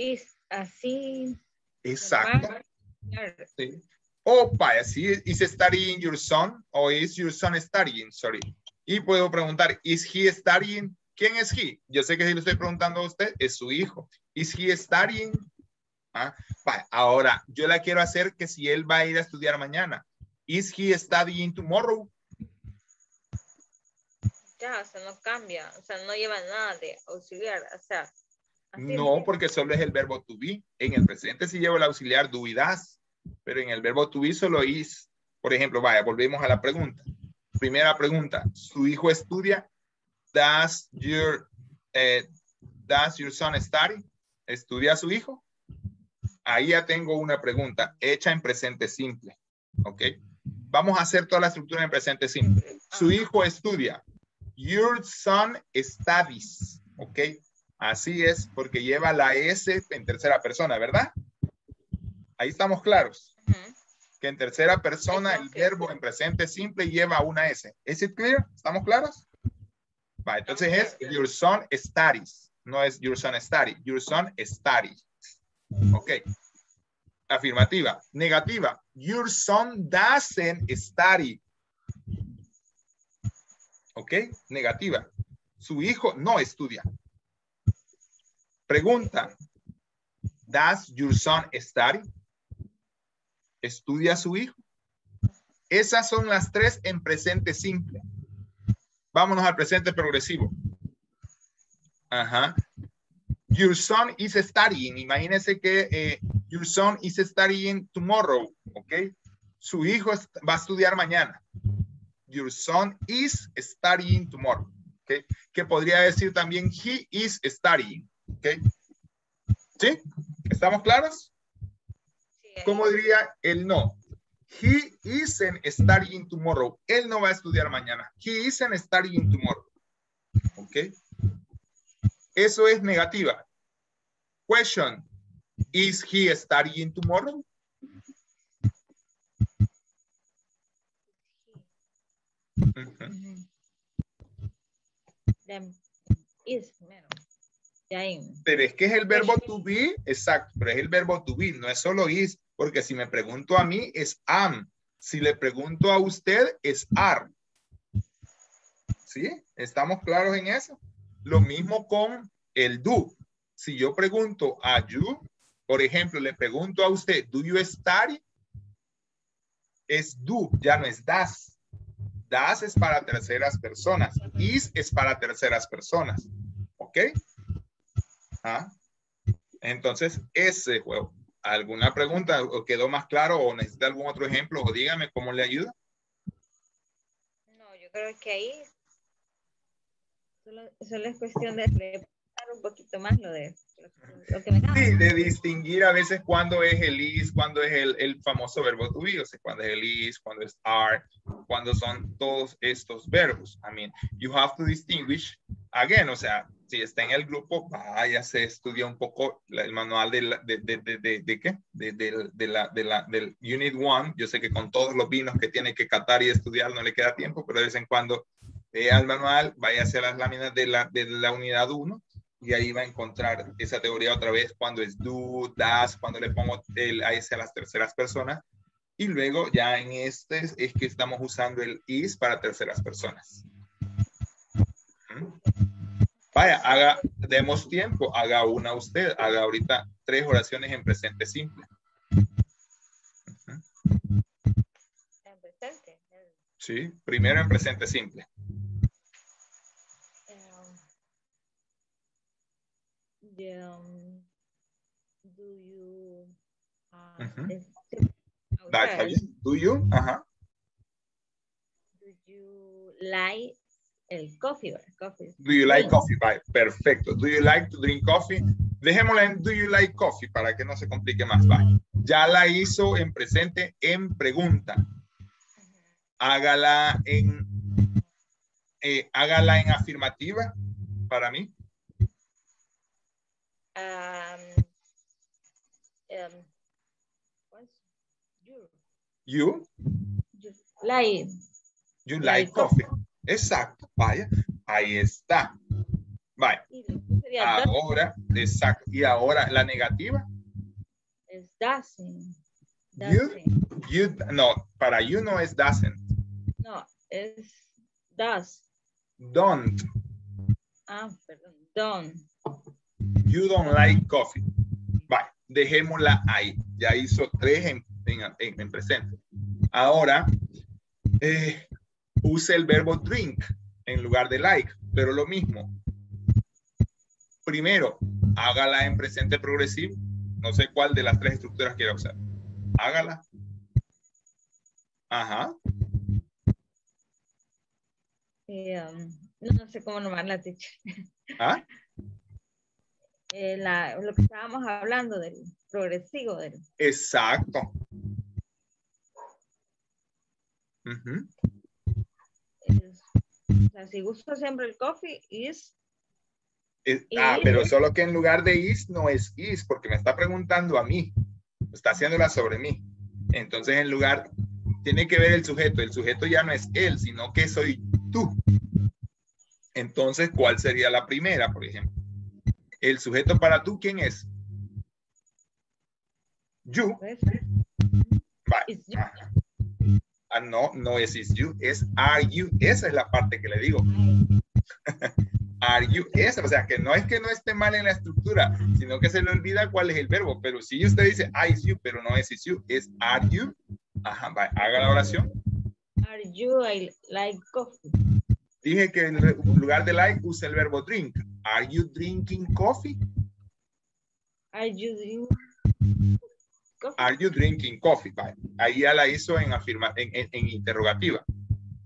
Es así. Exacto. Sí. O vaya, si is studying your son o is your son studying, sorry. Y puedo preguntar, is he studying? ¿Quién es he? Yo sé que si le estoy preguntando a usted, es su hijo. Is he studying? Ah, vaya, ahora, yo la quiero hacer que si él va a ir a estudiar mañana. Is he studying tomorrow? Ya, o sea, no cambia. O sea, no lleva nada de auxiliar. O sea, así No, porque solo es el verbo to be. En el presente sí llevo el auxiliar do pero en el verbo to be solo is. Por ejemplo, vaya, volvemos a la pregunta. Primera pregunta. ¿Su hijo estudia? Does your, eh, does your son study? ¿Estudia su hijo? Ahí ya tengo una pregunta hecha en presente simple. ¿Ok? Vamos a hacer toda la estructura en presente simple. Su hijo estudia. Your son studies. ¿Ok? Así es, porque lleva la S en tercera persona, ¿verdad? Ahí estamos claros. Que en tercera persona el verbo en presente simple lleva una S. ¿Es it clear? ¿Estamos claros? Va, entonces es your son studies. No es your son study. Your son studies. Ok. Afirmativa. Negativa. Your son doesn't study. Ok. Negativa. Su hijo no estudia. Pregunta. Does your son study? ¿Estudia su hijo? Esas son las tres en presente simple. Vámonos al presente progresivo. Ajá. Your son is studying. Imagínense que eh, your son is studying tomorrow. ¿Ok? Su hijo va a estudiar mañana. Your son is studying tomorrow. ¿Ok? Que podría decir también he is studying. ¿Ok? ¿Sí? ¿Estamos claros? ¿Cómo diría el no? He isn't studying tomorrow. Él no va a estudiar mañana. He isn't studying tomorrow. ¿Ok? Eso es negativa. Question. Is he studying tomorrow? Is, pero es que es el verbo to be, exacto, pero es el verbo to be, no es solo is, porque si me pregunto a mí es am, si le pregunto a usted es are. ¿Sí? ¿Estamos claros en eso? Lo mismo con el do. Si yo pregunto a you, por ejemplo, le pregunto a usted, do you study? Es do, ya no es das. Das es para terceras personas. Is es para terceras personas. ¿Ok? ¿Ah? Entonces, ese juego. ¿Alguna pregunta? ¿O quedó más claro? ¿O necesita algún otro ejemplo? O dígame cómo le ayuda. No, yo creo que ahí solo, es cuestión de repasar un poquito más lo de lo que me Sí, de distinguir a veces cuándo es el is, cuándo es el, el famoso verbo to be, o sea, cuándo es el is, cuándo es are, cuándo son todos estos verbos. I mean, you have to distinguish again, o sea, si está en el grupo, vaya, se estudia un poco el manual de, la, de, de, de, de, qué? De, de, la, de la, del Unit 1. Yo sé que con todos los vinos que tiene que catar y estudiar no le queda tiempo, pero de vez en cuando vea el manual, vaya hacia las láminas de la, de la unidad 1 y ahí va a encontrar esa teoría otra vez cuando es do, das, cuando le pongo el ese a las terceras personas. Y luego ya en este es que estamos usando el is para terceras personas. Vaya, haga, demos tiempo, haga una usted, haga ahorita tres oraciones en presente simple. En presente. Sí, primero en presente simple. Um, do you, uh, okay. Do you? Ajá. Do you like el coffee, coffee. Do you like coffee? perfecto. Do you like to drink coffee? Dejémosla en do you like coffee para que no se complique más. Ya la hizo en presente en pregunta. Hágala en eh, hágala en afirmativa para mí. Um, um, you? You? you like. You like, coffee. Exacto, vaya, ahí está. Vaya. Ahora, exacto. Y ahora la negativa. Es doesn't. You, no, para you no es doesn't. No, es does. Don't. Ah, perdón, don't. You don't like coffee. Vaya, dejémosla ahí. Ya hizo tres en, en, en presente. Ahora, eh, use el verbo drink en lugar de like, pero lo mismo. Primero, hágala en presente progresivo. No sé cuál de las tres estructuras quiero usar. Hágala. Ajá. Eh, um, no, sé cómo nombrarla, teacher. ¿Ah? Eh, la- lo que estábamos hablando del progresivo, del Exacto. Ujú. o sea, si gusto siempre el coffee is Es- ah, pero solo que en lugar de is no es is, porque me está preguntando a mí. Está haciéndola sobre mí. Entonces, en lugar, tiene que ver el sujeto. El sujeto ya no es él, sino que soy tú. Entonces, ¿cuál sería la primera, por ejemplo? El sujeto para tú, ¿quién es? You. Vale. Ah, no, no es is you, es are you. Esa es la parte que le digo. Are you, esa, o sea, que no es que no esté mal en la estructura, sino que se le olvida cuál es el verbo. Pero si usted dice I is you, pero no es is you, es are you. Ajá, va, haga la oración. Are you I like coffee? Dije que en lugar de like use el verbo drink. Are you drinking coffee? Are you drink- Are you drinking coffee? Va, Ahí ya la hizo en, afirma, en, en- en interrogativa.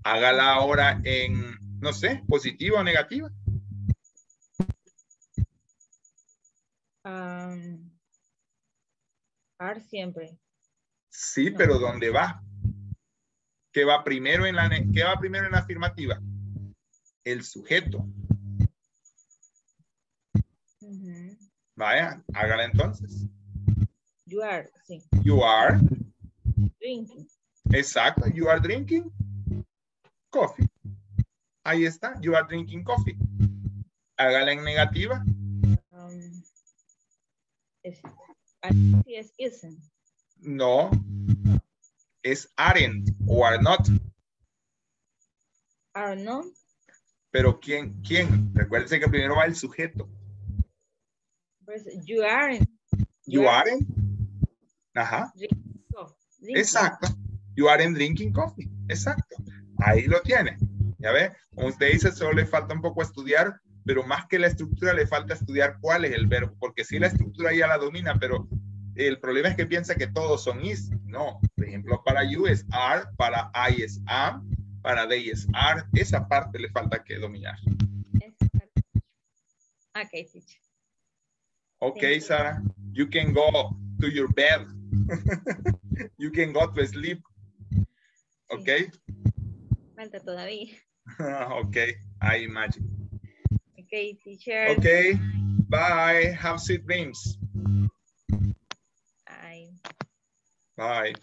Hágala ahora en, no sé, positiva o negativa. Um, are siempre. Sí, pero ¿dónde va? ¿Qué va primero en la, qué va primero en la afirmativa? El sujeto. Vaya, hágala entonces. You are, sí. You are, Drinking. exacto, you are drinking coffee. Ahí está, you are drinking coffee. Hágala en negativa. Um, es, isn't. No. Es aren't o are not. Are not. Pero ¿quién? ¿Quién? Recuérdense que primero va el sujeto. Pues, you aren't. You aren't. Ajá. Drinking coffee. Drinking. Exacto. You aren't drinking coffee. Exacto. Ahí lo tiene. Ya ve, como usted dice, solo le falta un poco estudiar, pero más que la estructura le falta estudiar cuál es el verbo, porque sí la estructura ya la domina, pero el problema es que piensa que todos son is. No, por ejemplo, para you es are, para I es am, para they es are. Esa parte le falta que dominar. Okay, teacher. Okay, Sarah, you can go to your bed. you can go to sleep. Okay? Falta todavía. okay, I imagine. Okay, teacher. Okay, bye. Have sweet dreams. Bye. Bye.